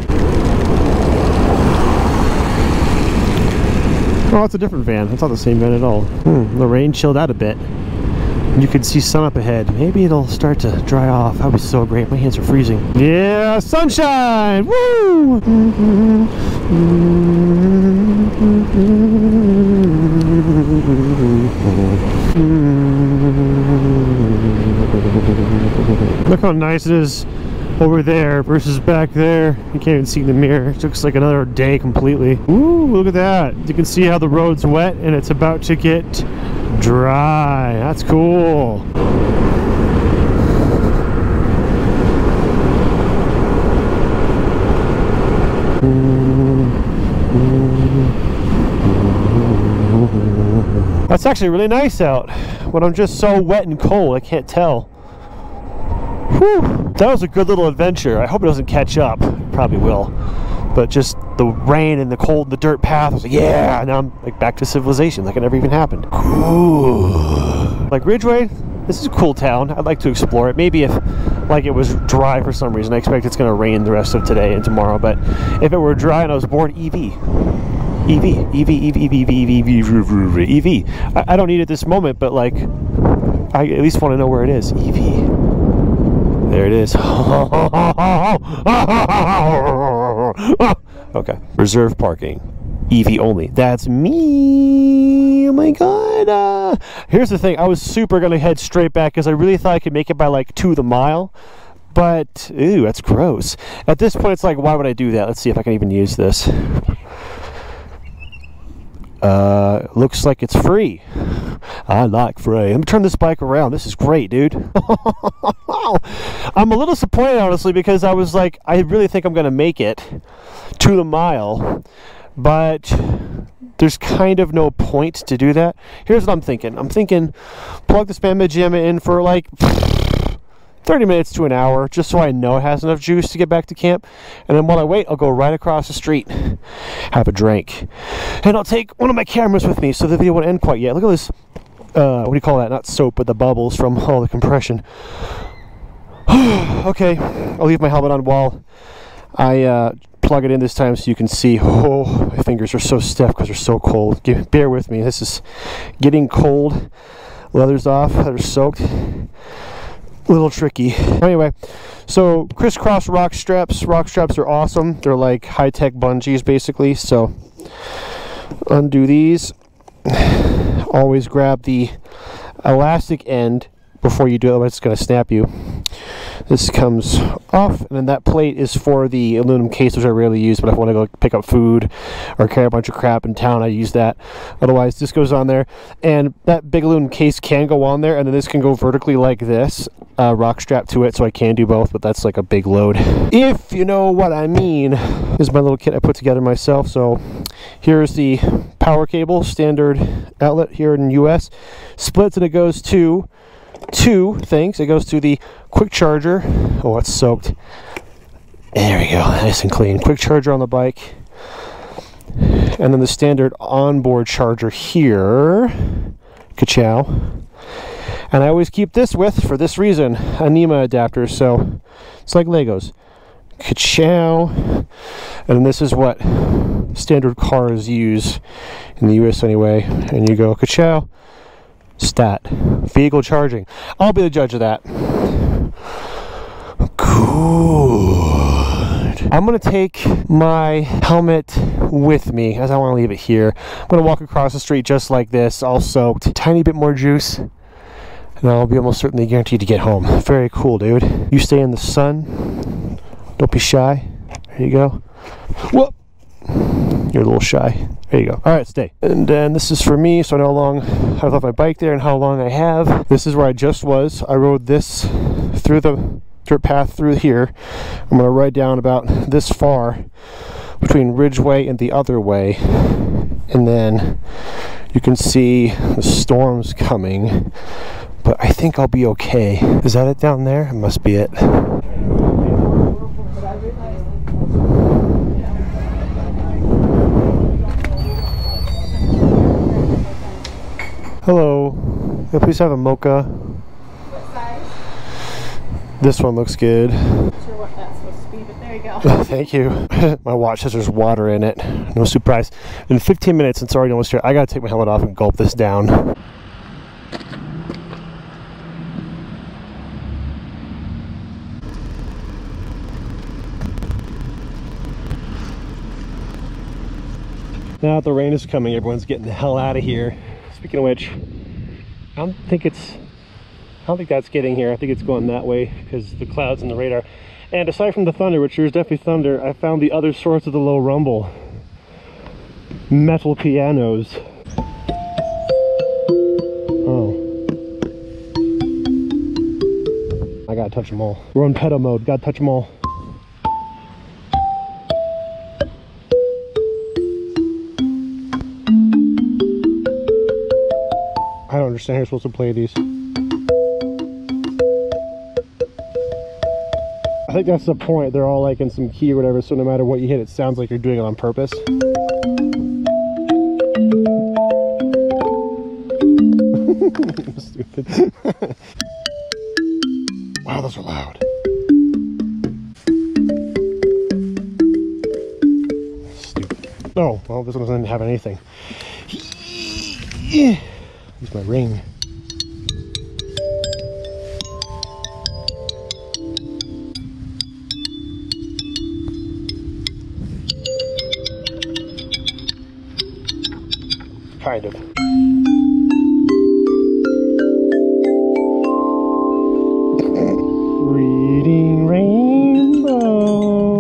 Oh, it's a different van. It's not the same van at all. Hmm, the rain chilled out a bit. You can see sun up ahead. Maybe it'll start to dry off. That would be so great. My hands are freezing. Yeah, sunshine! Woo! Look how nice it is over there versus back there. You can't even see the mirror. It looks like another day completely. Ooh, look at that. You can see how the road's wet and it's about to get dry. That's cool. That's actually really nice out, but I'm just so wet and cold, I can't tell. Whew, that was a good little adventure. I hope it doesn't catch up. Probably will. But just the rain and the cold, the dirt path, I was like, yeah, now I'm like back to civilization, like it never even happened. Cool. Like Ridgway, this is a cool town. I'd like to explore it. Maybe if like it was dry for some reason. I expect it's gonna rain the rest of today and tomorrow, but if it were dry and I was EV. EV, EV, EV, EV, EV, EV, EV, EV. I, I don't need it this moment, but like, I at least want to know where it is. EV. There it is. okay. Reserve parking. EV only. That's me. Oh my god. Uh, here's the thing. I was super gonna head straight back because I really thought I could make it by like two the mile. But ooh, that's gross. At this point, it's like, why would I do that? Let's see if I can even use this. Uh, looks like it's free. I like free. Let me turn this bike around. This is great, dude. I'm a little disappointed, honestly, because I was like, I really think I'm going to make it to the mile, but there's kind of no point to do that. Here's what I'm thinking. I'm thinking plug the Spam Gym in for like 30 minutes to an hour just so I know it has enough juice to get back to camp. And then while I wait, I'll go right across the street, have a drink. And I'll take one of my cameras with me so the video won't end quite yet. Look at this, uh, what do you call that? Not soap, but the bubbles from all the compression. okay, I'll leave my helmet on while I uh, plug it in this time so you can see. Oh, my fingers are so stiff because they're so cold. Give, bear with me. This is getting cold. Leather's off. Leather's soaked little tricky. Anyway, so crisscross rock straps. Rock straps are awesome. They're like high-tech bungees basically. So undo these. Always grab the elastic end before you do it, otherwise it's going to snap you. This comes off, and then that plate is for the aluminum case, which I rarely use, but if I want to go pick up food or carry a bunch of crap in town, I use that. Otherwise, this goes on there, and that big aluminum case can go on there, and then this can go vertically like this, uh, rock strap to it, so I can do both, but that's like a big load. If you know what I mean. This is my little kit I put together myself, so here's the power cable, standard outlet here in US. Splits, and it goes to two things. It goes to the quick charger. Oh, it's soaked. There we go, nice and clean. Quick charger on the bike. And then the standard onboard charger here. Ka-chow. And I always keep this with, for this reason, a NEMA adapter. So it's like Legos. Ka-chow. And this is what standard cars use in the US anyway. And you go ka-chow stat. Vehicle charging. I'll be the judge of that. Good. I'm to take my helmet with me as i want to leave it here. I'm to walk across the street just like this all soaked. Tiny bit more juice and i'll be almost certainly guaranteed to get home. Very cool dude. You stay in the sun. Don't be shy. There you go. Whoop you're a little shy. There you go. All right, stay. And then this is for me, so I know how long I've left my bike there and how long I have. This is where I just was. I rode this through the dirt path through here. I'm going to ride down about this far between Ridgway and the other way. And then you can see the storms coming. But I think I'll be okay. Is that it down there? It must be it. Hello. Can I please have a mocha? What size? This one looks good. Not sure what that's supposed to be, but there you go. Thank you. My watch says there's water in it. No surprise. In 15 minutes, it's already almost here. I gotta take my helmet off and gulp this down. Now that the rain is coming, everyone's getting the hell out of here. Speaking of which, I don't think it's I don't think that's getting here. I think it's going that way because the clouds and the radar. And aside from the thunder, which there's definitely thunder, I found the other source of the low rumble. Metal pianos. Oh. I gotta touch them all. We're on pedal mode, gotta touch them all. Understand you're supposed to play these. I think that's the point. They're all like in some key or whatever, so no matter what you hit, it sounds like you're doing it on purpose. Stupid. wow, those are loud. Stupid. Oh, well, this one doesn't have anything. Use my ring. Kind of. Reading Rainbow.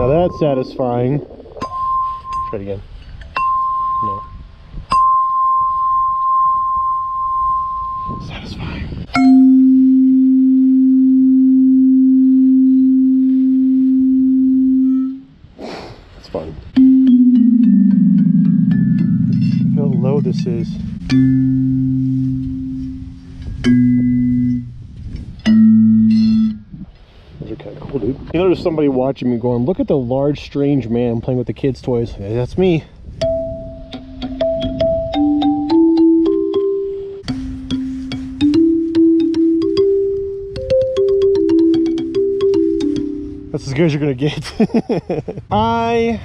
Now that's satisfying. Try it again. Somebody watching me going, look at the large, strange man playing with the kids' toys. Yeah, that's me. That's as good as you're gonna get. I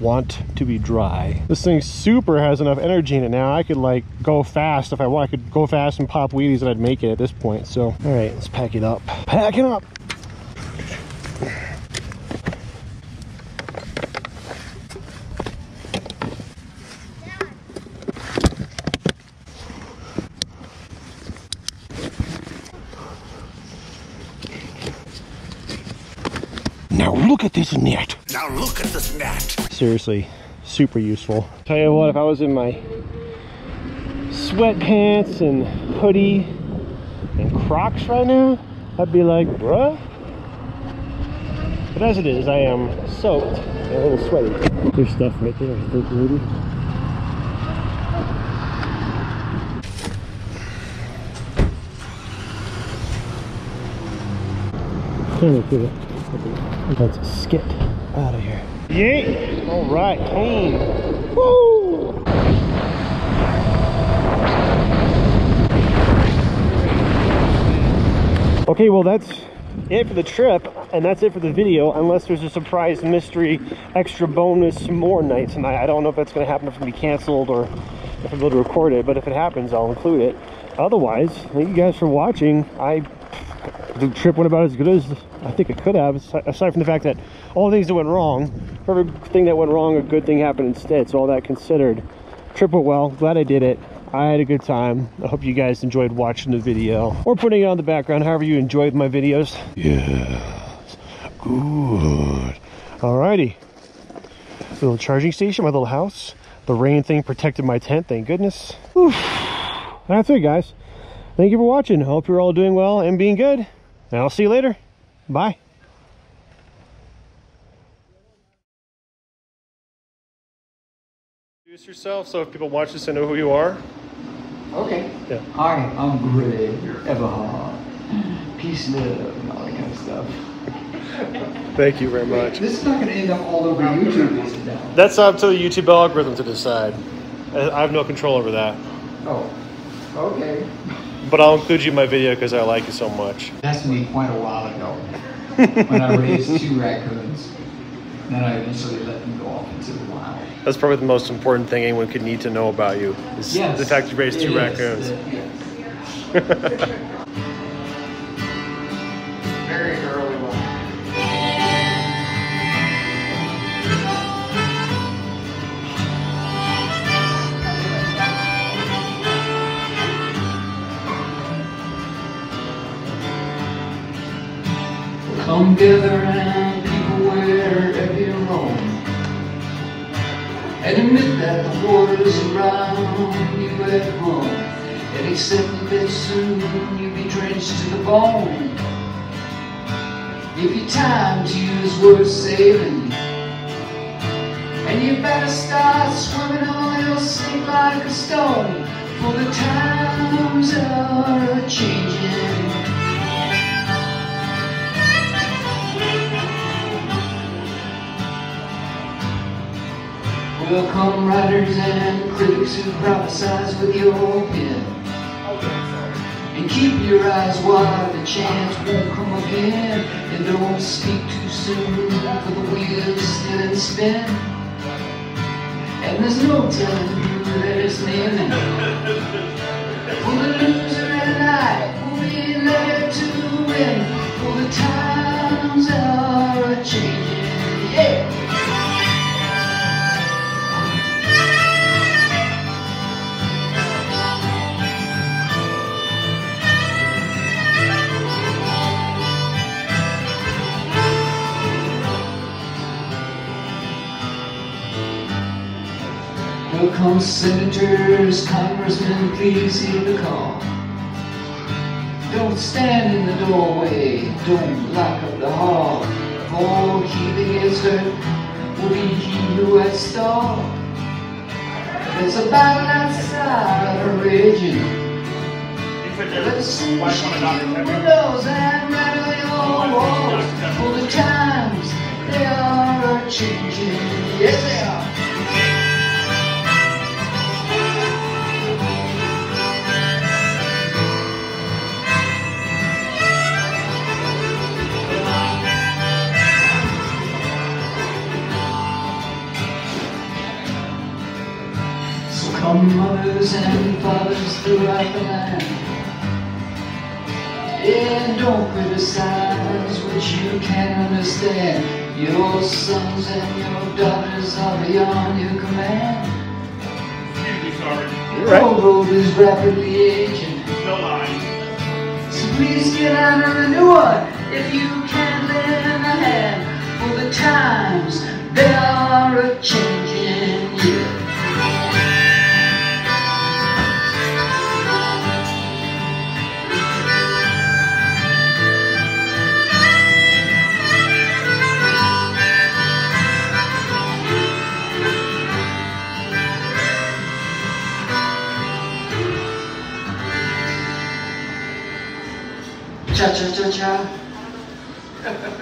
want to be dry. This thing super has enough energy in it now. I could like go fast if I want. I could go fast and pop wheelies and I'd make it at this point. So, all right, let's pack it up. Pack it up. Now look at this net. Now look at this net. Seriously, super useful. Tell you what, if I was in my sweatpants and hoodie and Crocs right now, I'd be like, bruh. But as it is, I am soaked and a little sweaty. There's stuff right there, I think, maybe. Let's skit out of here. Yay! All right, clean. Woo! Okay, well that's it for the trip, and that's it for the video, unless there's a surprise mystery extra bonus more night tonight. I don't know if that's gonna happen, if it's gonna be canceled, or if I'm able to record it, but if it happens, I'll include it. Otherwise, thank you guys for watching. I the trip went about as good as I think it could have, aside from the fact that all the things that went wrong, everything that went wrong, a good thing happened instead. So all that considered, triple well. Glad I did it. I had a good time. I hope you guys enjoyed watching the video or putting it on the background, however you enjoyed my videos. Yes, good. Alrighty. Little charging station, my little house. The rain thing protected my tent, thank goodness. Whew. That's it, guys. Thank you for watching. Hope you're all doing well and being good. And I'll see you later. Bye. Introduce yourself so if people watch this, they know who you are. Okay. Yeah. Hi, I'm Greg Everhard. Peace, love, and all that kind of stuff. Thank you very much. This is not going to end up all over YouTube, is it now? That's up to the YouTube algorithm to decide. I I have no control over that. Oh, okay. But I'll include you in my video because I like you so much. That's me quite a while ago when I raised two raccoons. Then I eventually let them go off into the wild. That's probably the most important thing anyone could need to know about you. Is Yes, the fact you raised two is. raccoons. It- yes. Very early one. Come gather around And admit that the waters around you at home And accept that soon you'll be drenched to the bone. If your time's used worth saving. And you better start swimming or you'll sink like a stone. For the times are changing Welcome writers and critics who prophesize with your pen. And keep your eyes wide, the chance won't come again. And don't speak too soon, for the wheels still in spin. And there's no telling who that is naming Will the loser at night will be led to win. For the times are a-changing, Welcome senators, congressmen, please hear the call. Don't stand in the doorway, don't lock up the hall. For he that gets hurt will be he who has stalled. There's a battle outside of raging. See windows and rattle your walls. For the times they are changing. Yes, they are. So come mothers and fathers throughout the land. Yeah, don't criticize what you can't understand. Your sons and your daughters are beyond your command. The railroad is rapidly aging. So please get out on a new one. If you can lend a hand For the times they are a-changing, Cha cha cha cha.